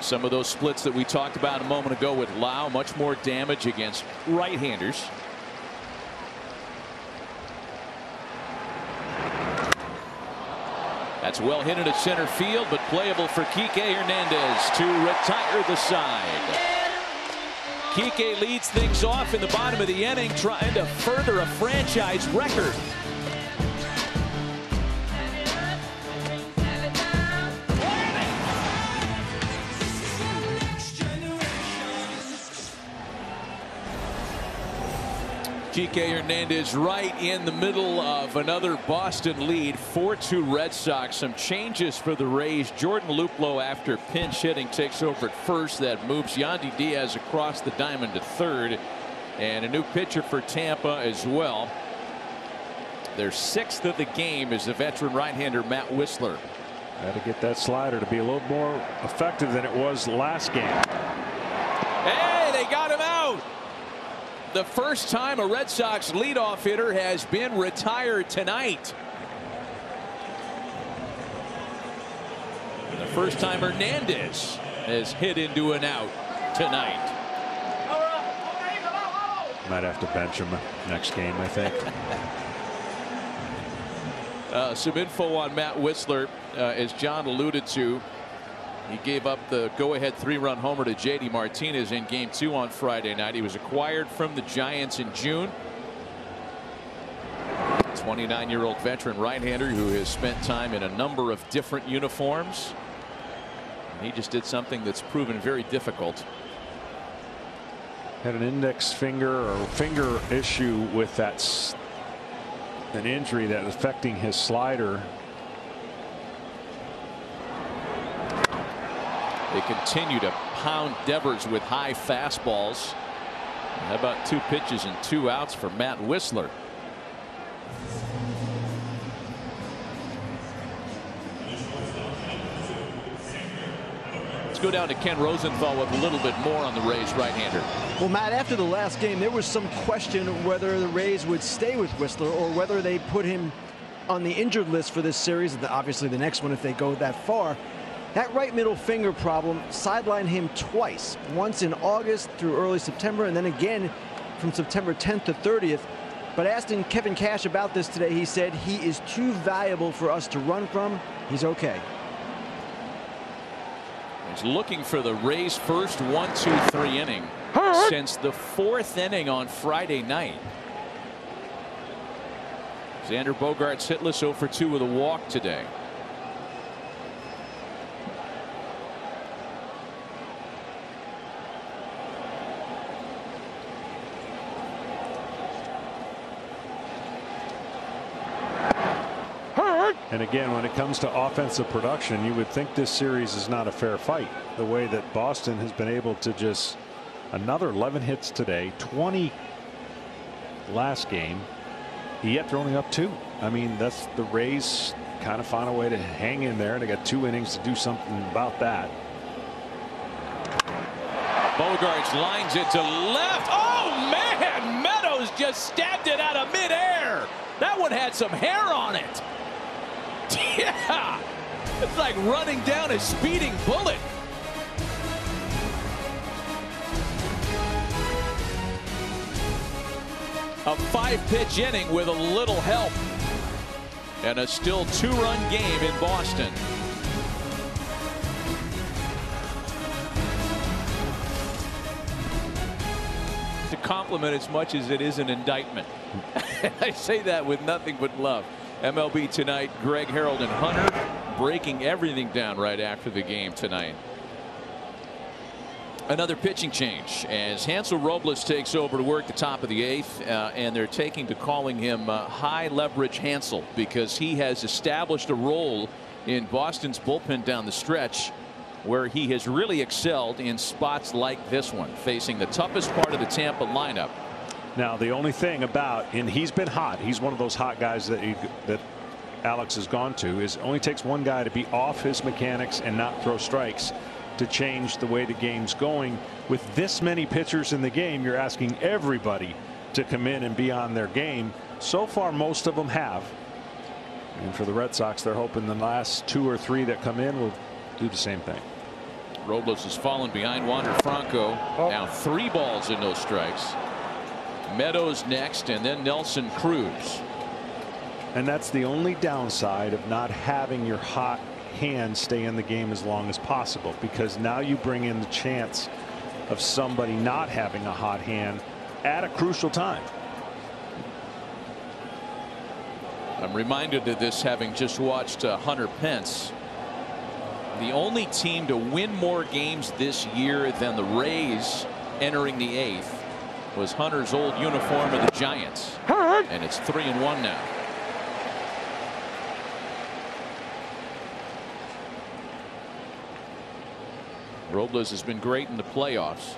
Some of those splits that we talked about a moment ago with Lowe, much more damage against right-handers. That's well hit into center field, but playable for Kike Hernandez to retire the side. Kike leads things off in the bottom of the inning, trying to further a franchise record. Kike Hernandez right in the middle of another Boston lead 4-2 Red Sox some changes for the Rays Jordan Luplow after pinch hitting takes over at first that moves Yandy Diaz across the diamond to third and a new pitcher for Tampa as well. Their sixth of the game is the veteran right-hander Matt Wisler. Got to get that slider to be a little more effective than it was last game. Hey, they got him out the first time a Red Sox leadoff hitter has been retired tonight. The first time Hernandez has hit into an out tonight. Might have to bench him next game, I think. [LAUGHS] uh, some info on Matt Wisler, uh, as John alluded to. He gave up the go-ahead three-run homer to J.D. Martinez in Game Two on Friday night. He was acquired from the Giants in June. 29-year-old veteran right-hander who has spent time in a number of different uniforms. And he just did something that's proven very difficult. Had an index finger or finger issue with that an injury that affecting his slider They continue to pound Devers with high fastballs. How about two pitches and two outs for Matt Wisler? Let's go down to Ken Rosenthal with a little bit more on the Rays right-hander. Well, Matt, after the last game, there was some question whether the Rays would stay with Wisler or whether they put him on the injured list for this series. Obviously, the next one if they go that far. That right middle finger problem sidelined him twice, once in August through early September, and then again from September 10th to 30th. But asking Kevin Cash about this today, he said he is too valuable for us to run from. He's okay. He's looking for the Rays' first one, two, three inning since the fourth inning on Friday night. Xander Bogaerts hitless 0 for 2 with a walk today. And again, when it comes to offensive production, you would think this series is not a fair fight. The way that Boston has been able to just another 11 hits today, 20 last game, yet only up two. I mean, that's the Rays kind of find a way to hang in there. They got two innings to do something about that. Bogaerts lines it to left. Oh, man! Meadows just stabbed it out of midair. That one had some hair on it. [LAUGHS] Yeah! It's like running down a speeding bullet. A five pitch inning with a little help. And a still two run game in Boston. To compliment as much as it is an indictment. [LAUGHS] I say that with nothing but love. MLB tonight, Greg Harold and Hunter breaking everything down right after the game tonight. Another pitching change as Hansel Robles takes over to work the top of the eighth uh, and they're taking to calling him uh, high leverage Hansel because he has established a role in Boston's bullpen down the stretch where he has really excelled in spots like this one facing the toughest part of the Tampa lineup. Now the only thing about and he's been hot he's one of those hot guys that you, that Alex has gone to is only takes one guy to be off his mechanics and not throw strikes to change the way the game's going. With this many pitchers in the game, you're asking everybody to come in and be on their game. So far, most of them have. And for the Red Sox, they're hoping the last two or three that come in will do the same thing. Robles has fallen behind Wander Franco. Oh. Now three balls and no strikes. Meadows next and then Nelson Cruz. And that's the only downside of not having your hot hand stay in the game as long as possible because now you bring in the chance of somebody not having a hot hand at a crucial time. I'm reminded of this having just watched uh, Hunter Pence. The only team to win more games this year than the Rays entering the eighth was Hunter's old uniform of the Giants. And it's three and one now. Robles has been great in the playoffs.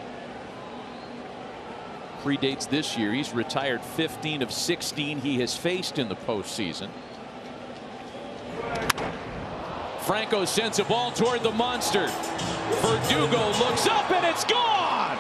Predates this year. He's retired 15 of 16 he has faced in the postseason. Franco sends a ball toward the monster. Verdugo looks up and it's gone.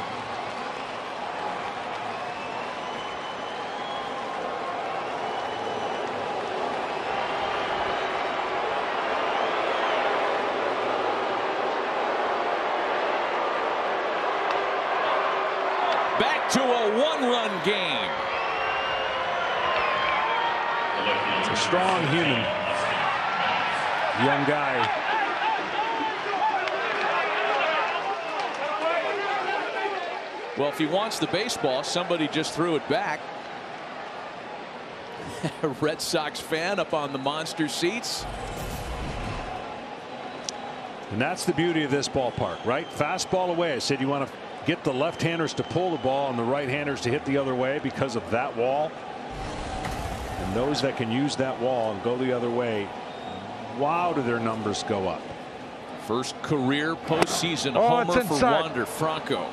Back to a one-run game. It's a strong human. Young guy. Well, if he wants the baseball, somebody just threw it back. A [LAUGHS] Red Sox fan up on the monster seats. And that's the beauty of this ballpark, right? Fastball away. I said you want to get the left-handers to pull the ball and the right-handers to hit the other way because of that wall. And those that can use that wall and go the other way, wow, do their numbers go up. First career postseason Oh, homer for inside. Wander Franco.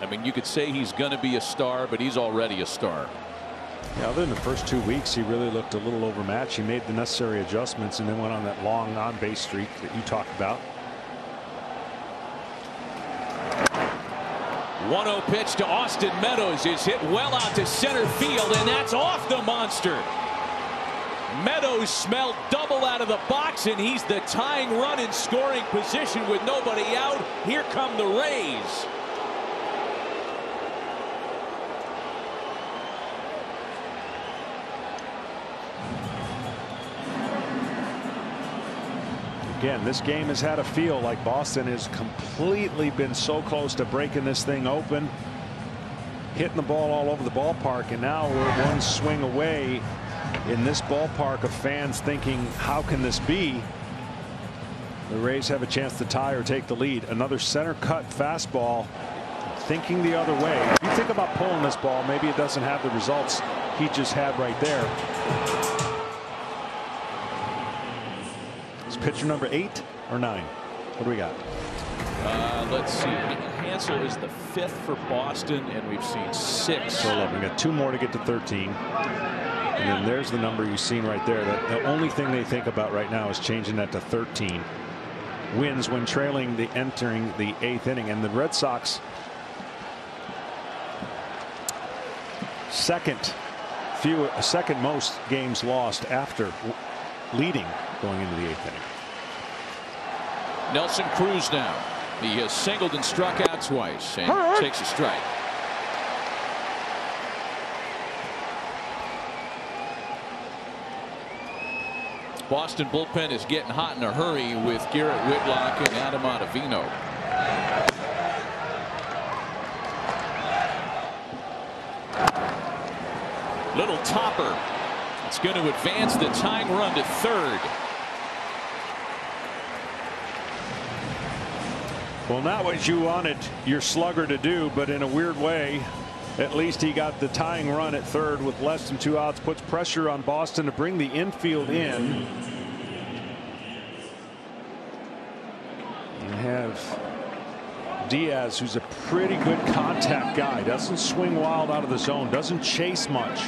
I mean, you could say he's going to be a star, but he's already a star. Yeah, other than the first two weeks, he really looked a little overmatched. He made the necessary adjustments and then went on that long on-base streak that you talked about. 1-0 pitch to Austin Meadows is hit well out to center field, and that's off the monster. Meadows smelled double out of the box, and he's the tying run in scoring position with nobody out. Here come the Rays. Again, this game has had a feel like Boston has completely been so close to breaking this thing open, hitting the ball all over the ballpark, and now we're one swing away in this ballpark of fans thinking, how can this be? The Rays have a chance to tie or take the lead. Another center cut fastball, thinking the other way. If you think about pulling this ball, maybe it doesn't have the results he just had right there. Is pitcher number eight or nine? What do we got? Uh, let's see. Hansel is the fifth for Boston, and we've seen six. So 11. We got two more to get to 13. And then there's the number you've seen right there. That the only thing they think about right now is changing that to 13. Wins when trailing the entering the eighth inning. And the Red Sox second few second most games lost after leading going into the eighth inning. Nelson Cruz now. He has singled and struck out twice and takes a strike. Boston bullpen is getting hot in a hurry with Garrett Whitlock and Adam Ottavino. Little topper It's going to advance the tying run to third. Well, not what you wanted your slugger to do, but in a weird way, at least he got the tying run at third with less than two outs, puts pressure on Boston to bring the infield in. You have Diaz, who's a pretty good contact guy, doesn't swing wild out of the zone, doesn't chase much.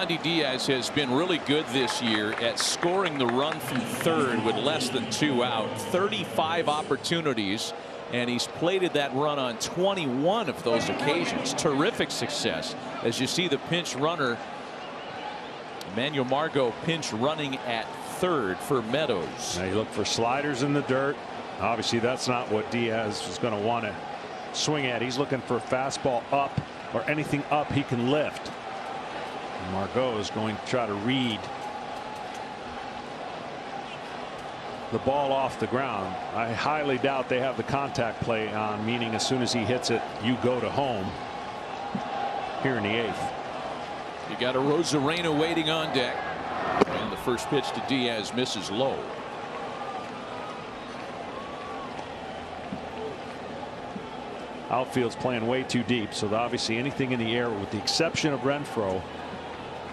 Yandy Diaz has been really good this year at scoring the run from third with less than two out 35 opportunities and he's plated that run on 21 of those occasions terrific success as you see the pinch runner Emmanuel Margot pinch running at third for Meadows. Now you look for sliders in the dirt. Obviously that's not what Diaz is going to want to swing at. He's looking for a fastball up or anything up he can lift. Margot is going to try to read the ball off the ground. I highly doubt they have the contact play on, meaning as soon as he hits it, you go to home here in the eighth. You got a Arozarena waiting on deck. And the first pitch to Diaz misses low. Outfield's playing way too deep, so obviously anything in the air, with the exception of Renfroe,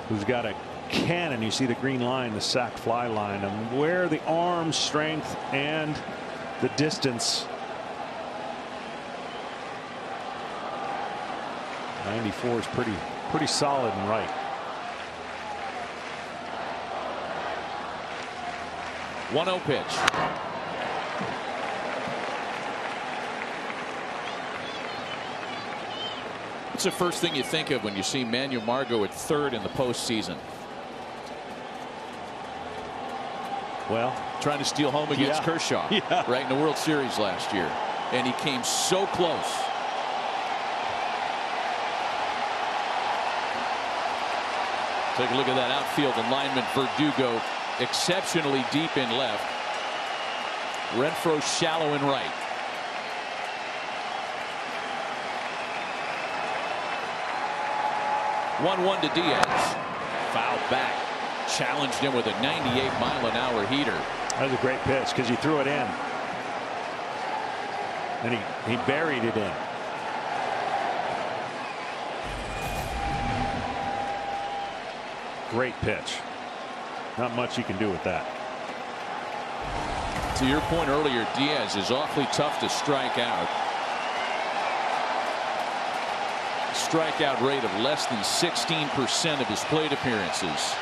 who's got a cannon. You see the green line, the sac fly line, and where the arm strength and the distance. 94 is pretty pretty solid and right. One 0 pitch. What's the first thing you think of when you see Manuel Margot at third in the postseason? Well, trying to steal home against yeah. Kershaw, [LAUGHS] yeah. right in the World Series last year, and he came so close. Take a look at that outfield alignment. Verdugo exceptionally deep in left. Renfroe shallow in right. One one to Diaz. Foul back. Challenged him with a 98 mile an hour heater. That was a great pitch because he threw it in. And he, he buried it in. Great pitch. Not much you can do with that. To your point earlier, Diaz is awfully tough to strike out. Strikeout rate of less than 16% of his plate appearances.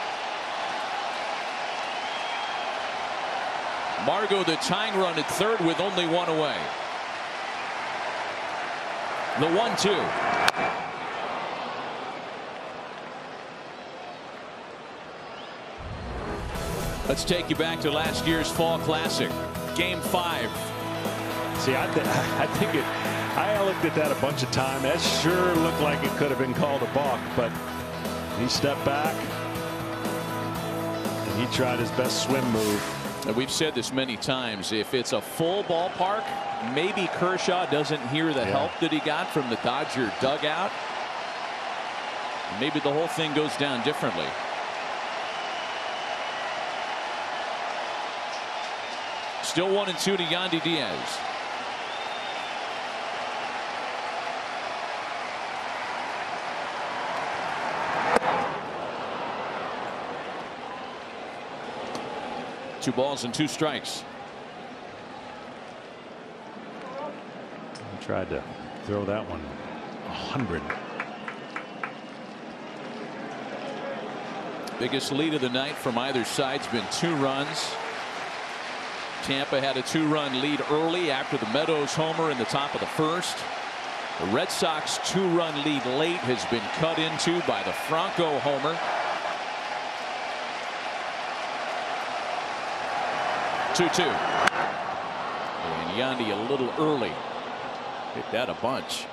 Margot the tying run at third with only one away. The one two. Let's take you back to last year's Fall Classic. Game five. See, I, th [LAUGHS] I think it. I looked at that a bunch of times. That sure looked like it could have been called a balk, but he stepped back and he tried his best swim move. And we've said this many times. If it's a full ballpark, maybe Kershaw doesn't hear the Yeah. help that he got from the Dodger dugout. Maybe the whole thing goes down differently. Still one and two to Yandy Diaz. Two balls and two strikes. He tried to throw that one a hundred. Biggest lead of the night from either side's been two runs. Tampa had a two run lead early after the Meadows homer in the top of the first. The Red Sox two run lead late has been cut into by the Franco homer. 2 2. And Yandy a little early. Hit that a bunch.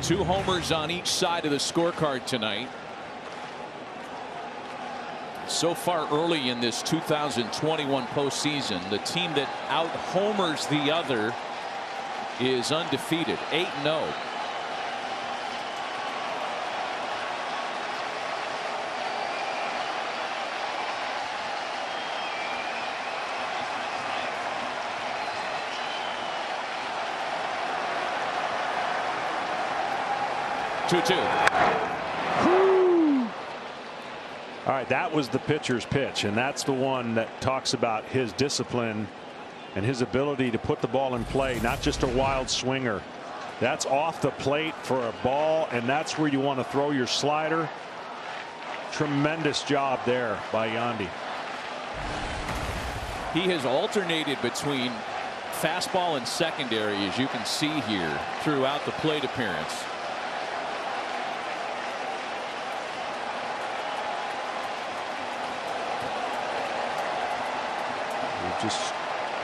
Two homers on each side of the scorecard tonight. So far early in this 2021 postseason, the team that out homers the other is undefeated 8 0. Two two. All right, that was the pitcher's pitch, and that's the one that talks about his discipline and his ability to put the ball in play, not just a wild swinger. That's off the plate for a ball, and that's where you want to throw your slider. Tremendous job there by Yandy. He has alternated between fastball and secondary, as you can see here, throughout the plate appearance. Just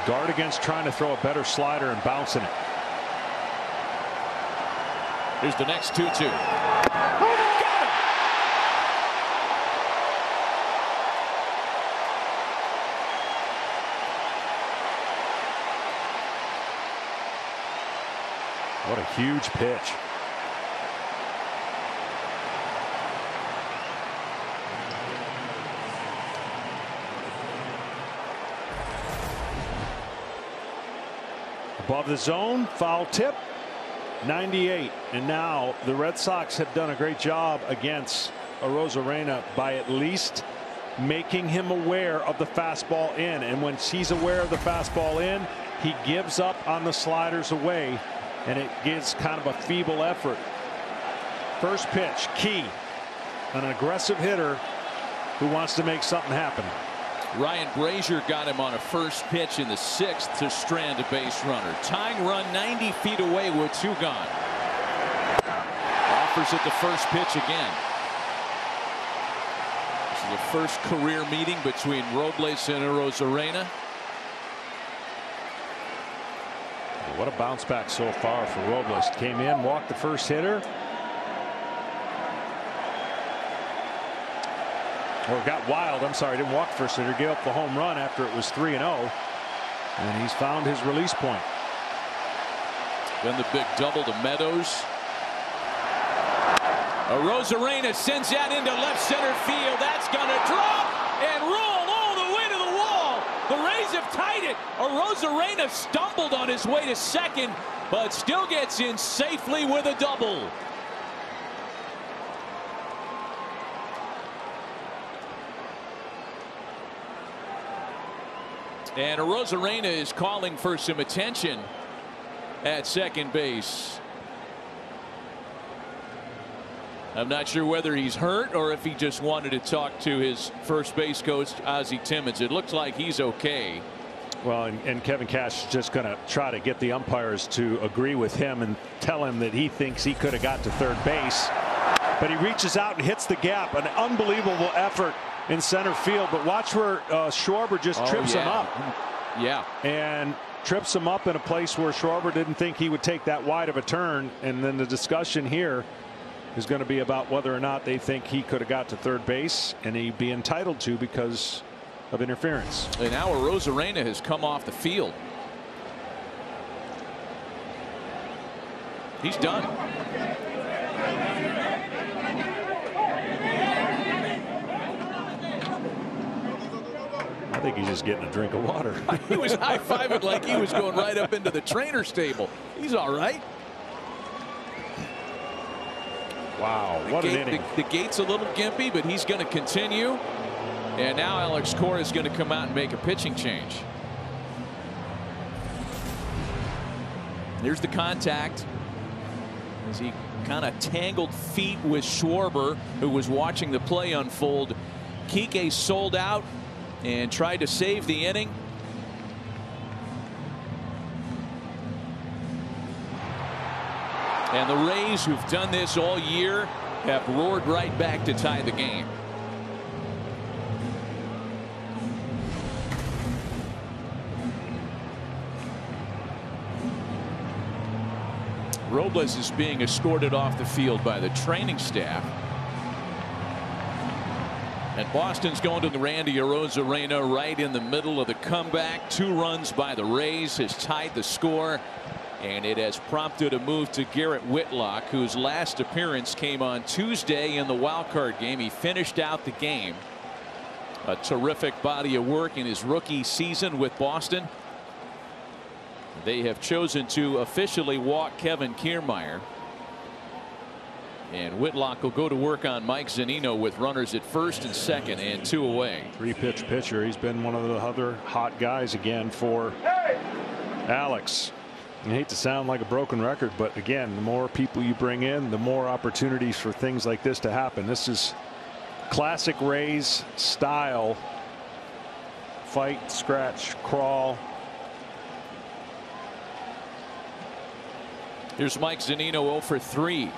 guard against trying to throw a better slider and bouncing it. Here's the next 2 2. What a huge pitch. Above the zone, foul tip, 98. And now the Red Sox have done a great job against Arozarena by at least making him aware of the fastball in. And when he's aware of the fastball in, he gives up on the sliders away, and it gives kind of a feeble effort. First pitch, key. An aggressive hitter who wants to make something happen. Ryan Brasier got him on a first pitch in the sixth to strand a base runner. Tying run 90 feet away with two gone. Offers at the first pitch again. This is the first career meeting between Robles and Arozarena. What a bounce back so far for Robles. Came in, walked the first hitter. Or got wild. I'm sorry, didn't walk first hitter. Gave up the home run after it was 3 and 0. And he's found his release point. Then the big double to Meadows. Arozarena sends that into left center field. That's going to drop and roll all the way to the wall. The Rays have tied it. Arozarena stumbled on his way to second, but still gets in safely with a double. And Arozarena is calling for some attention at second base. I'm not sure whether he's hurt or if he just wanted to talk to his first base coach, Ozzie Timmons. It looks like he's okay. Well, and, and Kevin Cash is just going to try to get the umpires to agree with him and tell him that he thinks he could have got to third base. But he reaches out and hits the gap. An unbelievable effort in center field. But watch where uh, Schwarber just Oh, trips him up. Yeah. And trips him up in a place where Schwarber didn't think he would take that wide of a turn. And then the discussion here is going to be about whether or not they think he could have got to third base and he'd be entitled to because of interference. And now Arozarena has come off the field. He's done. I think he's just getting a drink of water. [LAUGHS] he was high fiving like he was going right up into the trainer's table. He's all right. Wow, what the an inning. The, the gait's a little gimpy, but he's going to continue. And now Alex Cora is going to come out and make a pitching change. There's the contact as he kind of tangled feet with Schwarber, who was watching the play unfold. Kike sold out and tried to save the inning. And the Rays, who've done this all year, have roared right back to tie the game. Robles is being escorted off the field by the training staff. And Boston's going to the Randy Arozarena right in the middle of the comeback. Two runs by the Rays has tied the score. And it has prompted a move to Garrett Whitlock, whose last appearance came on Tuesday in the wild card game. He finished out the game. A terrific body of work in his rookie season with Boston. They have chosen to officially walk Kevin Kiermaier. And Whitlock will go to work on Mike Zunino with runners at first and second and two away. Three pitch pitcher. He's been one of the other hot guys again for Alex. I hate to sound like a broken record, but again, the more people you bring in, the more opportunities for things like this to happen. This is classic Rays style fight, scratch, crawl. Here's Mike Zunino 0 for 3.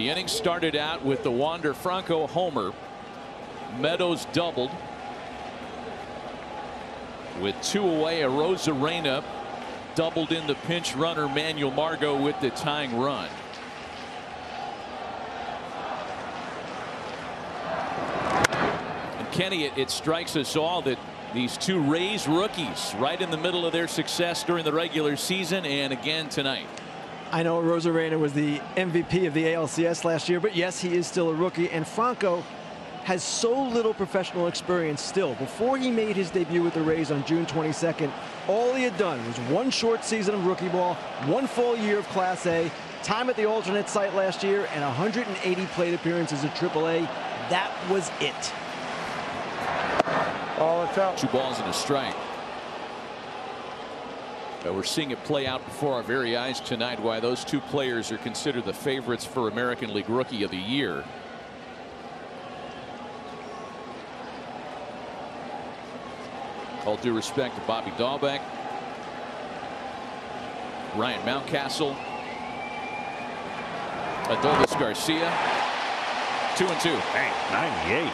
The inning started out with the Wander Franco homer. Meadows doubled. With two away, Arozarena doubled in the pinch runner Manuel Margot with the tying run. And Kenny, it, it strikes us all that these two Rays rookies right in the middle of their success during the regular season and again tonight. I know Arozarena was the MVP of the ALCS last year, but yes, he is still a rookie. And Franco has so little professional experience still. Before he made his debut with the Rays on June 22nd, all he had done was one short season of rookie ball, one full year of Class A, time at the alternate site last year, and 180 plate appearances at AAA. That was it. Ball, it's out. Two balls and a strike. But we're seeing it play out before our very eyes tonight why those two players are considered the favorites for American League Rookie of the Year. All due respect to Bobby Dalbec, Ryan Mountcastle, Adolis Garcia. Two and two. Hey, 98.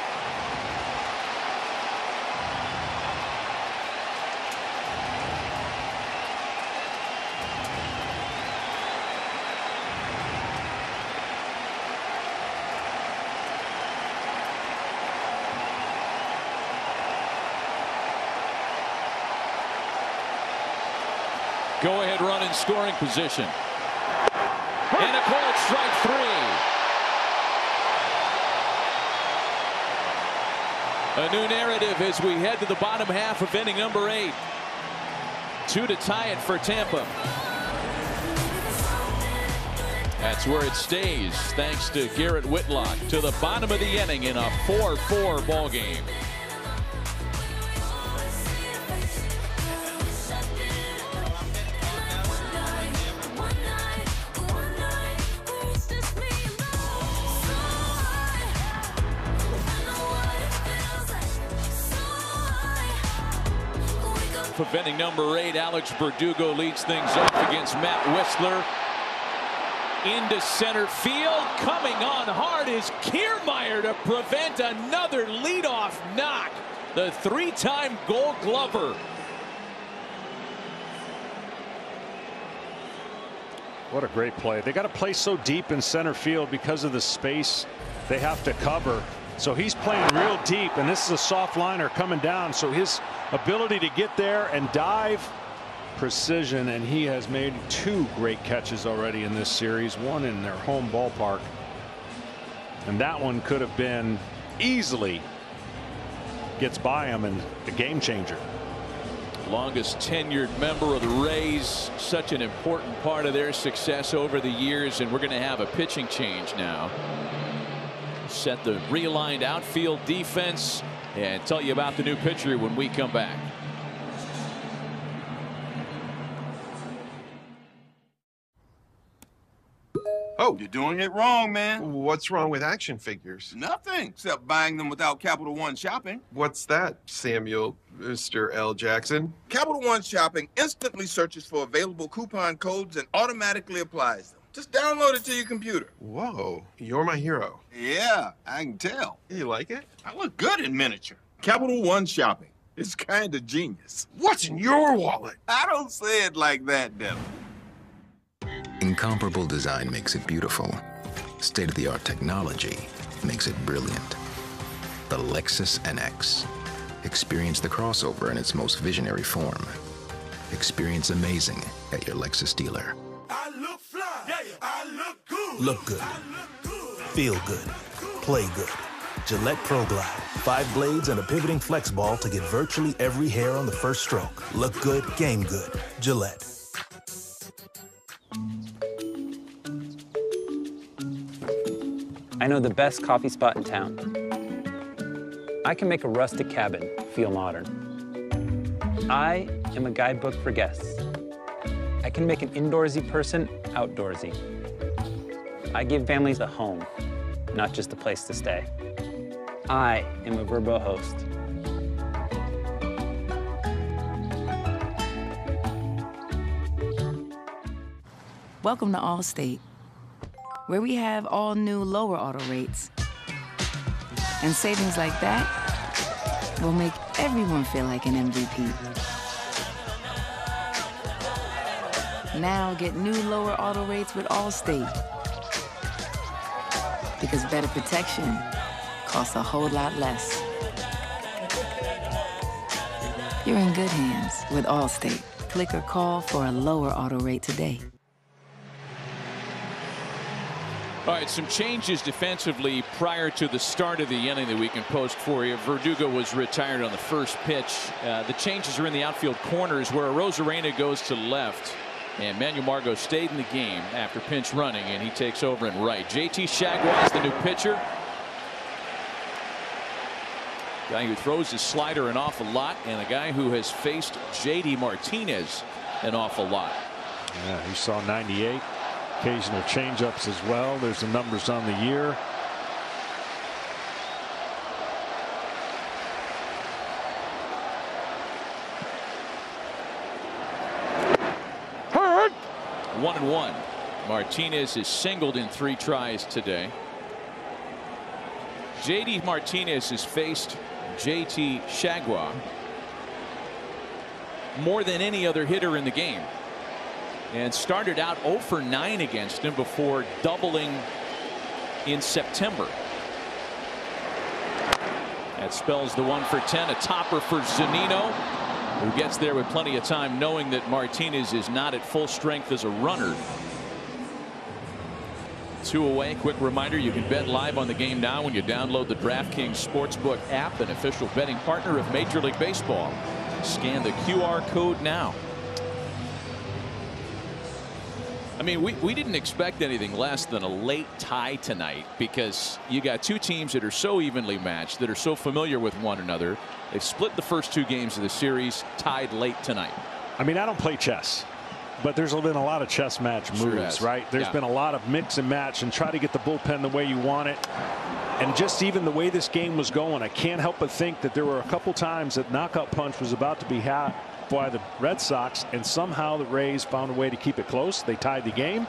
Go ahead run in scoring position. And a called strike three. A new narrative as we head to the bottom half of inning number eight. Two to tie it for Tampa. That's where it stays thanks to Garrett Whitlock to the bottom of the inning in a 4-4 ball game. Number eight. Alex Verdugo leads things off against Matt Wisler. Into center field. Coming on hard is Kiermaier to prevent another leadoff knock. The three-time gold glover. What a great play. They got to play so deep in center field because of the space they have to cover. So he's playing real deep, and this is a soft liner coming down. So his ability to get there and dive, precision, and he has made two great catches already in this series, one in their home ballpark. And that one could have been easily gets by him and a game changer. Longest tenured member of the Rays, such an important part of their success over the years, and we're going to have a pitching change now set the realigned outfield defense and tell you about the new pitcher when we come back. Oh, you're doing it wrong, man. What's wrong with action figures? Nothing, except buying them without Capital One shopping. What's that, Samuel, Mr. L. Jackson? Capital One shopping instantly searches for available coupon codes and automatically applies them Just download it to your computer. Whoa, you're my hero. Yeah, I can tell. You like it? I look good in miniature. Capital One shopping. It's kind of genius. What's in your wallet? I don't say it like that, Devin. Incomparable design makes it beautiful. State of the art technology makes it brilliant. The Lexus NX. Experience the crossover in its most visionary form. Experience amazing at your Lexus dealer. Look good. Feel good. Play good. Gillette Pro Glide. Five blades and a pivoting flex ball to get virtually every hair on the first stroke. Look good, game good. Gillette. I know the best coffee spot in town. I can make a rustic cabin feel modern. I am a guidebook for guests. I can make an indoorsy person outdoorsy. I give families a home, not just a place to stay. I am a Vrbo host. Welcome to Allstate, where we have all new lower auto rates. And savings like that will make everyone feel like an MVP. Now get new lower auto rates with Allstate. Because better protection costs a whole lot less. You're in good hands with Allstate. Click or call for a lower auto rate today. All right, some changes defensively prior to the start of the inning that we can post for you. Verdugo was retired on the first pitch. Uh, the changes are in the outfield corners where Arozarena goes to left. And Manuel Margot stayed in the game after pinch running, and he takes over in right. JT Chargois is the new pitcher. Guy who throws his slider an awful lot, and a guy who has faced JD Martinez an awful lot. Yeah, he saw 98. Occasional changeups as well. There's the numbers on the year. One and one. Martinez is singled in three tries today. JD Martinez has faced JT Chargois more than any other hitter in the game and started out 0 for 9 against him before doubling in September. That spells the one for 10 a topper for Zunino who gets there with plenty of time knowing that Martinez is not at full strength as a runner. Two away. Quick reminder you can bet live on the game now when you download the DraftKings Sportsbook app an official betting partner of Major League Baseball. Scan the QR code now. I mean, we, we didn't expect anything less than a late tie tonight because you got two teams that are so evenly matched, that are so familiar with one another. They've split the first two games of the series, tied late tonight. I mean, I don't play chess, but there's been a lot of chess match moves, Sure has. right? There's Yeah. been a lot of mix and match and try to get the bullpen the way you want it. And just even the way this game was going, I can't help but think that there were a couple times that knockout punch was about to be had by the Red Sox, and somehow the Rays found a way to keep it close. They tied the game.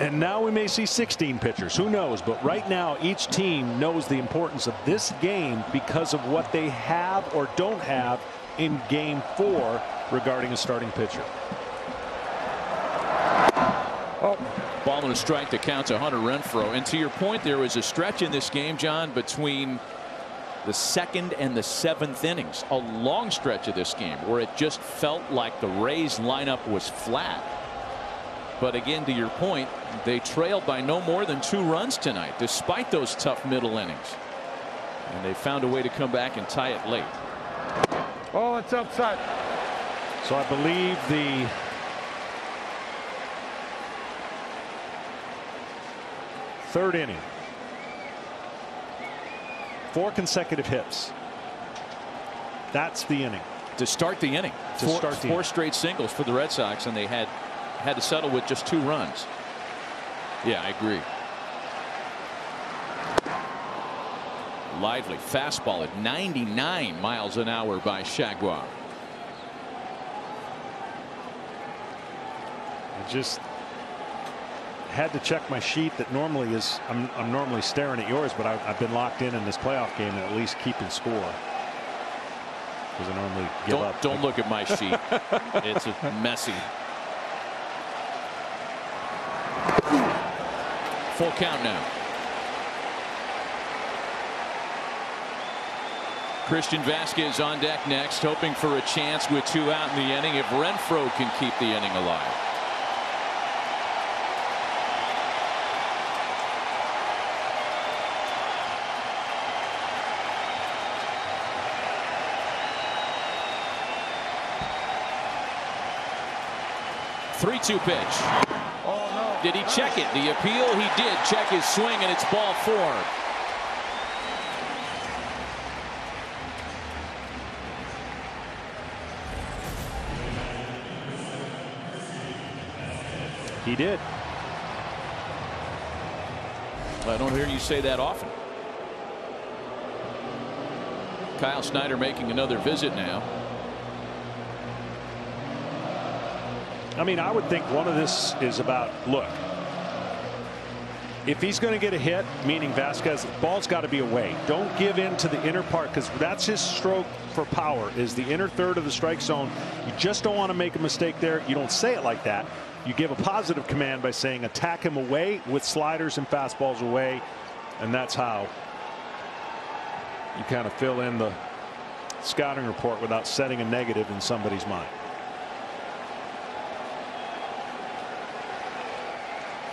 And now we may see 16 pitchers. Who knows? But right now, each team knows the importance of this game because of what they have or don't have in game four regarding a starting pitcher. Oh. Ball and a strike to count to Hunter Renfroe. And to your point, there was a stretch in this game, John, between the second and the seventh innings. A long stretch of this game where it just felt like the Rays lineup was flat. But again, to your point, they trailed by no more than two runs tonight, despite those tough middle innings. And they found a way to come back and tie it late. Oh, it's outside. So I believe the third inning. Four consecutive hits. That's the inning. To start the inning. To four, start the four inning. straight singles for the Red Sox, and they had had to settle with just two runs. Yeah, I agree. Lively fastball at 99 miles an hour by Chargois. It just had to check my sheet that normally is I'm, I'm normally staring at yours, but I've, I've, been locked in in this playoff game and at least keeping score. Because I normally give don't, up. Don't look at my sheet. [LAUGHS] it's a messy. Full count now. Christian Vazquez on deck next, hoping for a chance with two out in the inning if Renfroe can keep the inning alive. Three-two pitch. Did he check it? The appeal, he did check his swing, and it's ball four. He did. I don't hear you say that often. Kyle Snyder making another visit now. I mean, I would think one of this is about look. If he's going to get a hit, meaning Vazquez, the ball's got to be away. Don't give in to the inner part because that's his stroke for power is the inner third of the strike zone. You just don't want to make a mistake there. You don't say it like that. You give a positive command by saying attack him away with sliders and fastballs away. And that's how you kind of fill in the scouting report without setting a negative in somebody's mind.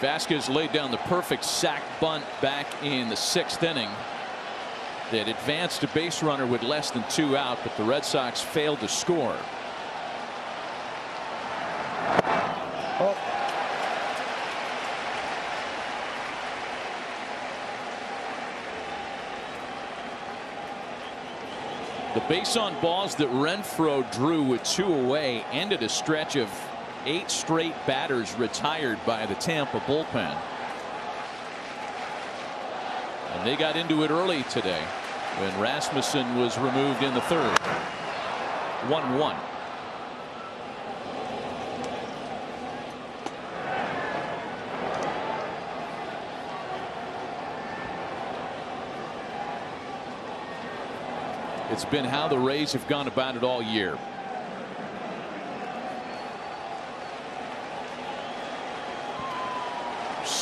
Vazquez laid down the perfect sac bunt back in the sixth inning that advanced a base runner with less than two out, but the Red Sox failed to score. Oh. The base on balls that Renfroe drew with two away ended a stretch of eight straight batters retired by the Tampa bullpen. And they got into it early today when Rasmussen was removed in the third. 1 1. It's been how the Rays have gone about it all year.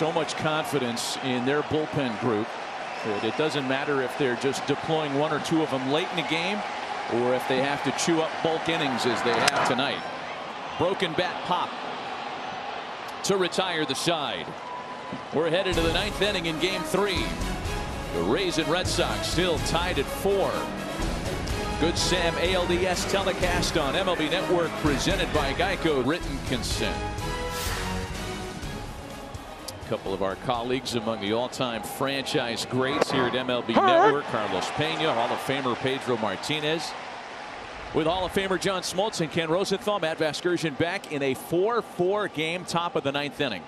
So much confidence in their bullpen group that it doesn't matter if they're just deploying one or two of them late in the game or if they have to chew up bulk innings as they have tonight. Broken bat pop to retire the side. We're headed to the ninth inning in game three. The Rays and Red Sox still tied at four. Good Sam ALDS telecast on MLB Network presented by Geico written consent couple of our colleagues among the all-time franchise greats here at MLB Network. Carlos Pena, Hall of Famer Pedro Martinez. With Hall of Famer John Smoltz and Ken Rosenthal, Matt Vasgersian back in a 4-4 game top of the ninth inning.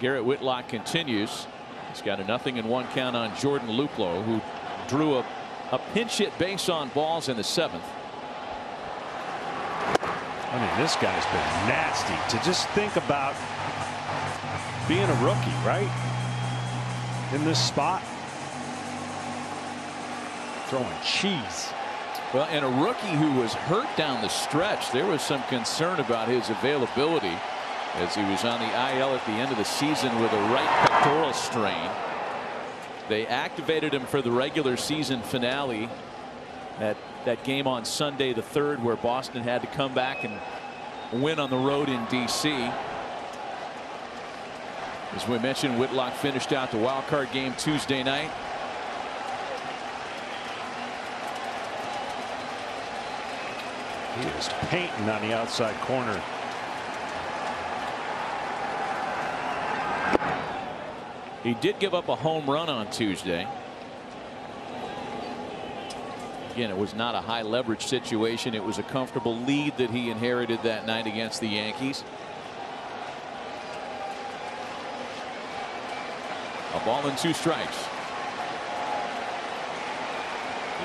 Garrett Whitlock continues. He's got a nothing and one count on Jordan Luplow, who drew a, a pinch hit base on balls in the seventh. I mean, this guy's been nasty to just think about being a rookie, right? In this spot. Throwing cheese. Well, and a rookie who was hurt down the stretch. There was some concern about his availability as he was on the IL at the end of the season with a right pectoral strain. They activated him for the regular season finale at that game on Sunday the 3rd where Boston had to come back and win on the road in D.C. As we mentioned, Whitlock finished out the wild card game Tuesday night. He is painting on the outside corner. He did give up a home run on Tuesday. Again, it was not a high leverage situation. It was a comfortable lead that he inherited that night against the Yankees. A ball and two strikes.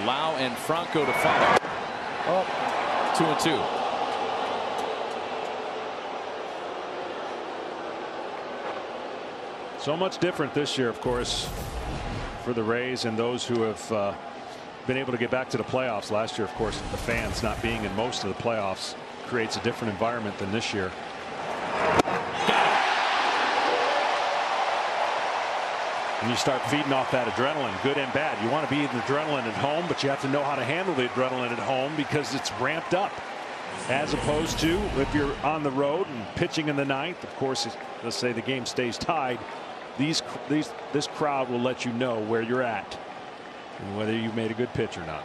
Lowe and Franco to follow. Oh. Two and two. So much different this year, of course, for the Rays and those who have uh, been able to get back to the playoffs. Last year, of course, the fans not being in most of the playoffs creates a different environment than this year. And you start feeding off that adrenaline, good and bad. You want to be the adrenaline at home, but you have to know how to handle the adrenaline at home because it's ramped up. As opposed to if you're on the road and pitching in the ninth, of course, let's say the game stays tied, these these this crowd will let you know where you're at and whether you made a good pitch or not.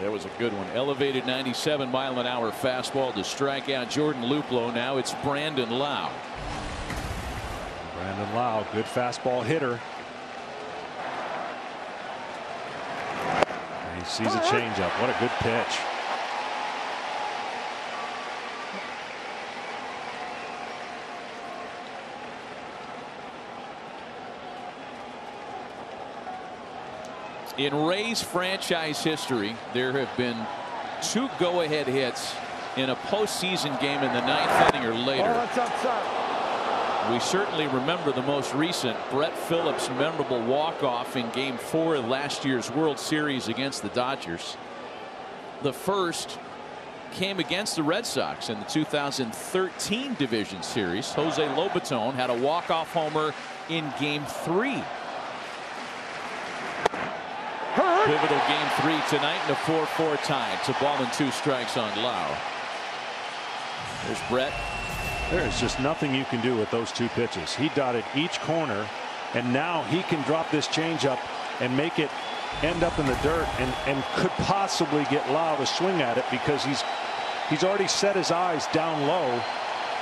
That was a good one. Elevated 97 mile an hour fastball to strike out Jordan Luplow. Now it's Brandon Lowe. Brandon Lowe, good fastball hitter. And he sees a uh-huh. changeup. What a good pitch. In Rays franchise history, there have been two go ahead hits in a postseason game in the ninth inning or later. Oh, We certainly remember the most recent Brett Phillips memorable walk off in game four of last year's World Series against the Dodgers. The first came against the Red Sox in the 2013 division series. Jose Lobaton had a walk off homer in game three Pivotal game three tonight in a 4-4 tie. It's a ball and two strikes on Lowe. There's Brett. There is just nothing you can do with those two pitches. He dotted each corner, and now he can drop this changeup and make it end up in the dirt and, and could possibly get Lowe to swing at it because he's he's already set his eyes down low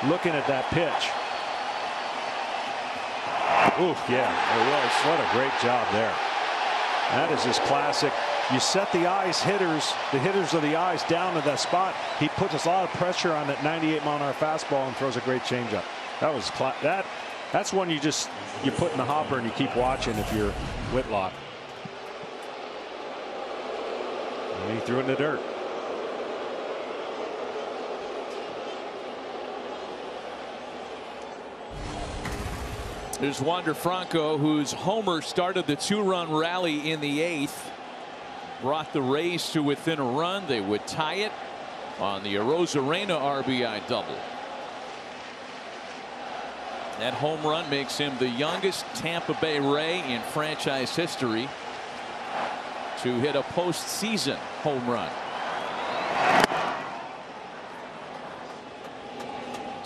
looking at that pitch. Oof, yeah, it was. What a great job there. That is his classic. You set the eyes hitters, the hitters of the eyes down to that spot. He puts a lot of pressure on that 98 mile an hour fastball and throws a great changeup. That was that. That's one you just you put in the hopper and you keep watching if you're Whitlock. And he threw it in the dirt. There's Wander Franco, whose homer started the two run rally in the eighth. Brought the Rays to within a run. They would tie it on the Arozarena RBI double. That home run makes him the youngest Tampa Bay Ray in franchise history to hit a postseason home run.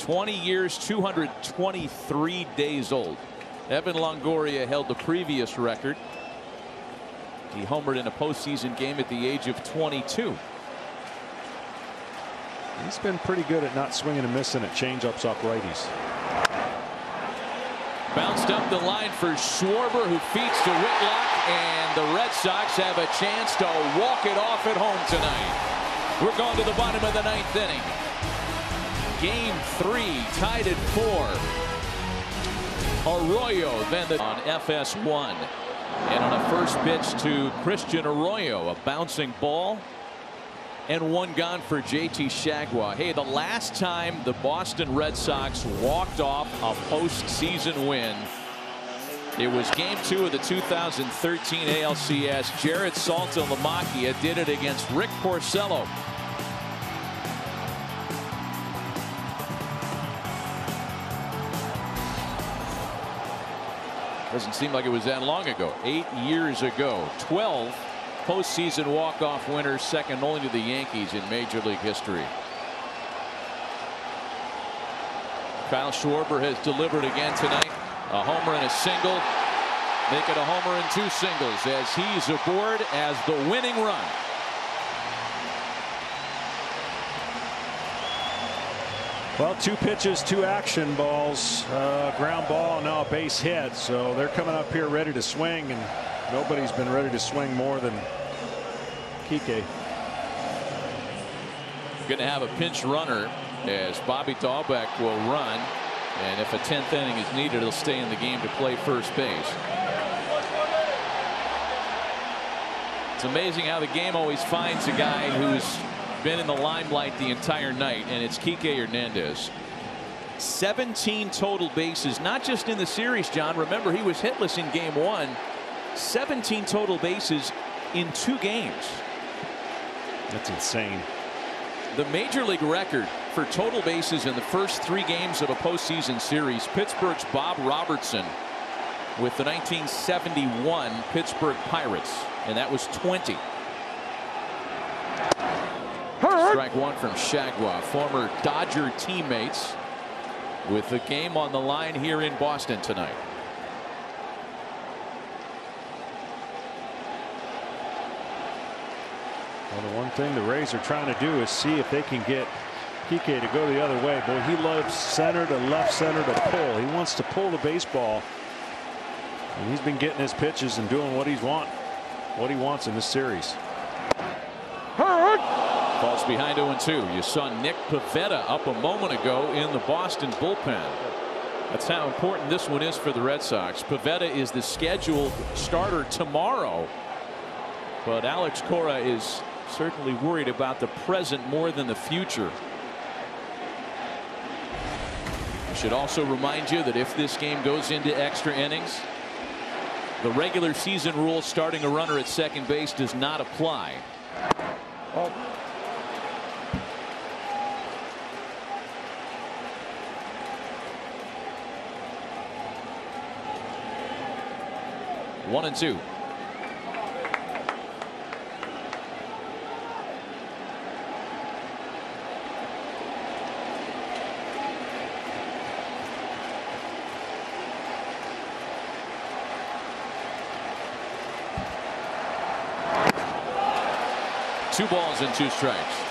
20 years, 223 days old. Evan Longoria held the previous record. He homered in a postseason game at the age of 22. He's been pretty good at not swinging and missing at changeups off righties. Bounced up the line for Schwarber, who feeds to Whitlock, and the Red Sox have a chance to walk it off at home tonight. We're going to the bottom of the ninth inning. Game three, tied at four. Arroyo then the, on FS1. And on a first pitch to Christian Arroyo, a bouncing ball. And one gone for JT Chargois. Hey, the last time the Boston Red Sox walked off a postseason win, it was game two of the 2013 ALCS. Jarrod Saltalamacchia did it against Rick Porcello. Doesn't seem like it was that long ago. Eight years ago. 12 postseason walk-off winners, second only to the Yankees in Major League history. Kyle Schwarber has delivered again tonight. A homer and a single. Make it a homer and two singles as he's aboard as the winning run. Well, two pitches, two action balls, uh, ground ball, now a base hit. So they're coming up here ready to swing, and nobody's been ready to swing more than Kike. Going to have a pinch runner as Bobby Dalbec will run. And if a 10th inning is needed, he'll stay in the game to play first base. It's amazing how the game always finds a guy who's been in the limelight the entire night, and it's Kike Hernandez. 17 total bases, not just in the series, John. Remember, he was hitless in game one. 17 total bases in two games. That's insane. The major league record for total bases in the first three games of a postseason series, Pittsburgh's Bob Robertson with the 1971 Pittsburgh Pirates, and that was 20. Strike one from Chargois, former Dodger teammates, with the game on the line here in Boston tonight. Well, the one thing the Rays are trying to do is see if they can get Kike to go the other way. Boy, he loves center to left center to pull. He wants to pull the baseball. And he's been getting his pitches and doing what he's want, what he wants in this series. Falls behind 0 2. You saw Nick Pivetta up a moment ago in the Boston bullpen. That's how important this one is for the Red Sox. Pivetta is the scheduled starter tomorrow. But Alex Cora is certainly worried about the present more than the future. I should also remind you that if this game goes into extra innings, the regular season rule starting a runner at second base does not apply. Oh. One and two. Two balls and two strikes.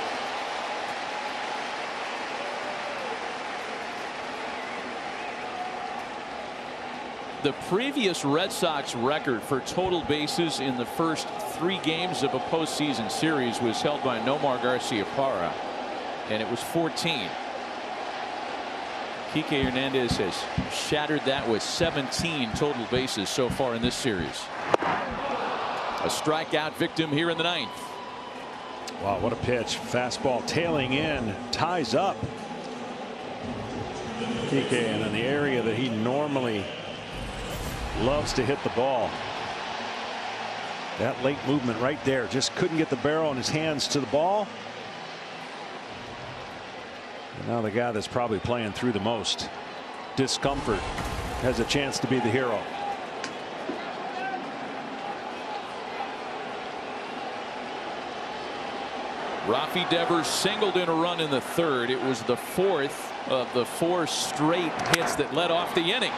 The previous Red Sox record for total bases in the first three games of a postseason series was held by Nomar Garcia Garciaparra, and it was 14. Kike Hernandez has shattered that with 17 total bases so far in this series. A strikeout victim here in the ninth. Wow, what a pitch. Fastball tailing in, ties up. Kike and in the area that he normally loves to hit the ball. That late movement right there just couldn't get the barrel in his hands to the ball. And now the guy that's probably playing through the most discomfort has a chance to be the hero. Rafi Devers singled in a run in the third. It was the fourth of the four straight hits that led off the inning.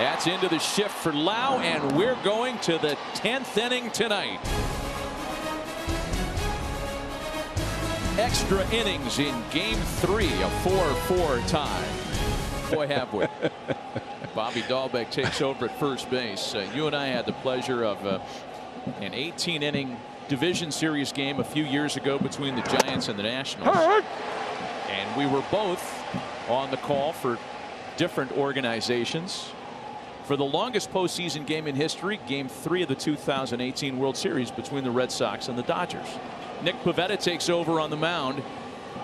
That's into the shift for Lowe, and we're going to the 10th inning tonight. Extra innings in game three, a 4-4 tie. Boy, have we. [LAUGHS] Bobby Dalbec takes over at first base. Uh, you and I had the pleasure of uh, an 18 inning division series game a few years ago between the Giants and the Nationals. And we were both on the call for different organizations. For the longest postseason game in history, game three of the 2018 World Series between the Red Sox and the Dodgers. Nick Pivetta takes over on the mound.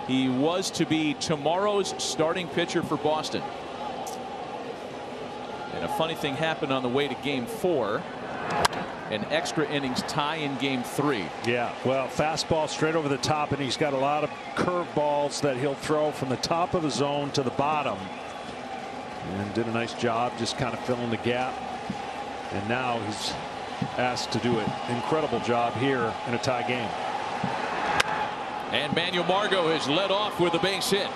He was to be tomorrow's starting pitcher for Boston. And a funny thing happened on the way to game four an extra innings tie in game three. Yeah, well, fastball straight over the top, and he's got a lot of curveballs that he'll throw from the top of the zone to the bottom. And did a nice job just kind of filling the gap. And now he's asked to do an incredible job here in a tie game. And Manuel Margot has led off with a base hit.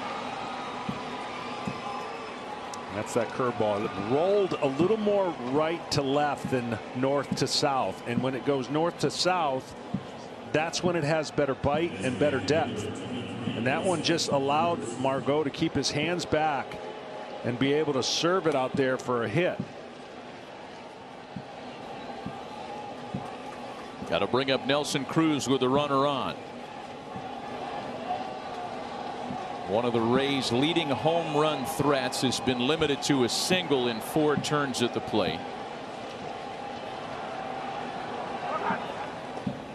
That's that curveball. It rolled a little more right to left than north to south. And when it goes north to south, that's when it has better bite and better depth. And that one just allowed Margot to keep his hands back and be able to serve it out there for a hit. Got to bring up Nelson Cruz with a runner on. One of the Rays leading home run threats has been limited to a single in four turns at the plate.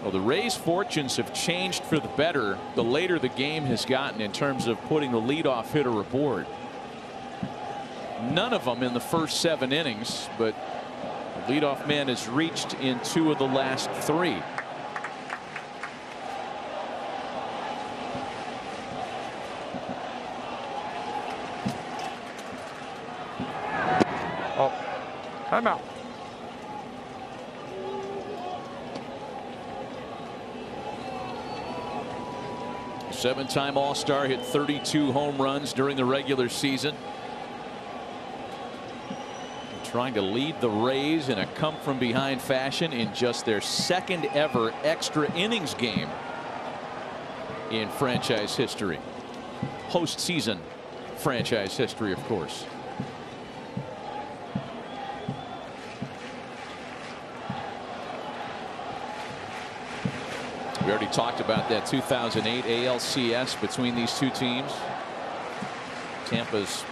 Well, the Rays fortunes have changed for the better the later the game has gotten in terms of putting the leadoff hitter aboard. None of them in the first seven innings, but the leadoff man has reached in two of the last three. Oh, time out. Seven time All Star hit 32 home runs during the regular season. Trying to lead the Rays in a come from behind fashion in just their second ever extra innings game in franchise history. Postseason franchise history, of course. We already talked about that 2008 ALCS between these two teams. Tampa's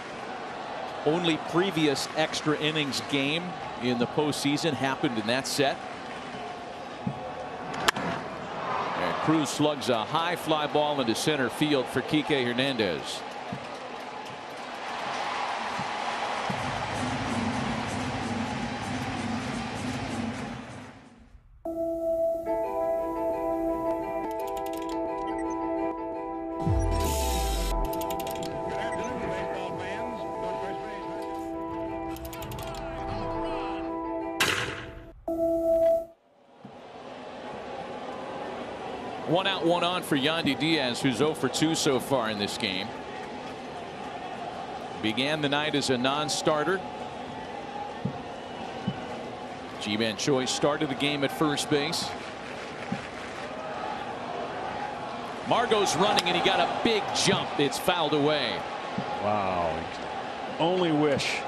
only previous extra innings game in the postseason happened in that set. And Cruz slugs a high fly ball into center field for Kike Hernandez. One on for Yandy Diaz, who's 0 for 2 so far in this game. Began the night as a non-starter. Ji-Man Choi started the game at first base. Margot's running and he got a big jump. It's fouled away. Wow. Only wish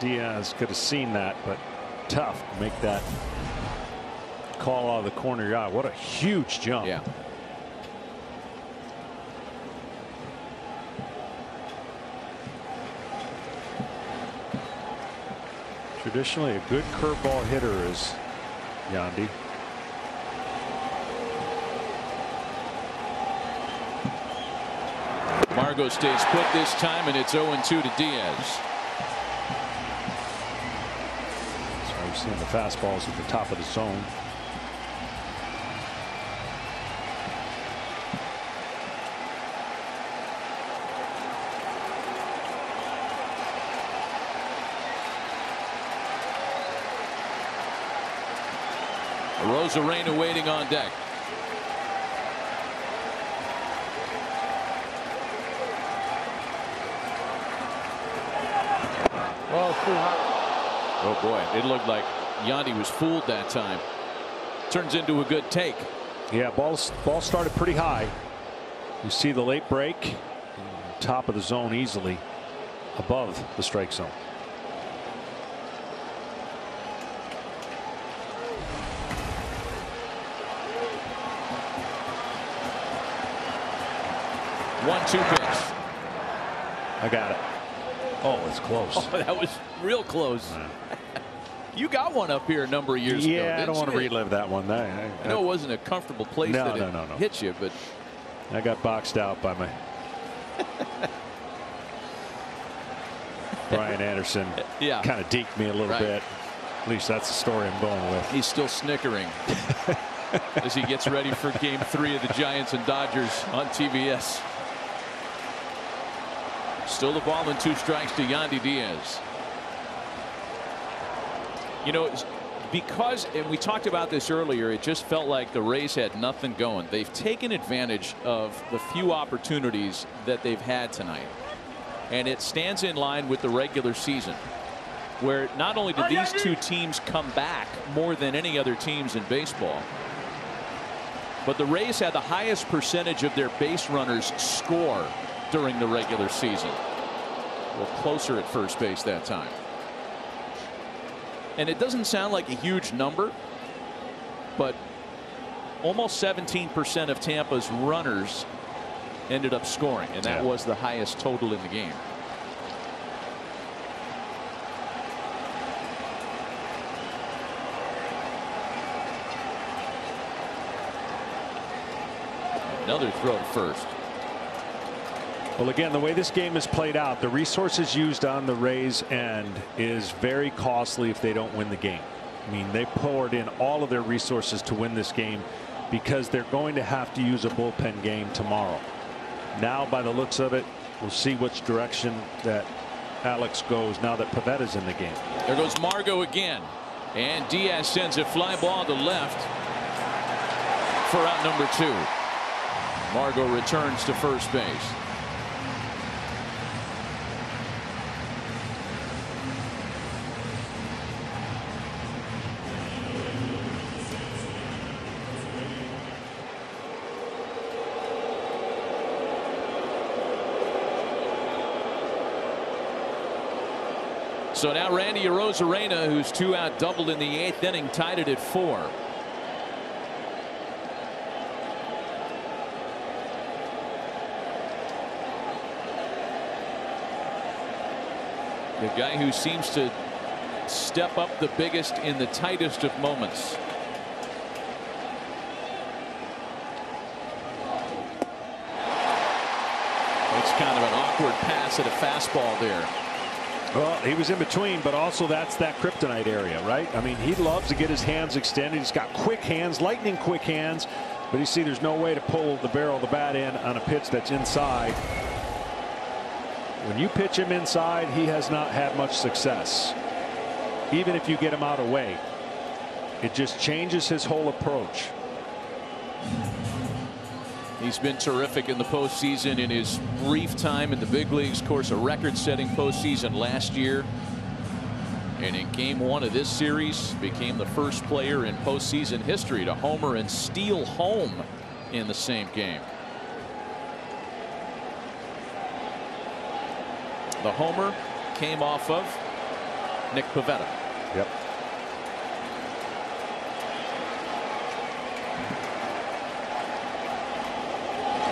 Diaz could have seen that, but tough to make that call out of the corner of your eye. What a huge jump. Yeah. Traditionally, a good curveball hitter is Yandy. Margot stays put this time, and it's 0 2 to Diaz. So we've seen the fastballs at the top of the zone. Arozarena waiting on deck. Oh, too hot. Oh boy, it looked like Yandy was fooled that time. Turns into a good take. Yeah, ball ball started pretty high. You see the late break, top of the zone easily, above the strike zone. One two pitch. I got it. Oh, it's close. Oh, that was real close. [LAUGHS] you got one up here a number of years yeah, ago. I don't want to relive that one. I, I, I know it wasn't a comfortable place No, that no, it no, no. hit you, but I got boxed out by my [LAUGHS] Brian Anderson. Yeah. kind of deked me a little Right. bit. At least that's the story I'm going with. he's still snickering [LAUGHS] as he gets ready for game three of the Giants and Dodgers on TBS. Still the ball and two strikes to Yandy Diaz. You know, because, and we talked about this earlier, it just felt like the Rays had nothing going. They've taken advantage of the few opportunities that they've had tonight. And it stands in line with the regular season, where not only did oh, these two teams come back more than any other teams in baseball, but the Rays had the highest percentage of their base runners score during the regular season. A little closer at first base that time. And it doesn't sound like a huge number, but almost 17% of Tampa's runners ended up scoring, and that Yeah. was the highest total in the game. Another throw to first. Well, again, the way this game is played out, the resources used on the Rays end is very costly if they don't win the game. I mean, they poured in all of their resources to win this game because they're going to have to use a bullpen game tomorrow. Now, by the looks of it, we'll see which direction that Alex goes now that Pivetta's in the game. There goes Margot again. And Diaz sends a fly ball to left for out number two. Margot returns to first base. So now Randy Arozarena, who's two out doubled in the eighth inning, tied it at four. The guy who seems to step up the biggest in the tightest of moments. It's kind of an awkward pass at a fastball there. Well, he was in between, but also that's that kryptonite area, right? I mean, he loves to get his hands extended. He's got quick hands, lightning quick hands, but you see there's no way to pull the barrel of the bat in on a pitch that's inside. When you pitch him inside, he has not had much success. Even if you get him out of way, it just changes his whole approach. He's been terrific in the postseason in his brief time in the big leagues. Of course, a record setting postseason last year. And in game one of this series, became the first player in postseason history to homer and steal home in the same game. The homer came off of Nick Pivetta. Yep.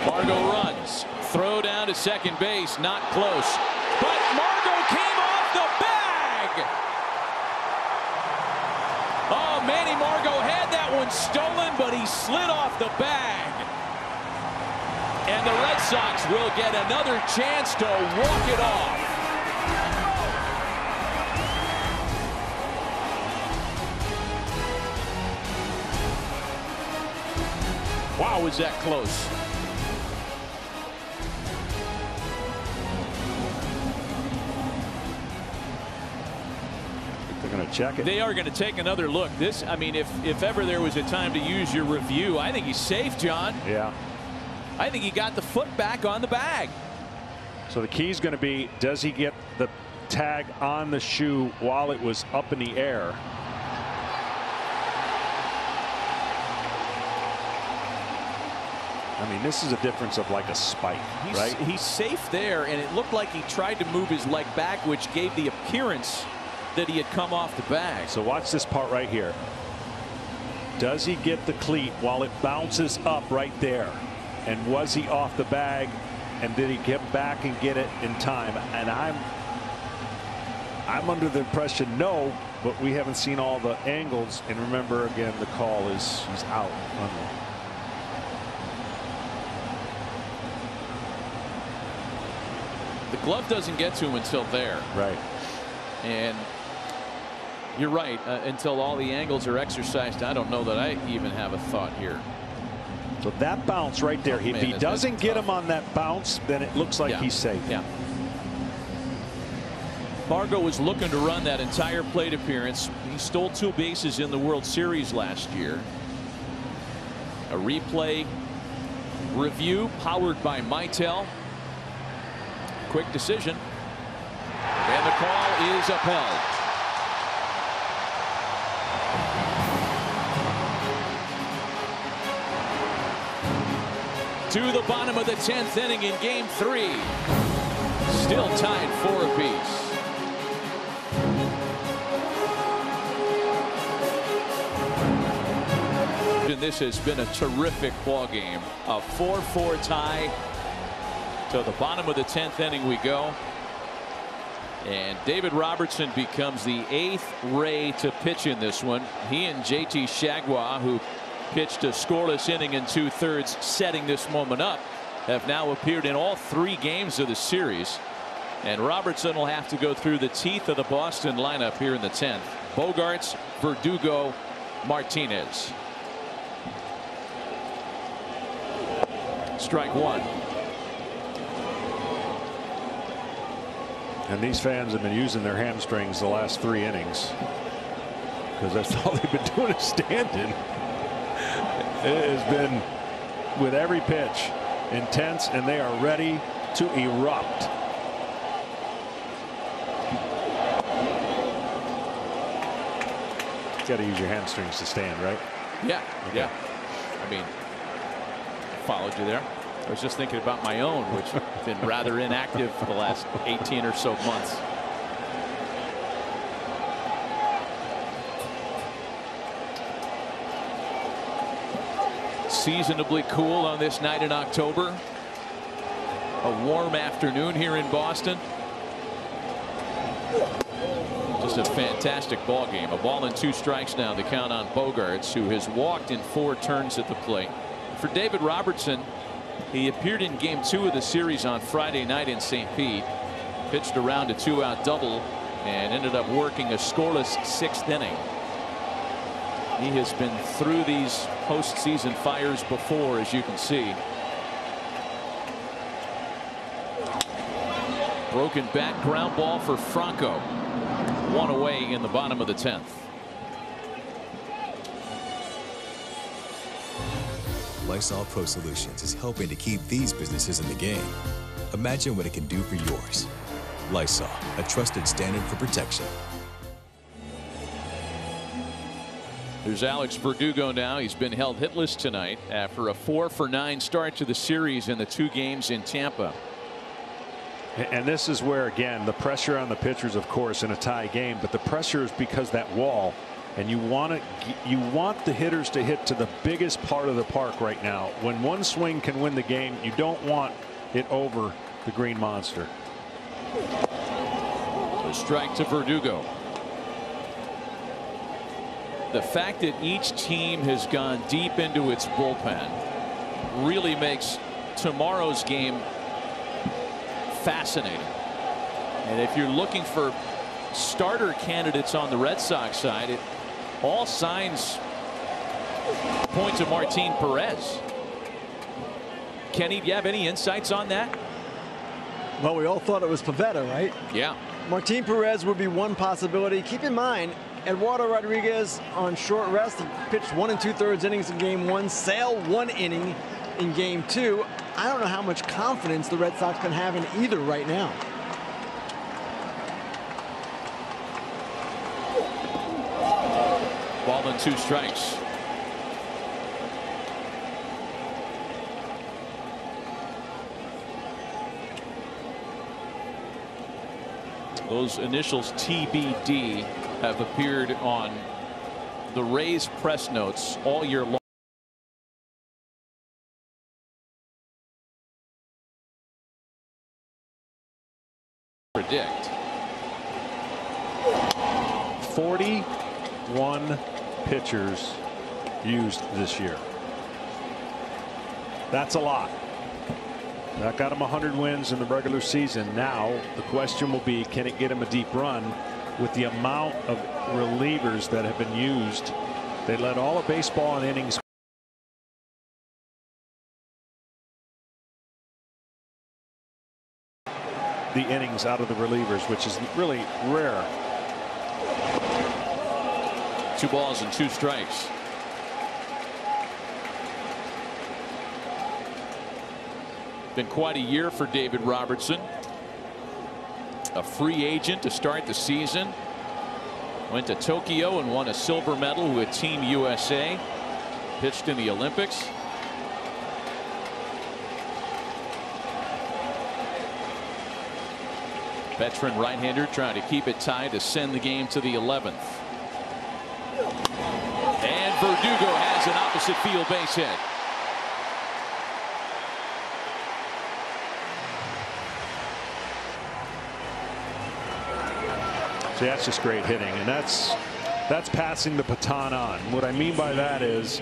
Margot runs. Throw down to second base. Not close. But Margot came off the bag. Oh, Manny Margot had that one stolen, but he slid off the bag. And the Red Sox will get another chance to walk it off. Wow, was that close? Check it. They are going to take another look. This, I mean, if if ever there was a time to use your review, I think he's safe, John. Yeah. I think he got the foot back on the bag. So the key is going to be does he get the tag on the shoe while it was up in the air? I mean, this is a difference of like a spike, He's, right? He's safe there, and it looked like he tried to move his leg back, which gave the appearance that he had come off the bag. So watch this part right here. Does he get the cleat while it bounces up right there? And was he off the bag? And did he get back and get it in time? And I'm I'm under the impression no, but we haven't seen all the angles. And remember again, the call is he's out The glove doesn't get to him until there. Right. And you're right. Uh, until all the angles are exercised, I don't know that I even have a thought here. So that bounce right there, Oh, if man, he doesn't get tough. him on that bounce, then it looks like Yeah. he's safe. Yeah. Margot was looking to run that entire plate appearance. He stole two bases in the World Series last year. A replay review powered by Mitel. Quick decision. And the call is upheld. To the bottom of the 10th inning in game three. Still tied four apiece. And this has been a terrific ball game. A 4-4 tie. To the bottom of the 10th inning we go. And David Robertson becomes the eighth Ray to pitch in this one. He and JT Chargois, who pitched a scoreless inning in two thirds, setting this moment up. have now appeared in all three games of the series. And Robertson will have to go through the teeth of the Boston lineup here in the 10th. Bogaerts, Verdugo, Martinez. Strike one. And these fans have been using their hamstrings the last three innings because that's [LAUGHS] all they've been doing is standing. It has been with every pitch intense and they are ready to erupt. You Got to use your hamstrings to stand, right? Yeah, yeah. I mean, followed you there. I was just thinking about my own, which have [LAUGHS] been rather inactive for the last 18 or so months. Seasonably cool on this night in October. A warm afternoon here in Boston. Just a fantastic ball game. A ball and two strikes now. The count on Bogaerts, who has walked in four turns at the plate. For David Robertson, he appeared in game two of the series on Friday night in St. Pete. Pitched around a two out double and ended up working a scoreless sixth inning. He has been through these postseason fires before, as you can see. Broken back ground ball for Franco. One away in the bottom of the 10th. Lysol Pro Solutions is helping to keep these businesses in the game. Imagine what it can do for yours. Lysol, a trusted standard for protection. There's Alex Verdugo now. He's been held hitless tonight after a four for nine start to the series in the two games in Tampa. And this is where, again, the pressure on the pitchers, of course, in a tie game, but the pressure is because that wall and you want to you want the hitters to hit to the biggest part of the park right now. When one swing can win the game, you don't want it over the green monster. A strike to Verdugo. The fact that each team has gone deep into its bullpen really makes tomorrow's game fascinating. And if you're looking for starter candidates on the Red Sox side, it, all signs point to Martin Perez. Kenny, do you have any insights on that? Well, we all thought it was Pivetta, right? Yeah. Martin Perez would be one possibility. Keep in mind, Eduardo Rodriguez on short rest. He pitched one and two thirds innings in game one, Sale one inning in game two. I don't know how much confidence the Red Sox can have in either right now. Ball and two strikes. Those initials TBD have appeared on the Rays press notes all year long. Predict. 41 pitchers used this year. That's a lot. That got him 100 wins in the regular season. Now the question will be can it get him a deep run with the amount of relievers that have been used. They led all of baseball in innings the innings out of the relievers which is really rare. Two balls and two strikes. Been quite a year for David Robertson. A free agent to start the season. Went to Tokyo and won a silver medal with Team USA. Pitched in the Olympics. Veteran right-hander trying to keep it tied to send the game to the 11th. And Verdugo has an opposite field base hit. See, that's just great hitting, and that's that's passing the baton on. What I mean by that is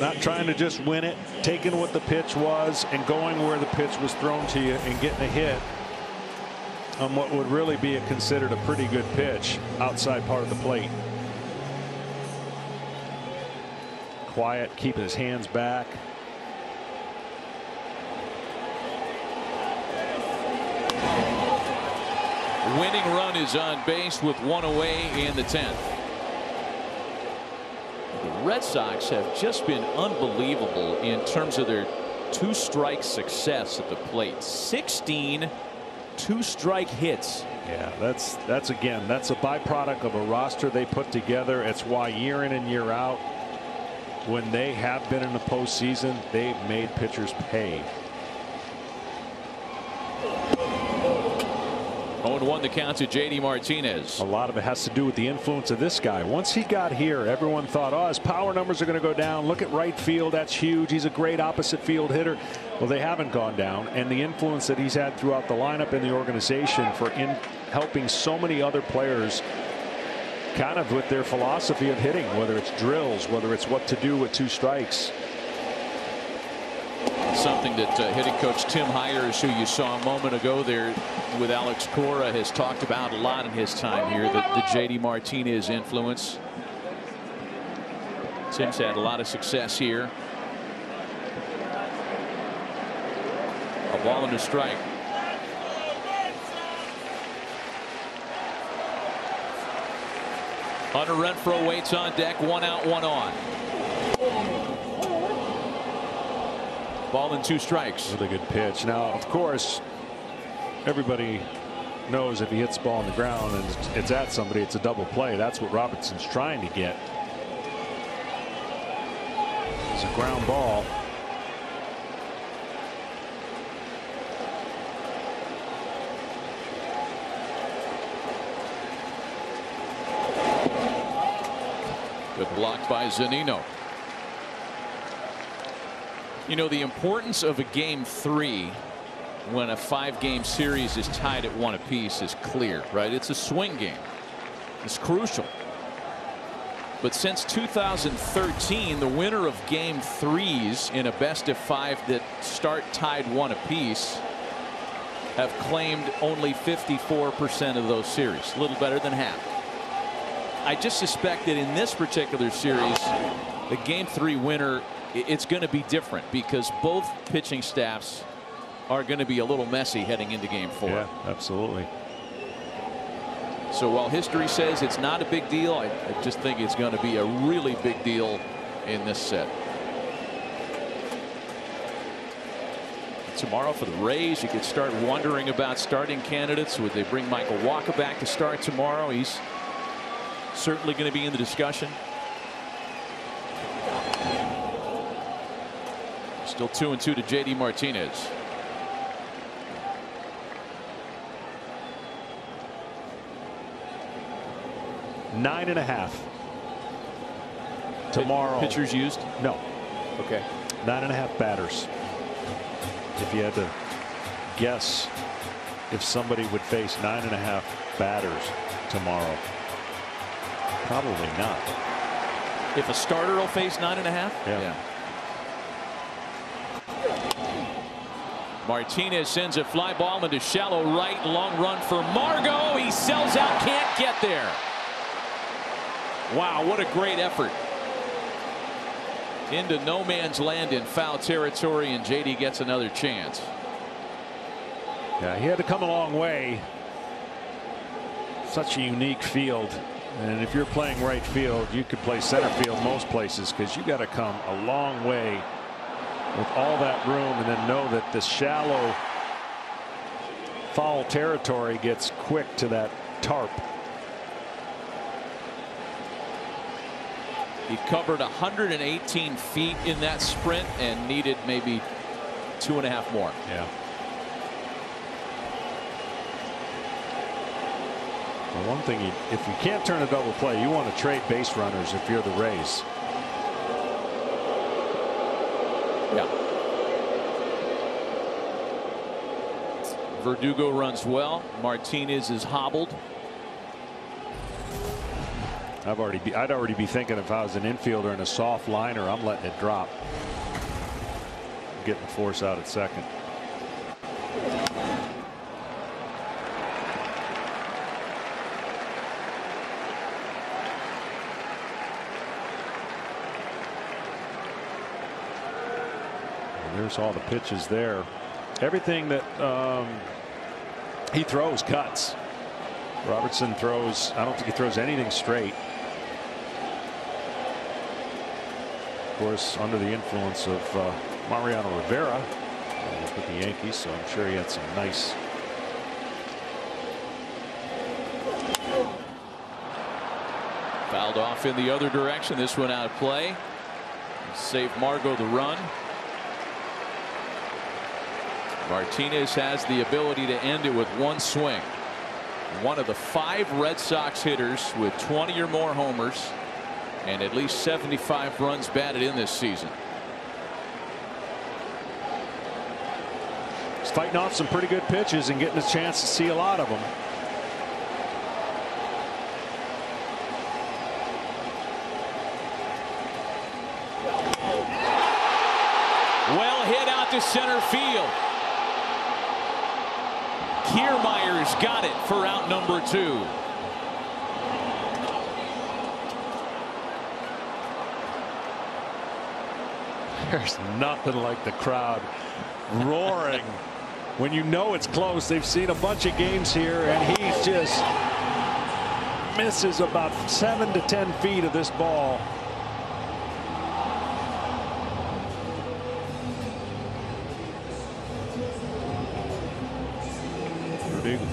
Not trying to just win it, taking what the pitch was and going where the pitch was thrown to you and getting a hit on what would really be a, considered a pretty good pitch outside part of the plate. Quiet, keeping his hands back. Winning run is on base with one away in the 10th. The Red Sox have just been unbelievable in terms of their two strike success at the plate. 16 two strike hits. Yeah, that's that's again that's a byproduct of a roster they put together. It's why year in and year out, when they have been in the postseason, they've made pitchers pay. 0-1 the count to JD Martinez. A lot of it has to do with the influence of this guy. Once he got here, everyone thought, oh, his power numbers are going to go down. Look at right field. That's huge. He's a great opposite field hitter. Well, they haven't gone down. And the influence that he's had throughout the lineup and the organization for in helping so many other players kind of with their philosophy of hitting, whether it's drills, whether it's what to do with two strikes something that uh, hitting coach Tim Hyers, who you saw a moment ago there with Alex Cora, has talked about a lot in his time here, the, the JD Martinez influence. Tim's had a lot of success here. A ball and a strike. Hunter Renfroe waits on deck, one out, one on. Ball and two strikes. Really good pitch. Now, of course, everybody knows if he hits the ball on the ground and it's at somebody, it's a double play. That's what Robertson's trying to get. It's a ground ball. Good block by Zunino. You know, the importance of a game three when a five game series is tied at one apiece is clear, right? It's a swing game. It's crucial. But since 2013, the winner of game threes in a best of five that start tied one apiece have claimed only 54% of those series, a little better than half. I just suspect that in this particular series, the game three winner it's going to be different because both pitching staffs are going to be a little messy heading into game four. Yeah, absolutely. So while history says it's not a big deal, I, I just think it's going to be a really big deal in this set. Tomorrow for the Rays, you could start wondering about starting candidates. Would they bring Michael Wacha back to start tomorrow? He's certainly going to be in the discussion. Still two and two to JD Martinez. Nine and a half. Tomorrow. Pitchers used? No. Okay. Nine and a half batters. If you had to guess if somebody would face nine and a half batters tomorrow. Probably not. If a starter will face nine and a half? yeah. yeah. Martinez sends a fly ball into shallow right. Long run for Margot. He sells out. Can't get there. Wow, what a great effort. Into no man's land in foul territory, and JD gets another chance. Yeah, he had to come a long way. Such a unique field. And if you're playing right field, you could play center field most places because you got to come a long way with all that room and then know that the shallow foul territory gets quick to that tarp. He covered 118 feet in that sprint and needed maybe two and a half more. Yeah. Well, one thing, if you can't turn a double play, you want to trade base runners if you're the Rays. Yeah. Verdugo runs well. Martinez is hobbled. I've already be, I'd already be thinking if I was an infielder in a soft liner, I'm letting it drop. Getting the force out at second. There's all the pitches there. Everything that um, he throws cuts. Robertson throws, I don't think he throws anything straight. Of course, under the influence of uh, Mariano Rivera uh, with the Yankees, so I'm sure he had some nice. Fouled off in the other direction. This one out of play. Save Margot the run. Martinez has the ability to end it with one swing. One of the five Red Sox hitters with 20 or more homers and at least 75 runs batted in this season. He's fighting off some pretty good pitches and getting a chance to see a lot of them. Well hit out to center field. Kiermaier's got it for out number two. There's nothing like the crowd roaring when you know it's close. They've seen a bunch of games here, and he just misses about seven to ten feet of this ball.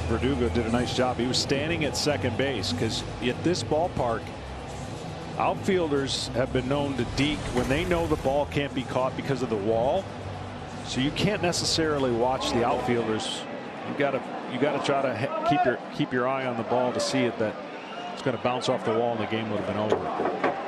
Verdugo did a nice job. He was standing at second base because at this ballpark, outfielders have been known to deke when they know the ball can't be caught because of the wall. So you can't necessarily watch the outfielders. You got to you got to try to keep your keep your eye on the ball to see it that it's going to bounce off the wall and the game would have been over.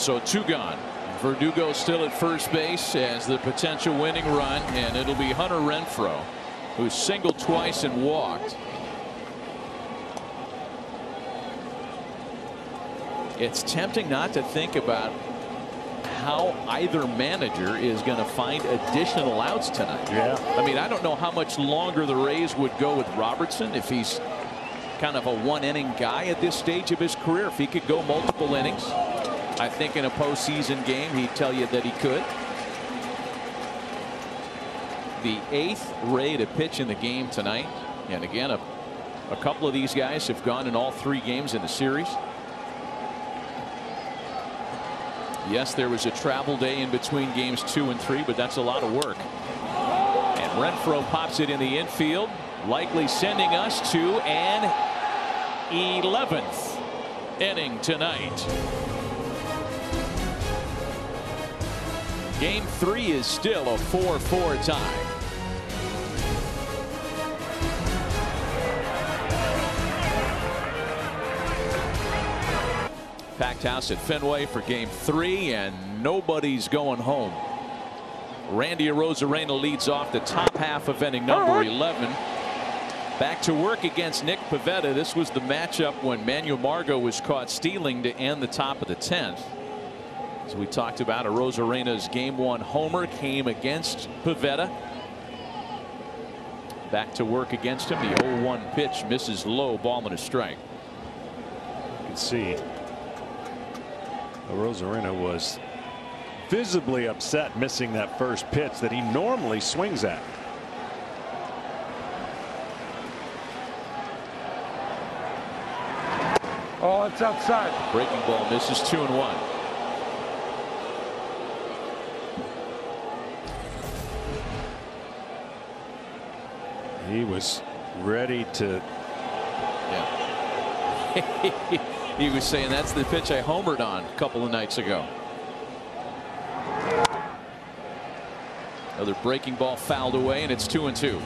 So two gone. Verdugo still at first base as the potential winning run, and it'll be Hunter Renfroe, who singled twice and walked. It's tempting not to think about how either manager is going to find additional outs tonight. Yeah. I mean, I don't know how much longer the Rays would go with Robertson if he's kind of a one inning guy at this stage of his career. If he could go multiple innings. I think in a postseason game he'd tell you that he could. The eighth Ray to pitch in the game tonight. And again, a, a couple of these guys have gone in all three games in the series. Yes, there was a travel day in between games two and three, but that's a lot of work. And Renfroe pops it in the infield, likely sending us to an 11th inning tonight. Game three is still a 4-4 tie. Packed house at Fenway for game three, and nobody's going home. Randy Arozarena leads off the top half of inning number 11. Back to work against Nick Pivetta. This was the matchup when Manuel Margot was caught stealing to end the top of the 10th. As we talked about, Arozarena's game one homer came against Pivetta. Back to work against him. The 0-1 pitch misses low ball and a strike. You can see Arozarena was visibly upset missing that first pitch that he normally swings at. Oh, it's outside. Breaking ball misses two and one. He was ready to. Yeah. [LAUGHS] he was saying that's the pitch I homered on a couple of nights ago. Another breaking ball fouled away, and it's two and two.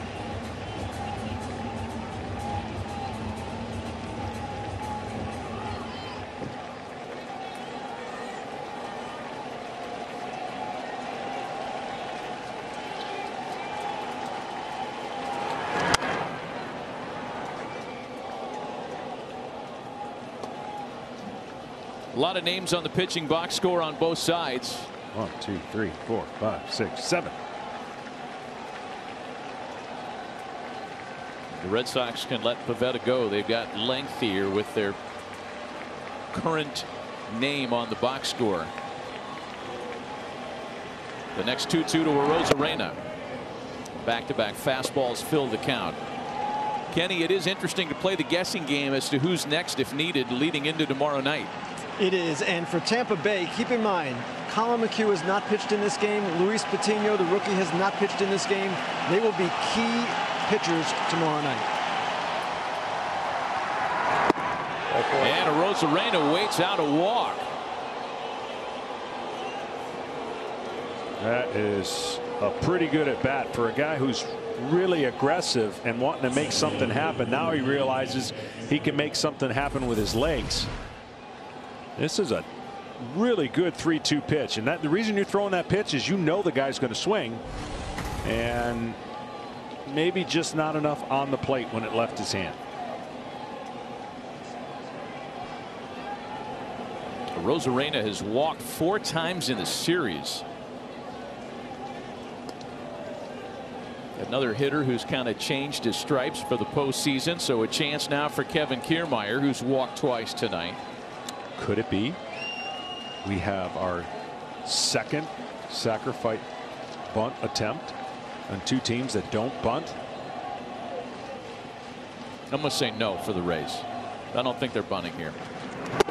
Lot of names on the pitching box score on both sides. One, two, three, four, five, six, seven. The Red Sox can let Pivetta go. They've got length here with their current name on the box score. The next 2 2 to Arozarena. Back to back fastballs fill the count. Kenny, it is interesting to play the guessing game as to who's next if needed leading into tomorrow night. It is, and for Tampa Bay, keep in mind, Collin McHugh has not pitched in this game. Luis Patino, the rookie, has not pitched in this game. They will be key pitchers tomorrow night. And Arozarena waits out a walk. That is a pretty good at bat for a guy who's really aggressive and wanting to make something happen. Now he realizes he can make something happen with his legs. This is a really good 3-2 pitch and that the reason you're throwing that pitch is you know the guy's going to swing and maybe just not enough on the plate when it left his hand. Rosarena has walked four times in the series. Another hitter who's kind of changed his stripes for the postseason. So a chance now for Kevin Kiermaier, who's walked twice tonight. Could it be? We have our second sacrifice bunt attempt on two teams that don't bunt. I'm going to say no for the Rays. I don't think they're bunting here.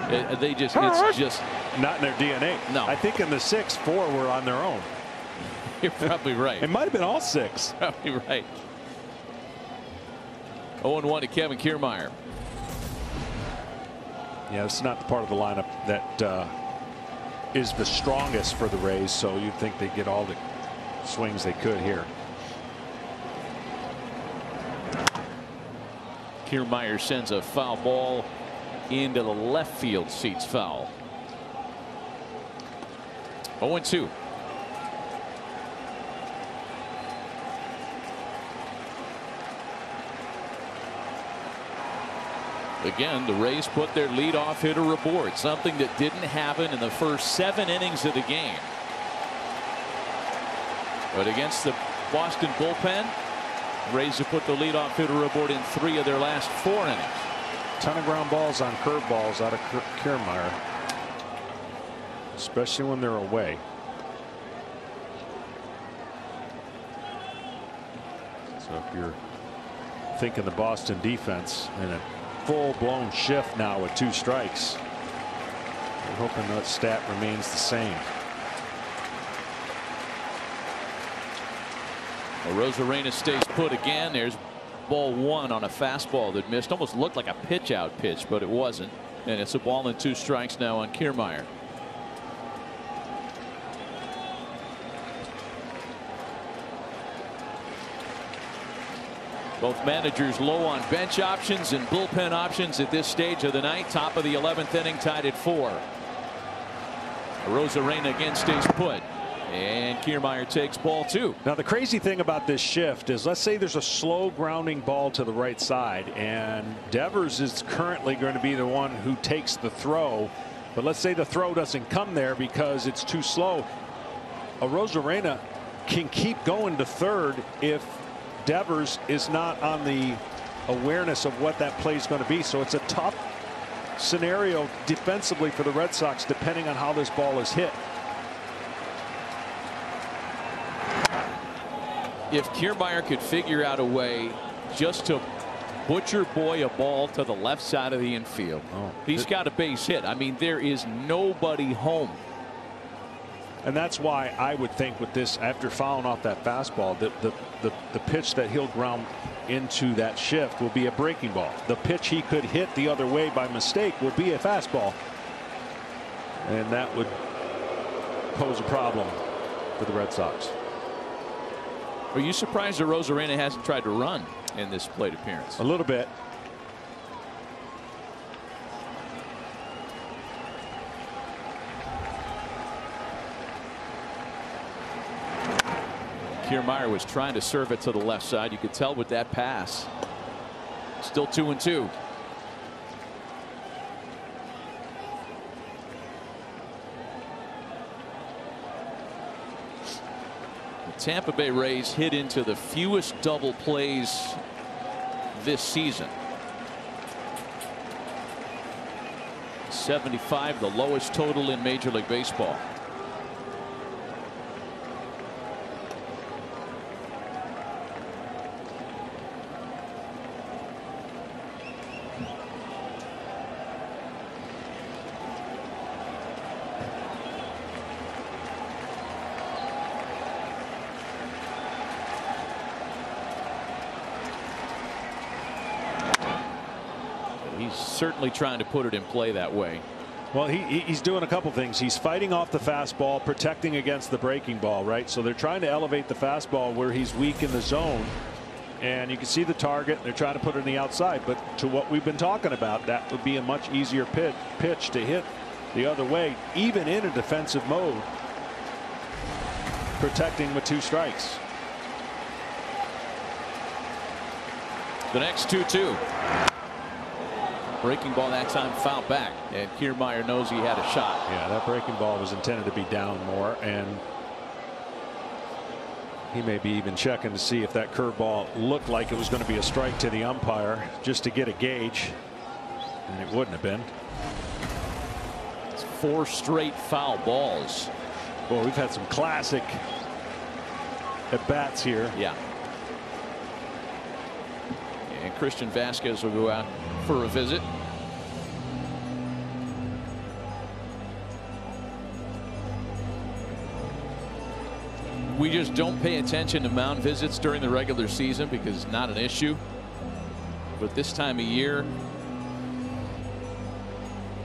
It, they just it's just not in their DNA. No, I think in the six, four were on their own. [LAUGHS] You're probably right. It might have been all six. Probably right. 0-1 to Kevin Yeah, it's not the part of the lineup that uh, is the strongest for the Rays, so you'd think they'd get all the swings they could here. Kiermaier sends a foul ball into the left field seats foul. 0 2. Again, the Rays put their leadoff hitter aboard, something that didn't happen in the first seven innings of the game. But against the Boston bullpen, Rays have put the leadoff hitter aboard in three of their last four innings. Ton of ground balls on curveballs out of Kiermaier, especially when they're away. So if you're thinking the Boston defense and a full-blown shift now with two strikes. We're hoping that stat remains the same. Well, Rosarena stays put again. There's ball one on a fastball that missed. Almost looked like a pitch out pitch, but it wasn't. And it's a ball and two strikes now on Kiermaier. Both managers low on bench options and bullpen options at this stage of the night. Top of the 11th inning tied at four. Rosarena again stays put. And Kiermaier takes ball two. Now the crazy thing about this shift is let's say there's a slow grounding ball to the right side and Devers is currently going to be the one who takes the throw. But let's say the throw doesn't come there because it's too slow. Arozarena can keep going to third if Devers is not on the awareness of what that play is going to be. So it's a tough scenario defensively for the Red Sox depending on how this ball is hit. If Kiermaier could figure out a way just to butcher boy a ball to the left side of the infield. Oh. He's got a base hit. I mean there is nobody home. And that's why I would think with this after fouling off that fastball that the, the, the pitch that he'll ground into that shift will be a breaking ball. The pitch he could hit the other way by mistake would be a fastball. And that would pose a problem for the Red Sox. Are you surprised that Rosarena hasn't tried to run in this plate appearance? A little bit. Kiermaier was trying to serve it to the left side. You could tell with that pass. Still two and two. The Tampa Bay Rays hit into the fewest double plays this season. 75, the lowest total in Major League Baseball. Certainly trying to put it in play that way. Well, he, he's doing a couple things. He's fighting off the fastball, protecting against the breaking ball, right? So they're trying to elevate the fastball where he's weak in the zone. And you can see the target. They're trying to put it in the outside. But to what we've been talking about, that would be a much easier pitch, pitch to hit the other way, even in a defensive mode, protecting with two strikes. The next 2 2. Breaking ball that time foul back and Kiermaier knows he had a shot. Yeah that breaking ball was intended to be down more and he may be even checking to see if that curveball looked like it was going to be a strike to the umpire just to get a gauge and it wouldn't have been. It's four straight foul balls. Well we've had some classic at bats here. Yeah. Christian Vazquez will go out for a visit. We just don't pay attention to mound visits during the regular season because it's not an issue. But this time of year,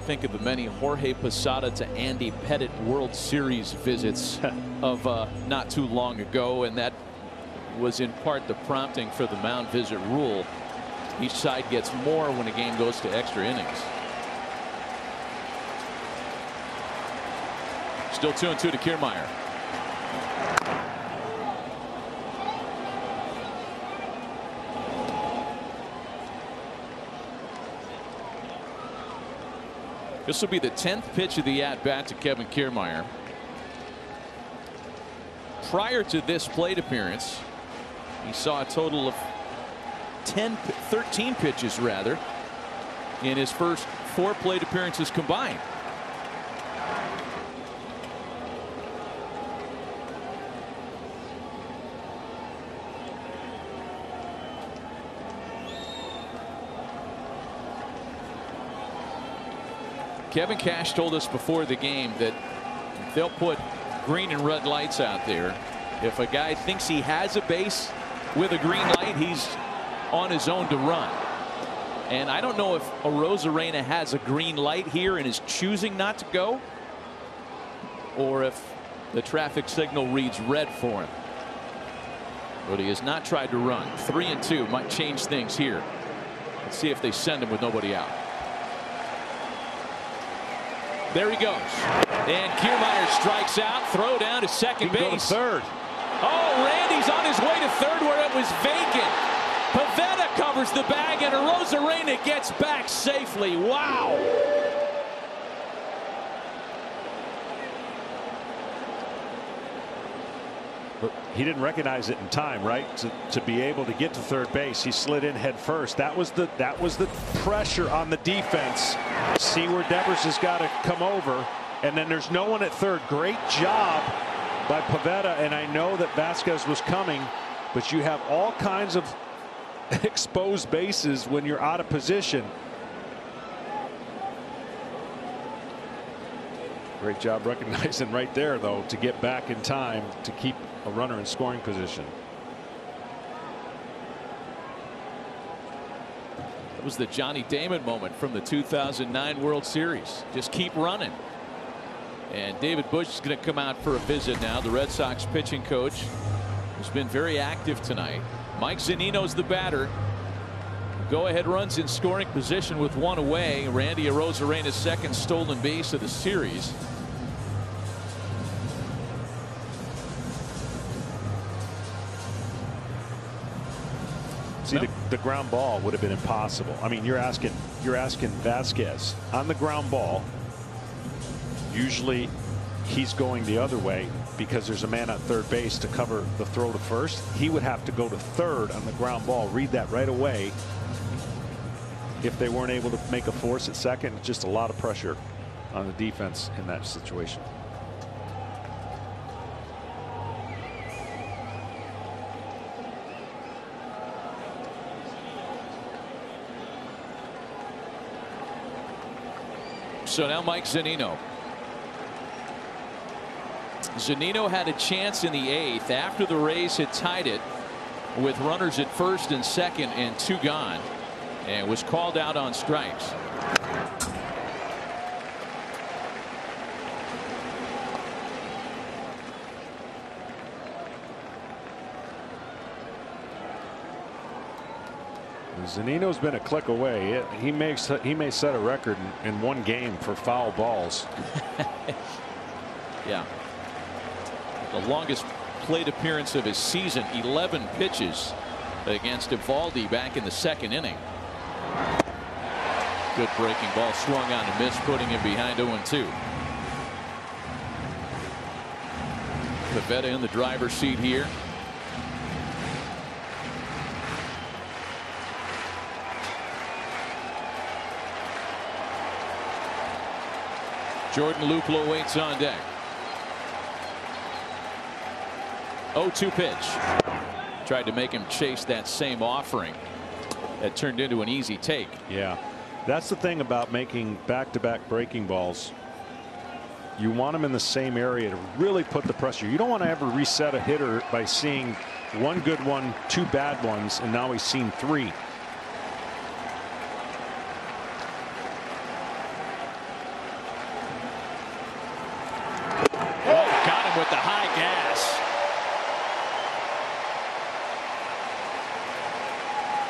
think of the many Jorge Posada to Andy Pettitte World Series visits [LAUGHS] of uh, not too long ago, and that was in part the prompting for the mound visit rule. Each side gets more when a game goes to extra innings. Still two and two to Kiermaier. This will be the 10th pitch of the at bat to Kevin Kiermaier. Prior to this plate appearance, he saw a total of 10, 13 pitches rather in his first four plate appearances combined. Kevin Cash told us before the game that they'll put green and red lights out there. If a guy thinks he has a base with a green light, he's on his own to run. And I don't know if Arozarena has a green light here and is choosing not to go or if the traffic signal reads red for him. But he has not tried to run. Three and two might change things here. Let's see if they send him with nobody out. There he goes. And Kiermaier strikes out. Throw down to second base. Go to third. Oh, Randy's on his way to third where it was vacant. Covers the bag and Arozarena gets back safely. Wow. But he didn't recognize it in time, right? To, to be able to get to third base, he slid in head first. That was the that was the pressure on the defense. See where Devers has got to come over, and then there's no one at third. Great job by Pivetta, and I know that Vazquez was coming, but you have all kinds of [LAUGHS] exposed bases when you're out of position. Great job recognizing right there, though, to get back in time to keep a runner in scoring position. That was the Johnny Damon moment from the 2009 World Series. Just keep running. And David Bush is going to come out for a visit now. The Red Sox pitching coach has been very active tonight. Mike Zunino's the batter. Go ahead runs in scoring position with one away. Randy Arozarena's second stolen base of the series. See, the, the ground ball would have been impossible. I mean, you're asking you're asking Vazquez on the ground ball. Usually he's going the other way because there's a man at third base to cover the throw to first. He would have to go to third on the ground ball. Read that right away. If they weren't able to make a force at second, just a lot of pressure on the defense in that situation. So now Mike Zunino. Zunino had a chance in the eighth after the Rays had tied it with runners at first and second and two gone and was called out on strikes. Zunino's been a click away. It, he makes he may set a record in, in one game for foul balls. [LAUGHS] yeah. The longest plate appearance of his season 11 pitches against Eovaldi back in the second inning. Good breaking ball swung on a miss putting him behind 0 2. Pivetta in the driver's seat here. Jordan Luplow waits on deck. 0-2 pitch. Tried to make him chase that same offering. That turned into an easy take. Yeah. That's the thing about making back-to-back -back breaking balls. You want them in the same area to really put the pressure. You don't want to ever reset a hitter by seeing one good one, two bad ones, and now he's seen three.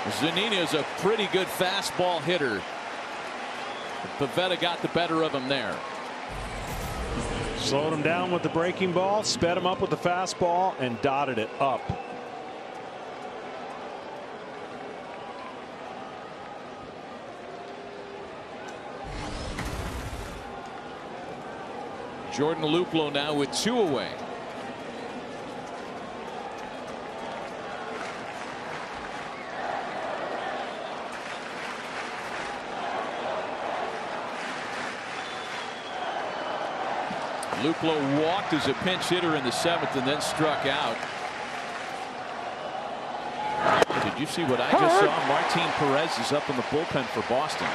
Zunino's a pretty good fastball hitter. Pivetta got the better of him there. Slowed him down with the breaking ball, sped him up with the fastball, and dotted it up. Jordan Luplow now with two away. Luplow walked as a pinch hitter in the seventh and then struck out. Did you see what I just saw? Martin Perez is up in the bullpen for Boston.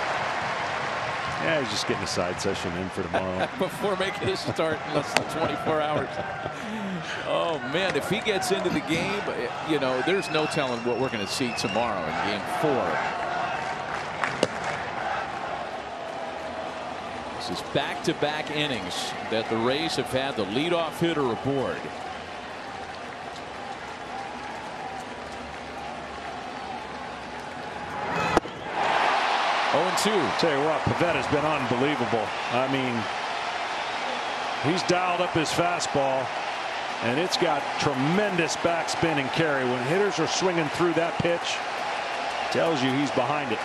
Yeah, he's just getting a side session in for tomorrow. [LAUGHS] Before making his start in less than 24 hours. Oh, man, if he gets into the game, eh, you know, there's no telling what we're going to see tomorrow in game four. This is back-to-back -back innings that the Rays have had the leadoff hitter aboard. Oh and 2. Tell you what, Pivetta's been unbelievable. I mean, he's dialed up his fastball, and it's got tremendous backspin and carry. When hitters are swinging through that pitch, tells you he's behind it.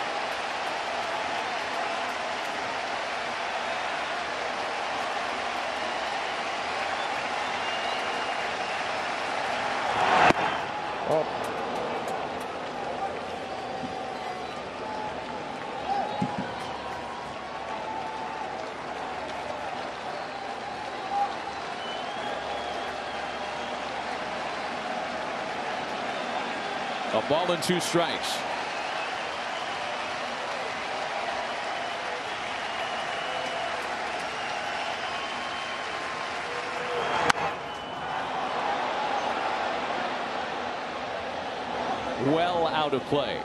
And two strikes. Well out of play.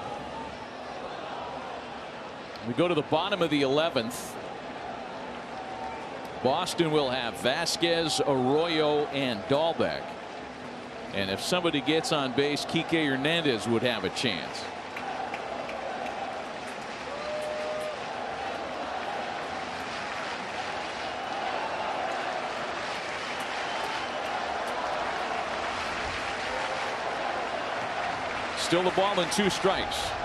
We go to the bottom of the 11th. Boston will have Vazquez, Arroyo, and Dalbec. And if somebody gets on base, Kike Hernandez would have a chance. Still the ball in two strikes.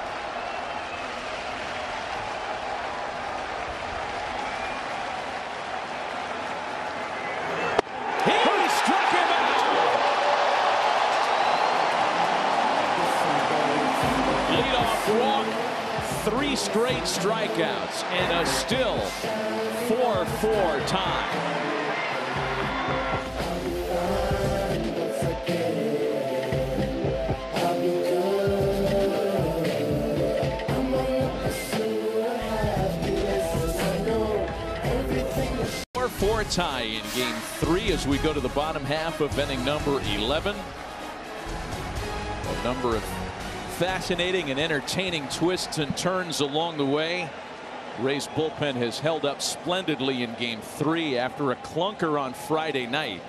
Straight strikeouts, and a still 4-4 tie. Four tie in game three as we go to the bottom half of inning number 11. A number of fascinating and entertaining twists and turns along the way. Ray's bullpen has held up splendidly in game three after a clunker on Friday night.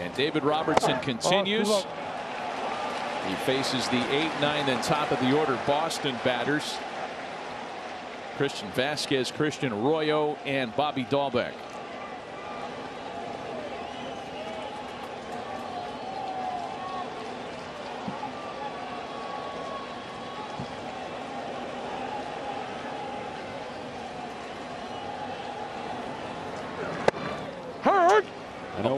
And David Robertson oh, continues. He faces the 8 9 and top of the order Boston batters. Christian Vazquez, Christian Arroyo, and Bobby Dalbec.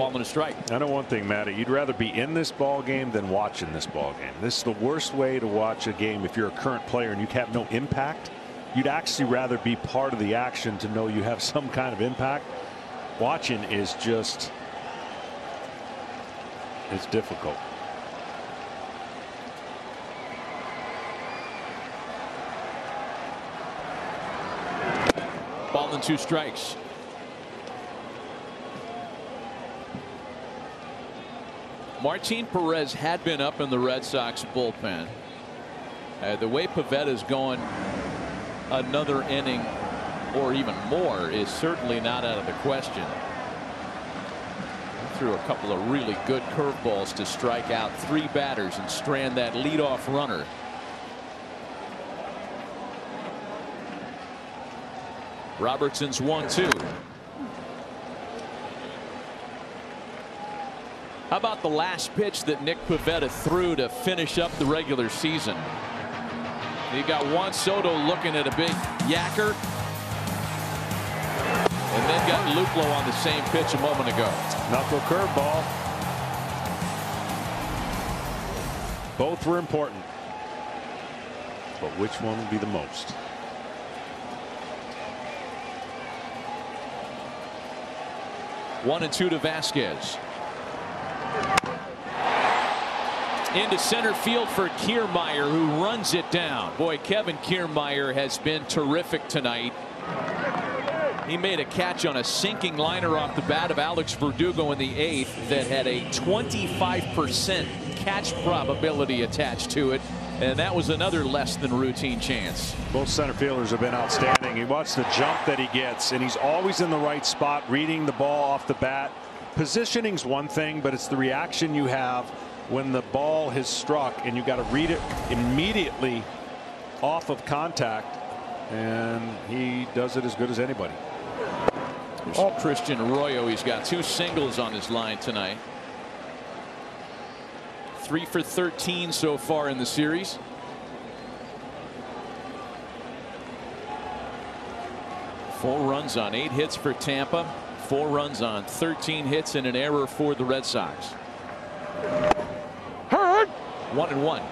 ball and a strike. I know one thing, Matty. You'd rather be in this ball game than watching this ball game. This is the worst way to watch a game if you're a current player and you have no impact. You'd actually rather be part of the action to know you have [LAUGHS] some kind of impact. Watching is just it's difficult. Ball and two strikes. Martin Perez had been up in the Red Sox bullpen. Uh, the way Pivetta is going another inning or even more is certainly not out of the question. He threw a couple of really good curveballs to strike out three batters and strand that leadoff runner. Robertson's one two. About the last pitch that Nick Pivetta threw to finish up the regular season? You got Juan Soto looking at a big yacker. And then got Luplow on the same pitch a moment ago. Knuckle curveball. Both were important. But which one would be the most? One and two to Vazquez. Into center field for Kiermaier who runs it down. Boy Kevin Kiermaier has been terrific tonight. He made a catch on a sinking liner off the bat of Alex Verdugo in the eighth that had a 25% catch probability attached to it. And that was another less than routine chance. Both center fielders have been outstanding. You watch the jump that he gets and he's always in the right spot reading the ball off the bat. Positioning's one thing but it's the reaction you have when the ball has struck and you got to read it immediately off of contact and he does it as good as anybody. Oh. Christian Arroyo he's got two singles on his line tonight. Three for 13 so far in the series. Four runs on eight hits for Tampa. Four runs on 13 hits and an error for the Red Sox one and one.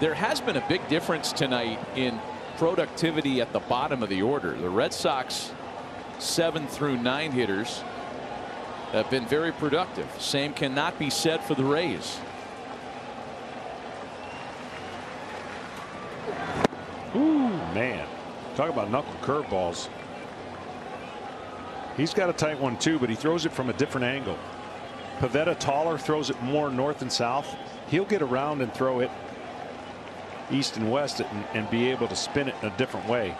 There has been a big difference tonight in productivity at the bottom of the order. The Red Sox seven through nine hitters have been very productive. Same cannot be said for the Rays. Ooh, man. Talk about knuckle curveballs. He's got a tight one too, but he throws it from a different angle. Pivetta taller throws it more north and south he'll get around and throw it east and west and, and be able to spin it in a different way.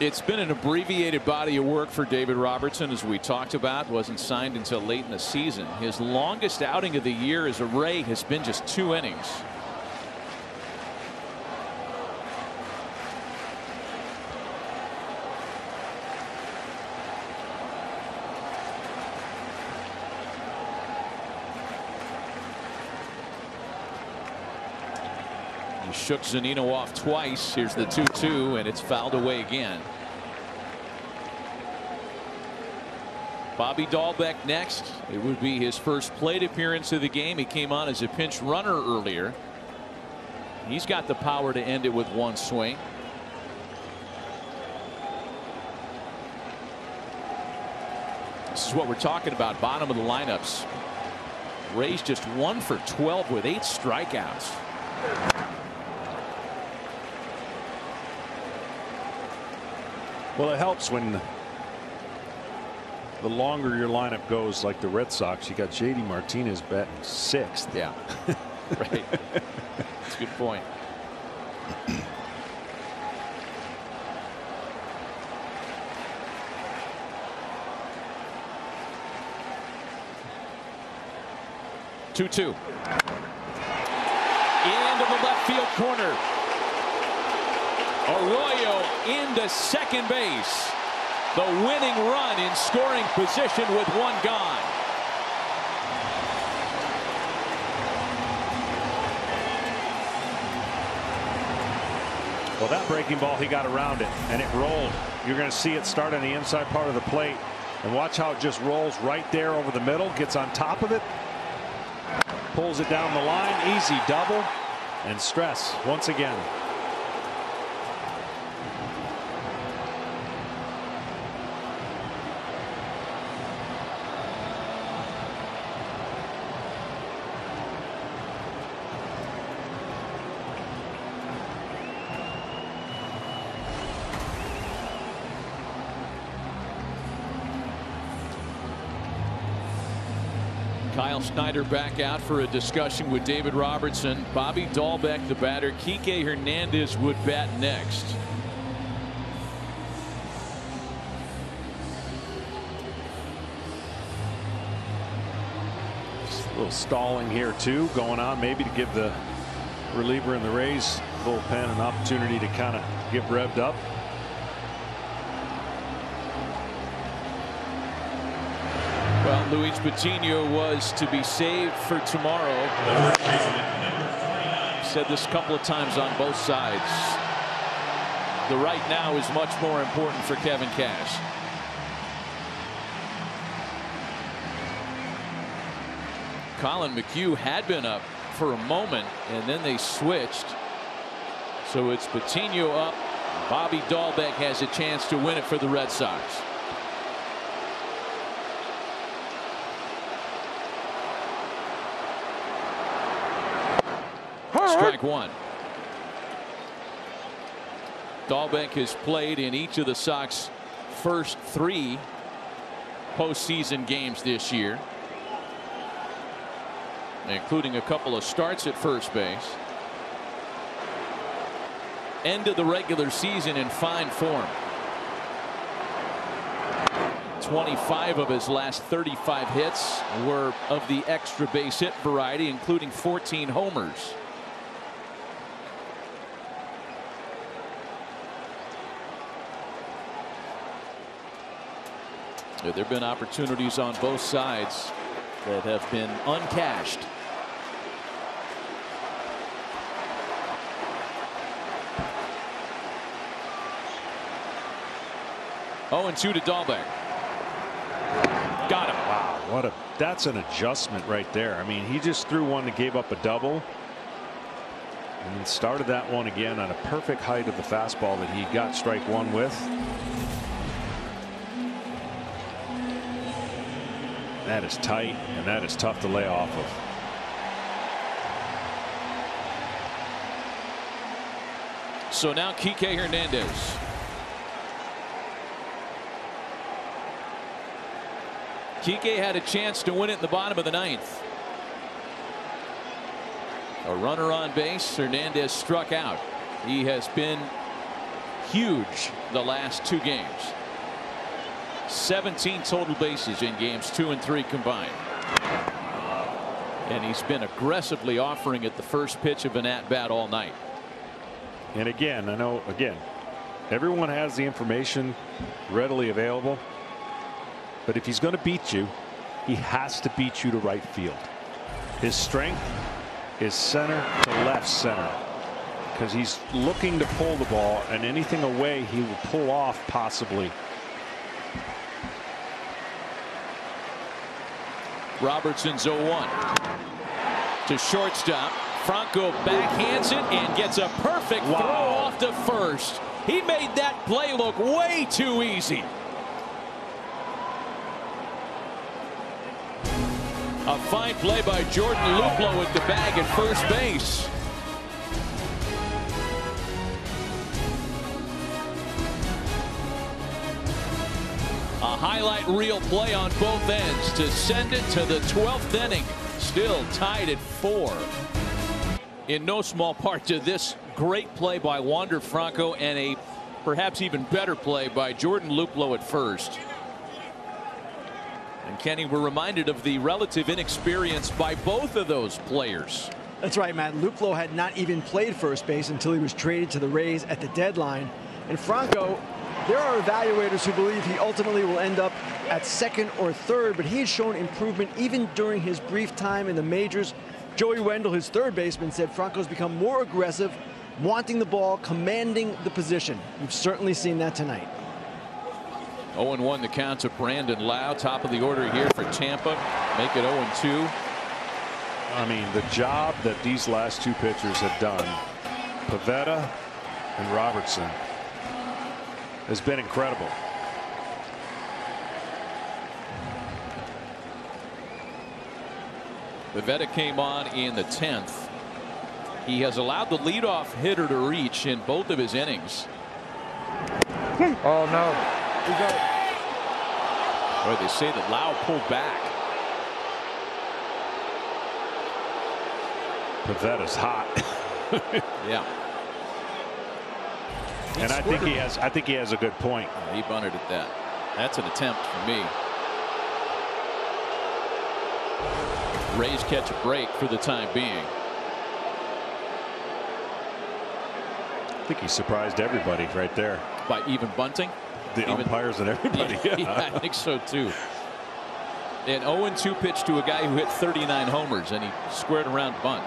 It's been an abbreviated body of work for David Robertson, as we talked about. Wasn't signed until late in the season. His longest outing of the year as a Ray has been just two innings. Shook Zunino off twice. Here's the 2 2 and it's fouled away again. Bobby Dalbec next. It would be his first plate appearance of the game. He came on as a pinch runner earlier. He's got the power to end it with one swing. This is what we're talking about. Bottom of the lineups. Rays just one for 12 with eight strikeouts. Well, it helps when the longer your lineup goes, like the Red Sox, you got JD Martinez batting sixth. Yeah. [LAUGHS] right. That's a good point. Two two. Into the left field corner. Arroyo into second base. The winning run in scoring position with one gone. Well, that breaking ball, he got around it and it rolled. You're going to see it start on the inside part of the plate. And watch how it just rolls right there over the middle, gets on top of it, pulls it down the line, easy double, and stress once again. Snyder back out for a discussion with David Robertson. Bobby Dalbec, the batter. Kike Hernandez would bat next. A little stalling here too going on maybe to give the reliever in the Rays bullpen an opportunity to kind of get revved up. Luis Patino was to be saved for tomorrow. Said this a couple of times on both sides. The right now is much more important for Kevin Cash. Collin McHugh had been up for a moment and then they switched. So it's Patino up. Bobby Dalbec has a chance to win it for the Red Sox. Strike one. Dalbec has played in each of the Sox first three postseason games this year including a couple of starts at first base. End of the regular season in fine form. 25 of his last 35 hits were of the extra base hit variety including 14 homers. There have been opportunities on both sides that have been uncashed. Oh, and two to Dalbec. Got him. Wow, what a that's an adjustment right there. I mean, he just threw one that gave up a double. And then started that one again on a perfect height of the fastball that he got strike one with. That is tight and that is tough to lay off of. So now Kike Hernandez. Kike had a chance to win it in the bottom of the ninth. A runner on base. Hernandez struck out. He has been huge the last two games. 17 total bases in games two and three combined. And he's been aggressively offering at the first pitch of an at bat all night. And again, I know, again, everyone has the information readily available. But if he's going to beat you, he has to beat you to right field. His strength is center to left center because he's looking to pull the ball and anything away he will pull off possibly. Robertson's 0-1 to shortstop. Franco backhands it and gets a perfect wow. throw off to first. He made that play look way too easy. A fine play by Jordan Luplow at the bag at first base. Highlight reel play on both ends to send it to the 12th inning. Still tied at four. In no small part to this great play by Wander Franco and a perhaps even better play by Jordan Luplow at first. And Kenny, we're reminded of the relative inexperience by both of those players. That's right, Matt. Luplow had not even played first base until he was traded to the Rays at the deadline. And Franco there are evaluators who believe he ultimately will end up at second or third, but he has shown improvement even during his brief time in the majors. Joey Wendle, his third baseman, said Franco's become more aggressive, wanting the ball, commanding the position. You've certainly seen that tonight. 0-1 the count to Brandon Lowe, top of the order here for Tampa. Make it 0-2. I mean, the job that these last two pitchers have done, Pivetta and Robertson, has been incredible. Pivetta came on in the 10th. He has allowed the leadoff hitter to reach in both of his innings. Oh no. Boy, they say that Lowe pulled back. Pivetta's hot. [LAUGHS] yeah. And I think he has I think he has a good point. Yeah, he bunted at that. That's an attempt for me. Rays catch a break for the time being. I think he surprised everybody right there. By even bunting? The even, umpires and everybody. Yeah, [LAUGHS] yeah, I think so too. An 0-2 pitch to a guy who hit 39 homers and he squared around bunt.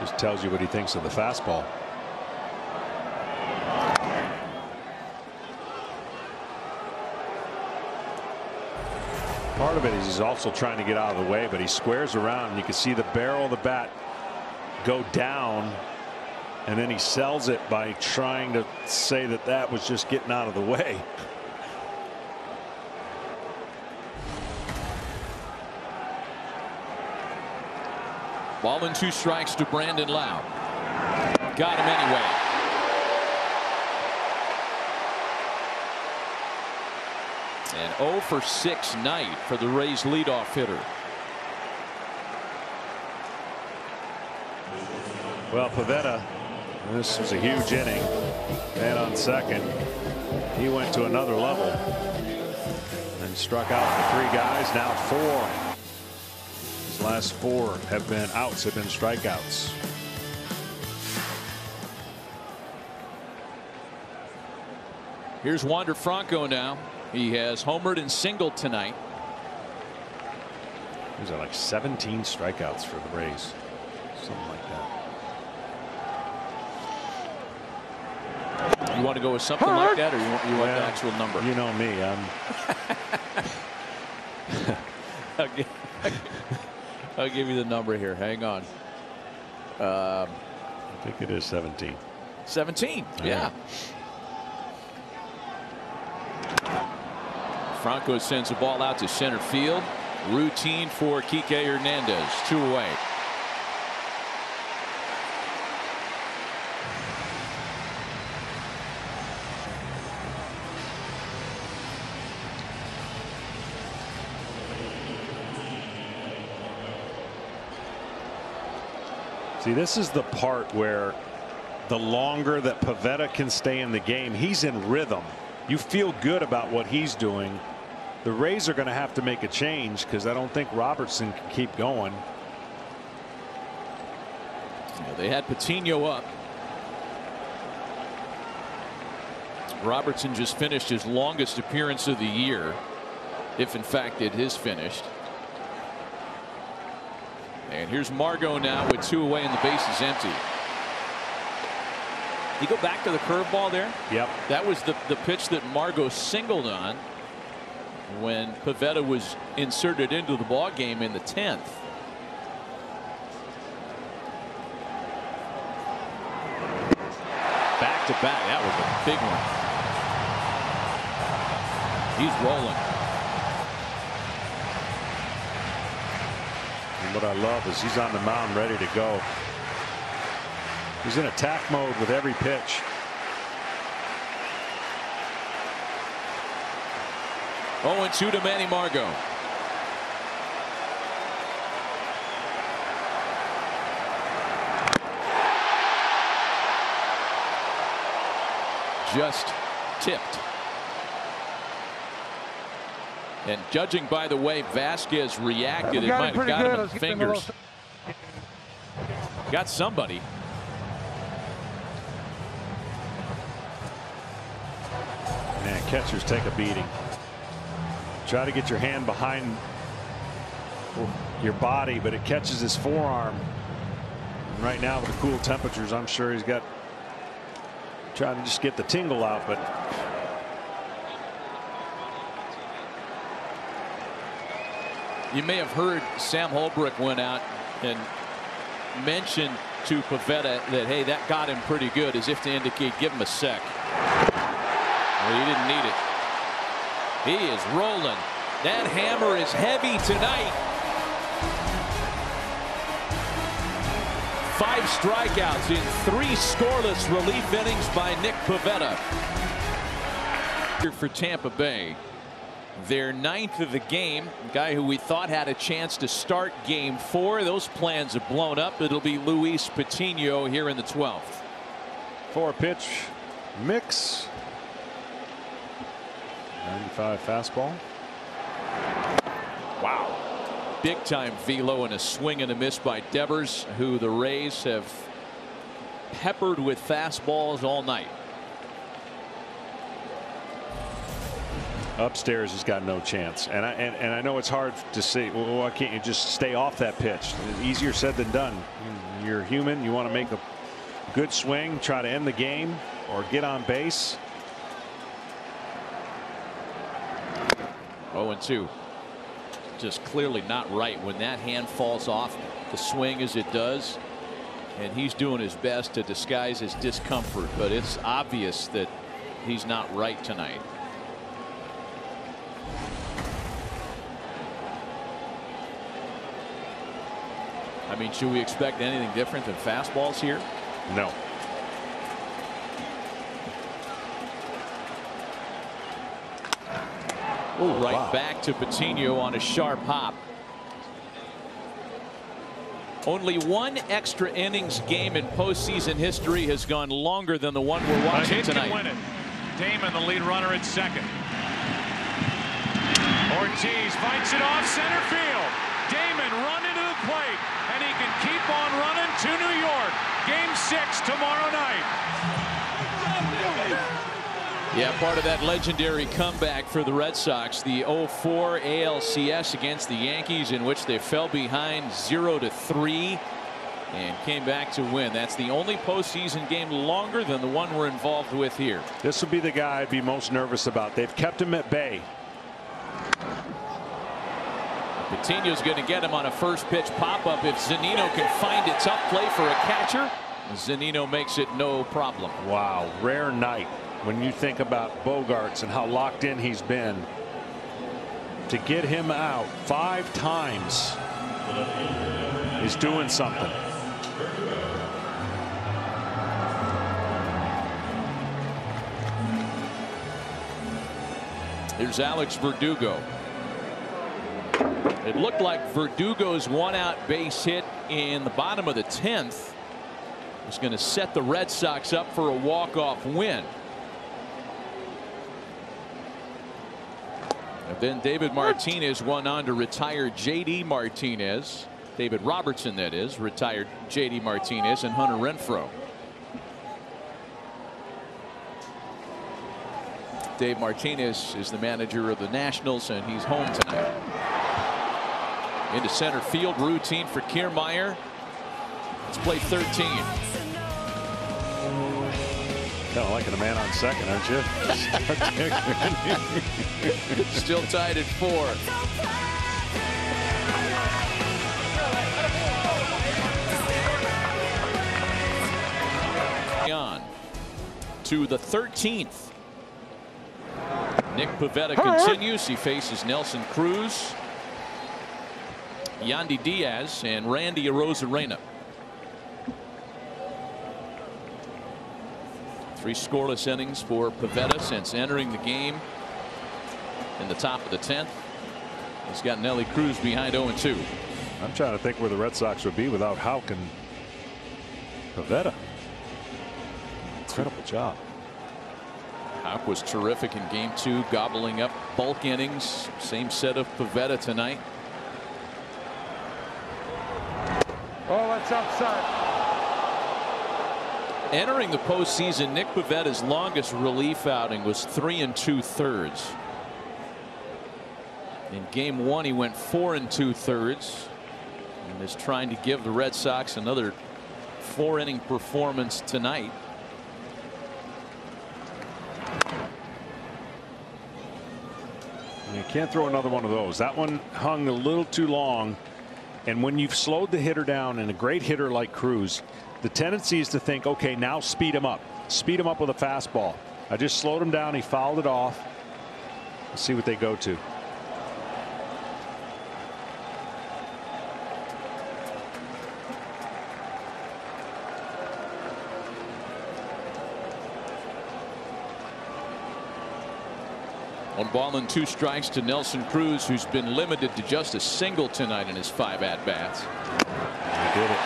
Just tells you what he thinks of the fastball. Part of it is he's also trying to get out of the way, but he squares around and you can see the barrel of the bat go down and then he sells it by trying to say that that was just getting out of the way. Ball and two strikes to Brandon Lowe. Got him anyway. An 0 for 6 night for the Rays leadoff hitter. Well, Pivetta, this was a huge inning. And on second, he went to another level and struck out for three guys. Now four. His last four have been outs, have been strikeouts. Here's Wander Franco now. He has homered and singled tonight. These are like 17 strikeouts for the Rays. Something like that. You want to go with something like that, or you want, you want the actual number? You know me. I'm. [LAUGHS] I'll, give, you the number here. Hang on. Um, I think it is 17. 17. Yeah. yeah. Franco sends the ball out to center field. Routine for Kike Hernandez. Two away. See, this is the part where the longer that Pivetta can stay in the game, he's in rhythm you feel good about what he's doing. The Rays are going to have to make a change because I don't think Robertson can keep going. Yeah, they had Patino up. Robertson just finished his longest appearance of the year, if in fact it is finished. And here's Margot now with two away and the base is empty. You go back to the curveball there. Yep. That was the the pitch that Margot singled on. when Pivetta was inserted into the ball game in the 10th. Back to back. That was a big one. He's rolling. And what I love is he's on the mound ready to go. He's in attack mode with every pitch. Oh, and 2 to Manny Margot. Just tipped. And judging by the way Vazquez reacted, it might have got him in the fingers. Got somebody. Man, catchers take a beating. Try to get your hand behind your body, but it catches his forearm. And right now, with the cool temperatures, I'm sure he's got trying to just get the tingle out, but You may have heard Sam Holbrook went out and mentioned to Pivetta that, hey, that got him pretty good, as if to indicate, give him a sec. Well, he didn't need it. He is rolling. That hammer is heavy tonight. Five strikeouts in three scoreless relief innings by Nick Pivetta. For Tampa Bay. Their ninth of the game. Guy who we thought had a chance to start game four. Those plans have blown up. It'll be Luis Patino here in the 12th. Four pitch mix. 95 fastball. Wow. Big time velo and a swing and a miss by Devers, who the Rays have peppered with fastballs all night. Upstairs has got no chance. And I, and, and I know it's hard to see. Well, why can't you just stay off that pitch? Easier said than done. You're human. You want to make a good swing, try to end the game, or get on base. 0 and 2. Just clearly not right when that hand falls off the swing as it does. And he's doing his best to disguise his discomfort, but it's obvious that he's not right tonight. I mean, should we expect anything different than fastballs here? No. Ooh, right wow. back to Patino on a sharp hop. Only one extra innings game in postseason history has gone longer than the one we're watching tonight. Win it. Damon, the lead runner at second. Ortiz fights it off center field. Damon run into the plate, and he can keep on running to New York. Game six tomorrow night. Yeah, part of that legendary comeback for the Red Sox, the 0-4 ALCS against the Yankees, in which they fell behind 0 to 3 and came back to win. That's the only postseason game longer than the one we're involved with here. This would be the guy I'd be most nervous about. They've kept him at bay. Patino's going to get him on a first pitch pop up if Zunino can find a tough play for a catcher. Zunino makes it no problem. Wow, rare night when you think about Bogaerts and how locked in he's been. To get him out five times is doing something. Here's Alex Verdugo. It looked like Verdugo's one out base hit in the bottom of the 10th was going to set the Red Sox up for a walk-off win. And then David Martinez went on to retire J.D. Martinez. David Robertson, that is, retired J.D. Martinez and Hunter Renfroe. Dave Martinez is the manager of the Nationals, and he's home tonight. Into center field routine for Kiermaier. Let's play 13. Kind of liking a man on second, aren't you? [LAUGHS] Still tied at four. On to the 13th. Nick Pivetta continues. He faces Nelson Cruz, Yandy Diaz, and Randy Arozarena. Three scoreless innings for Pivetta since entering the game in the top of the 10th. He's got Nelly Cruz behind 0 2. I'm trying to think where the Red Sox would be without Houck and Pivetta. Incredible job. Houck was terrific in game two, gobbling up bulk innings. Same set of Pivetta tonight. Oh, that's outside. Entering the postseason, Nick Pivetta's longest relief outing was three and two thirds. In game one, he went four and two thirds and is trying to give the Red Sox another four inning performance tonight. You can't throw another one of those. That one hung a little too long. And when you've slowed the hitter down and a great hitter like Cruz, the tendency is to think, okay, now speed him up. Speed him up with a fastball. I just slowed him down. He fouled it off. Let's see what they go to. One ball and two strikes to Nelson Cruz, who's been limited to just a single tonight in his five at bats. He did it.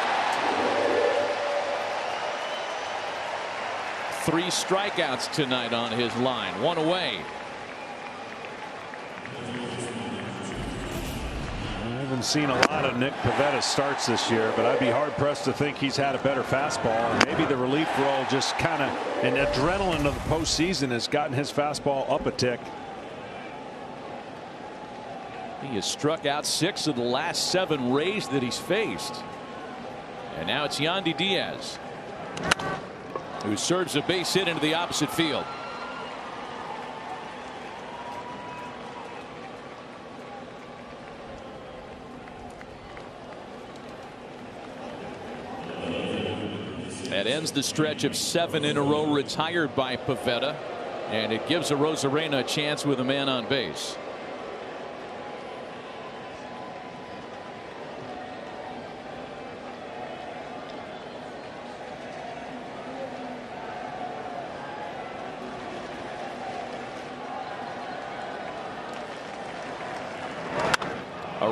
Three strikeouts tonight on his line. One away. I haven't seen a lot of Nick Pivetta starts this year, but I'd be hard pressed to think he's had a better fastball. Maybe the relief role just kind of an adrenaline of the postseason has gotten his fastball up a tick. He has struck out six of the last seven Rays that he's faced. And now it's Yandy Diaz who serves a base hit into the opposite field. That ends the stretch of seven in a row retired by Pivetta. And it gives a Arozarena a chance with a man on base.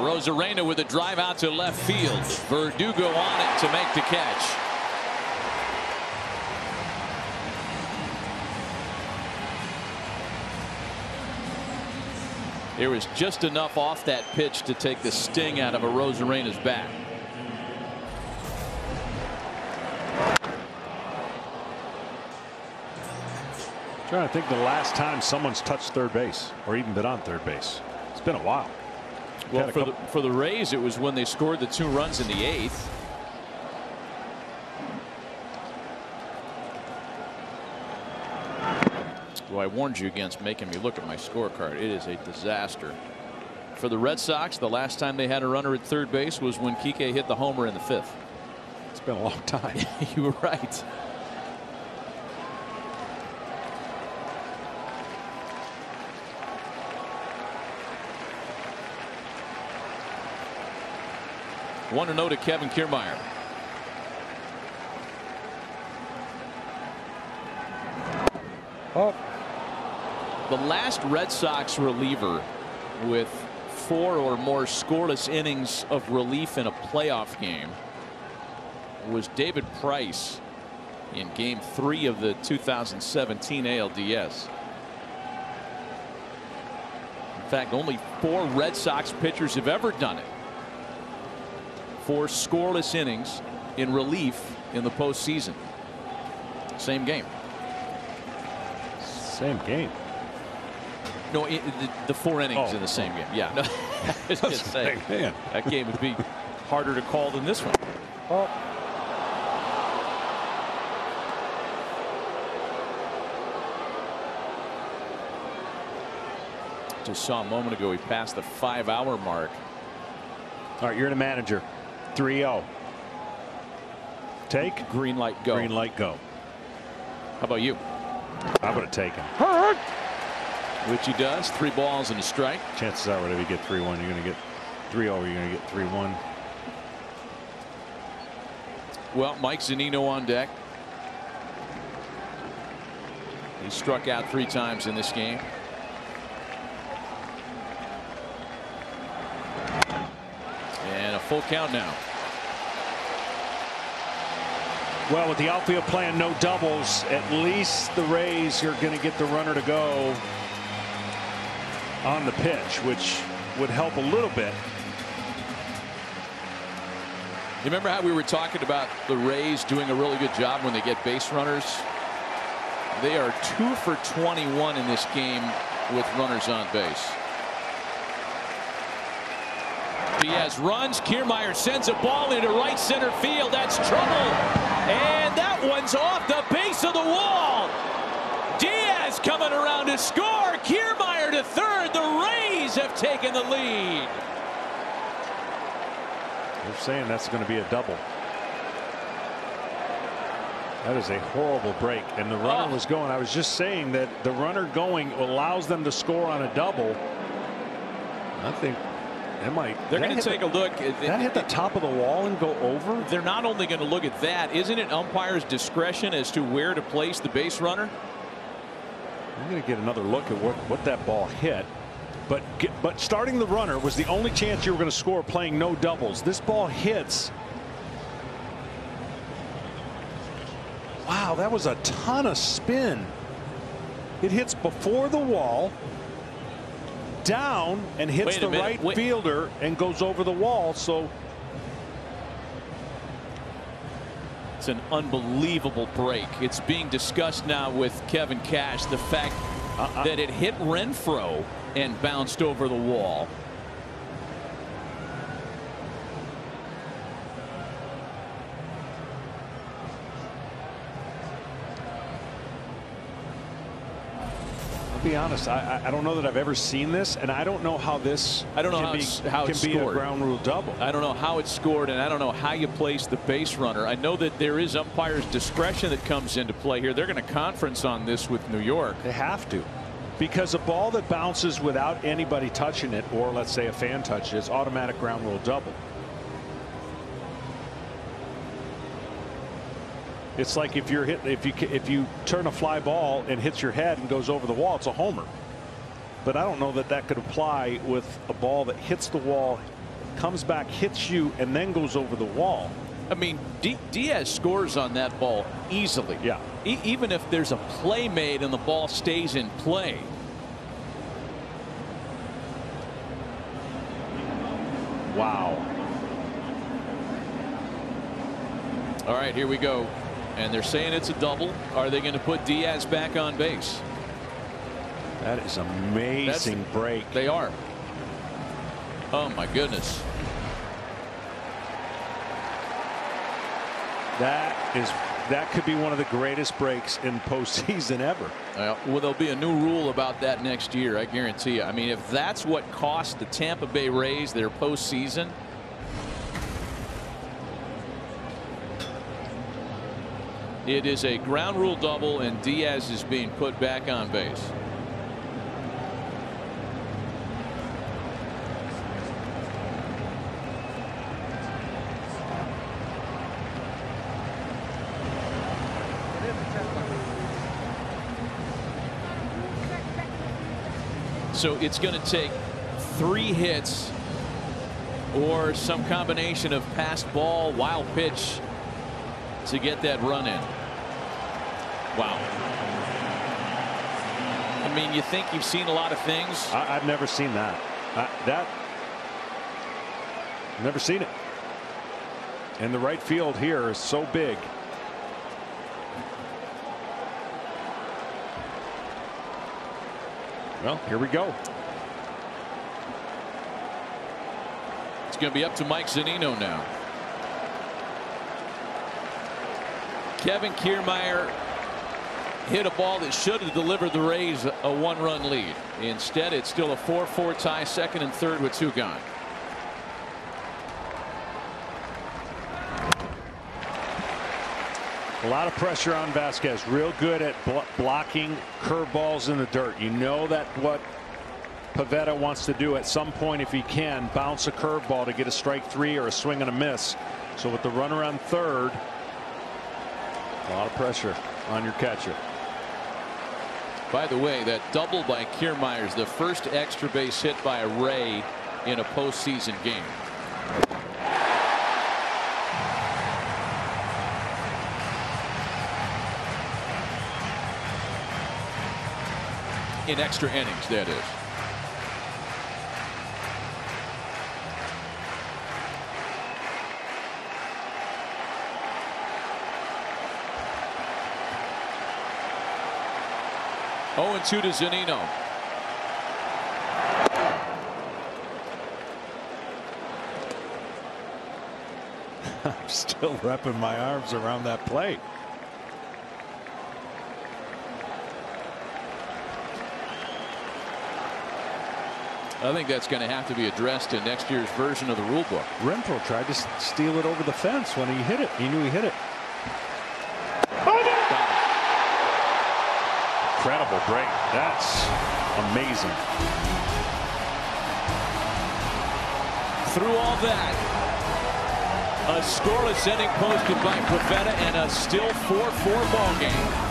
Arozarena with a drive out to left field. Verdugo on it to make the catch. There was just enough off that pitch to take the sting out of Arozarena's bat. trying to think the last time someone's touched third base or even been on third base. It's been a while. Well, for the, for the Rays, it was when they scored the two runs in the eighth. Well, I warned you against making me look at my scorecard. It is a disaster. For the Red Sox, the last time they had a runner at third base was when Kike hit the homer in the fifth. It's been a long time. [LAUGHS] you were right. One to 0 to Kevin Kiermaier. Oh. The last Red Sox reliever with four or more scoreless innings of relief in a playoff game was David Price in game three of the 2017 ALDS. In fact, only four Red Sox pitchers have ever done it four scoreless innings in relief in the postseason. Same game. Same game. No, it, the, the, four innings oh. in the oh. same game. Yeah. No, [LAUGHS] I was just saying, [LAUGHS] that game would be harder to call than this one. Oh. Just saw a moment ago he passed the five hour mark. All right, you're the manager. 3 0. Take. Green light go. Green light go. How about you? I'm gonna have taken. Which he does. Three balls and a strike. Chances are, whatever you get 3 1, you're going to get 3 0, you're going to get 3 1. Well, Mike Zunino on deck. He struck out three times in this game. And a full count now. Well, with the outfield playing no doubles, at least the Rays are going to get the runner to go on the pitch, which would help a little bit. You remember how we were talking about the Rays doing a really good job when they get base runners? They are two for 21 in this game with runners on base. Diaz runs. Kiermaier sends a ball into right center field. That's trouble. And that one's off the base of the wall. Diaz coming around to score. Kiermaier to third. The Rays have taken the lead. They're saying that's going to be a double. That is a horrible break. And the runner Oh. was going. I was just saying that the runner going allows them to score on a double. I think that might. They're going to take the- a look. That hit the top of the wall and go over. They're not only going to look at that. Isn't it umpire's discretion as to where to place the base runner? I'm going to get another look at what, what that ball hit. But but starting the runner was the only chance you were going to score playing no doubles. This ball hits. Wow, that was a ton of spin. It hits before the wall, down, and hits the minute, right wait. fielder and goes over the wall. So It's an unbelievable break. It's being discussed now with Kevin Cash. The fact Uh-uh. that it hit Renfroe and bounced over the wall. Be honest, I, I don't know that I've ever seen this, and I don't know how this I don't know can how be, it's, how can it's be scored. a ground rule double. I don't know how it's scored, and I don't know how you place the base runner. I know that there is umpire's discretion that comes into play here. They're going to conference on this with New York. They have to. Because a ball that bounces without anybody touching it, or let's say a fan touches automatic ground rule double. It's like if you're hit if you if you turn a fly ball and hits your head and goes over the wall, it's a homer. But I don't know that that could apply with a ball that hits the wall, comes back, hits you, and then goes over the wall. I mean, D Diaz scores on that ball easily. Yeah. E even if there's a play made and the ball stays in play. Wow. All right, here we go. And they're saying it's a double. Are they going to put Diaz back on base? That is amazing break. They are. Oh my goodness. That is that could be one of the greatest breaks in postseason ever. Well, well, there'll be a new rule about that next year. I guarantee you. I mean, if that's what cost the Tampa Bay Rays their postseason. It is a ground rule double, and Diaz is being put back on base. So it's going to take three hits or some combination of passed ball, wild pitch to get that run in. Wow. I mean, you think you've seen a lot of things. I, I've never seen that. I, that never seen it. And the right field here is so big. Well, here we go. It's going to be up to Mike Zunino now. Kevin Kiermaier hit a ball that should have delivered the Rays a one run lead. Instead it's still a 4-4 tie second and third with two gone. A lot of pressure on Vazquez. Real good at blo blocking curveballs in the dirt. You know that what Pivetta wants to do at some point if he can bounce a curveball to get a strike three or a swing and a miss. So with the runner on third a lot of pressure on your catcher. By the way that double by Kiermaier is the first extra base hit by a Ray in a postseason game. in extra innings, that is. And 2 to Zunino. [LAUGHS] I'm still wrapping my arms around that plate. I think that's going to have to be addressed in next year's version of the rule book. Renfroe tried to steal it over the fence when he hit it. He knew he hit it. Break. That's amazing. Through all that, a scoreless inning posted by Pivetta and a still 4-4 ball game.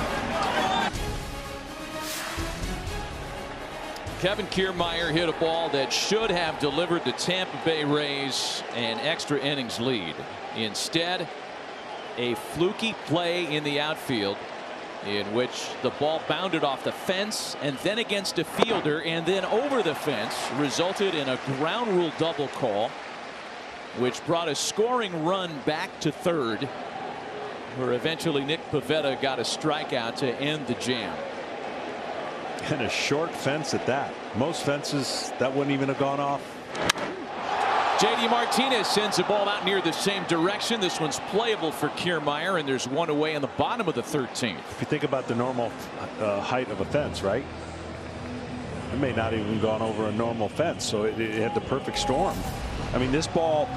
Kevin Kiermaier hit a ball that should have delivered the Tampa Bay Rays an extra innings lead. Instead, a fluky play in the outfield in which the ball bounded off the fence and then against a fielder and then over the fence resulted in a ground rule double call which brought a scoring run back to third where eventually Nick Pivetta got a strikeout to end the jam. And a short fence at that. Most fences that wouldn't even have gone off. JD Martinez sends the ball out near the same direction. This one's playable for Kiermaier, and there's one away in the bottom of the 13th. If you think about the normal uh, height of a fence, right? It may not even gone over a normal fence, so it, it had the perfect storm. I mean, this ball,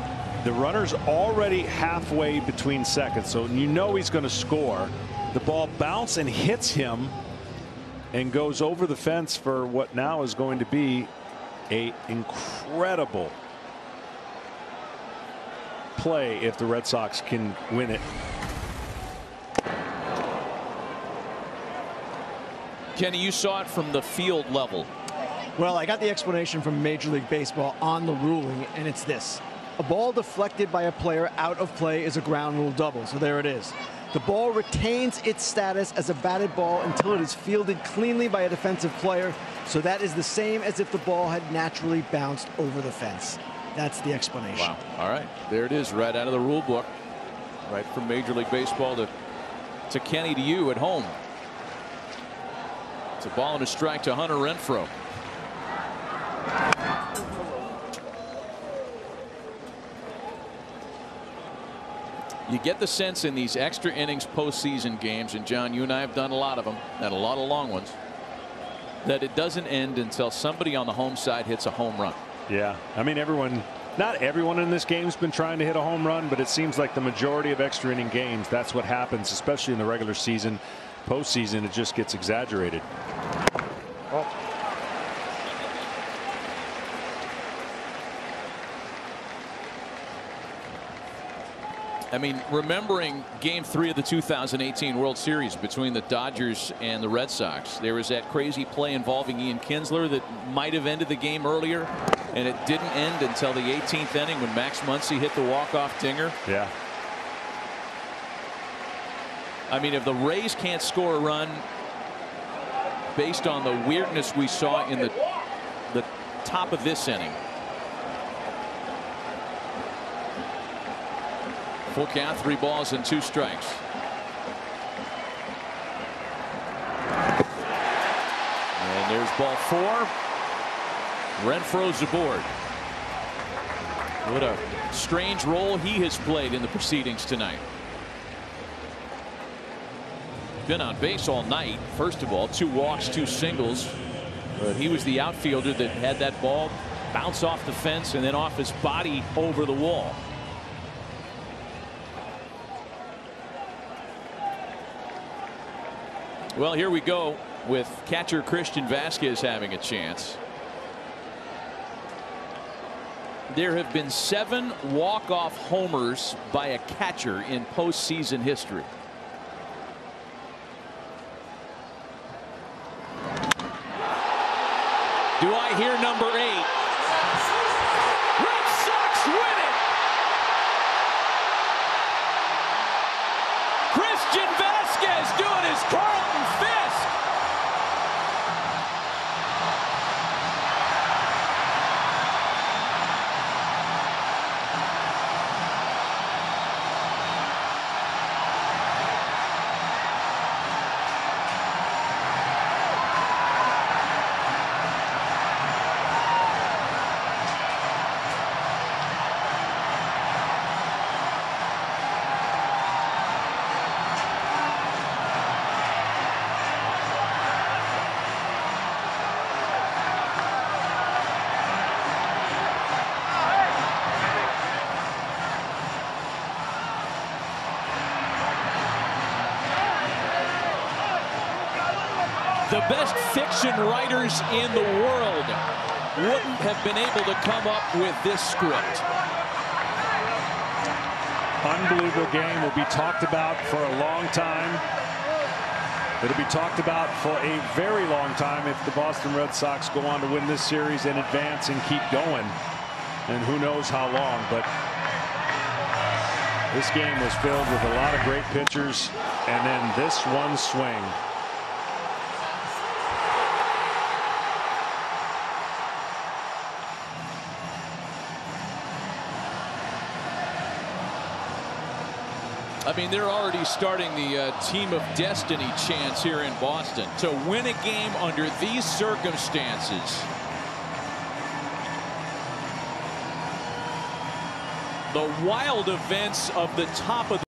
the runner's already halfway between seconds, so you know he's going to score. The ball bounces and hits him and goes over the fence for what now is going to be a incredible play if the Red Sox can win it. Kenny, you saw it from the field level. Well, I got the explanation from Major League Baseball on the ruling, and it's this. A ball deflected by a player out of play is a ground rule double, so there it is. The ball retains its status as a batted ball until it is fielded cleanly by a defensive player. So that is the same as if the ball had naturally bounced over the fence. That's the explanation. Wow. All right. There it is right out of the rule book. Right from Major League Baseball to, to Kenny to you at home. It's a ball and a strike to Hunter Renfroe. you get the sense in these extra innings postseason games, and John, you and I have done a lot of them, and a lot of long ones, that it doesn't end until somebody on the home side hits a home run. Yeah, I mean, everyone, not everyone in this game's been trying to hit a home run, but it seems like the majority of extra inning games, that's what happens, especially in the regular season. Postseason, it just gets exaggerated. Oh. I mean, remembering game three of the 2018 World Series between the Dodgers and the Red Sox, there was that crazy play involving Ian Kinsler that might have ended the game earlier, and it didn't end until the 18th inning when Max Muncy hit the walk-off dinger. Yeah. I mean, if the Rays can't score a run based on the weirdness we saw in the the top of this inning, Full count, three balls and two strikes. And there's ball four. Renfroe's aboard. What a strange role he has played in the proceedings tonight. been on base all night. First of all, two walks, two singles. But he was the outfielder that had that ball bounce off the fence and then off his body over the wall. Well, here we go with catcher Christian Vazquez having a chance. There have been seven walk-off homers by a catcher in postseason history. Do I hear number eight? Fiction writers in the world wouldn't have been able to come up with this script. Unbelievable game will be talked about for a long time. It'll be talked about for a very long time if the Boston Red Sox go on to win this series in advance and keep going. And who knows how long, but this game was filled with a lot of great pitchers and then this one swing. I mean, they're already starting the uh, team of destiny chance here in Boston to win a game under these circumstances. The wild events of the top of the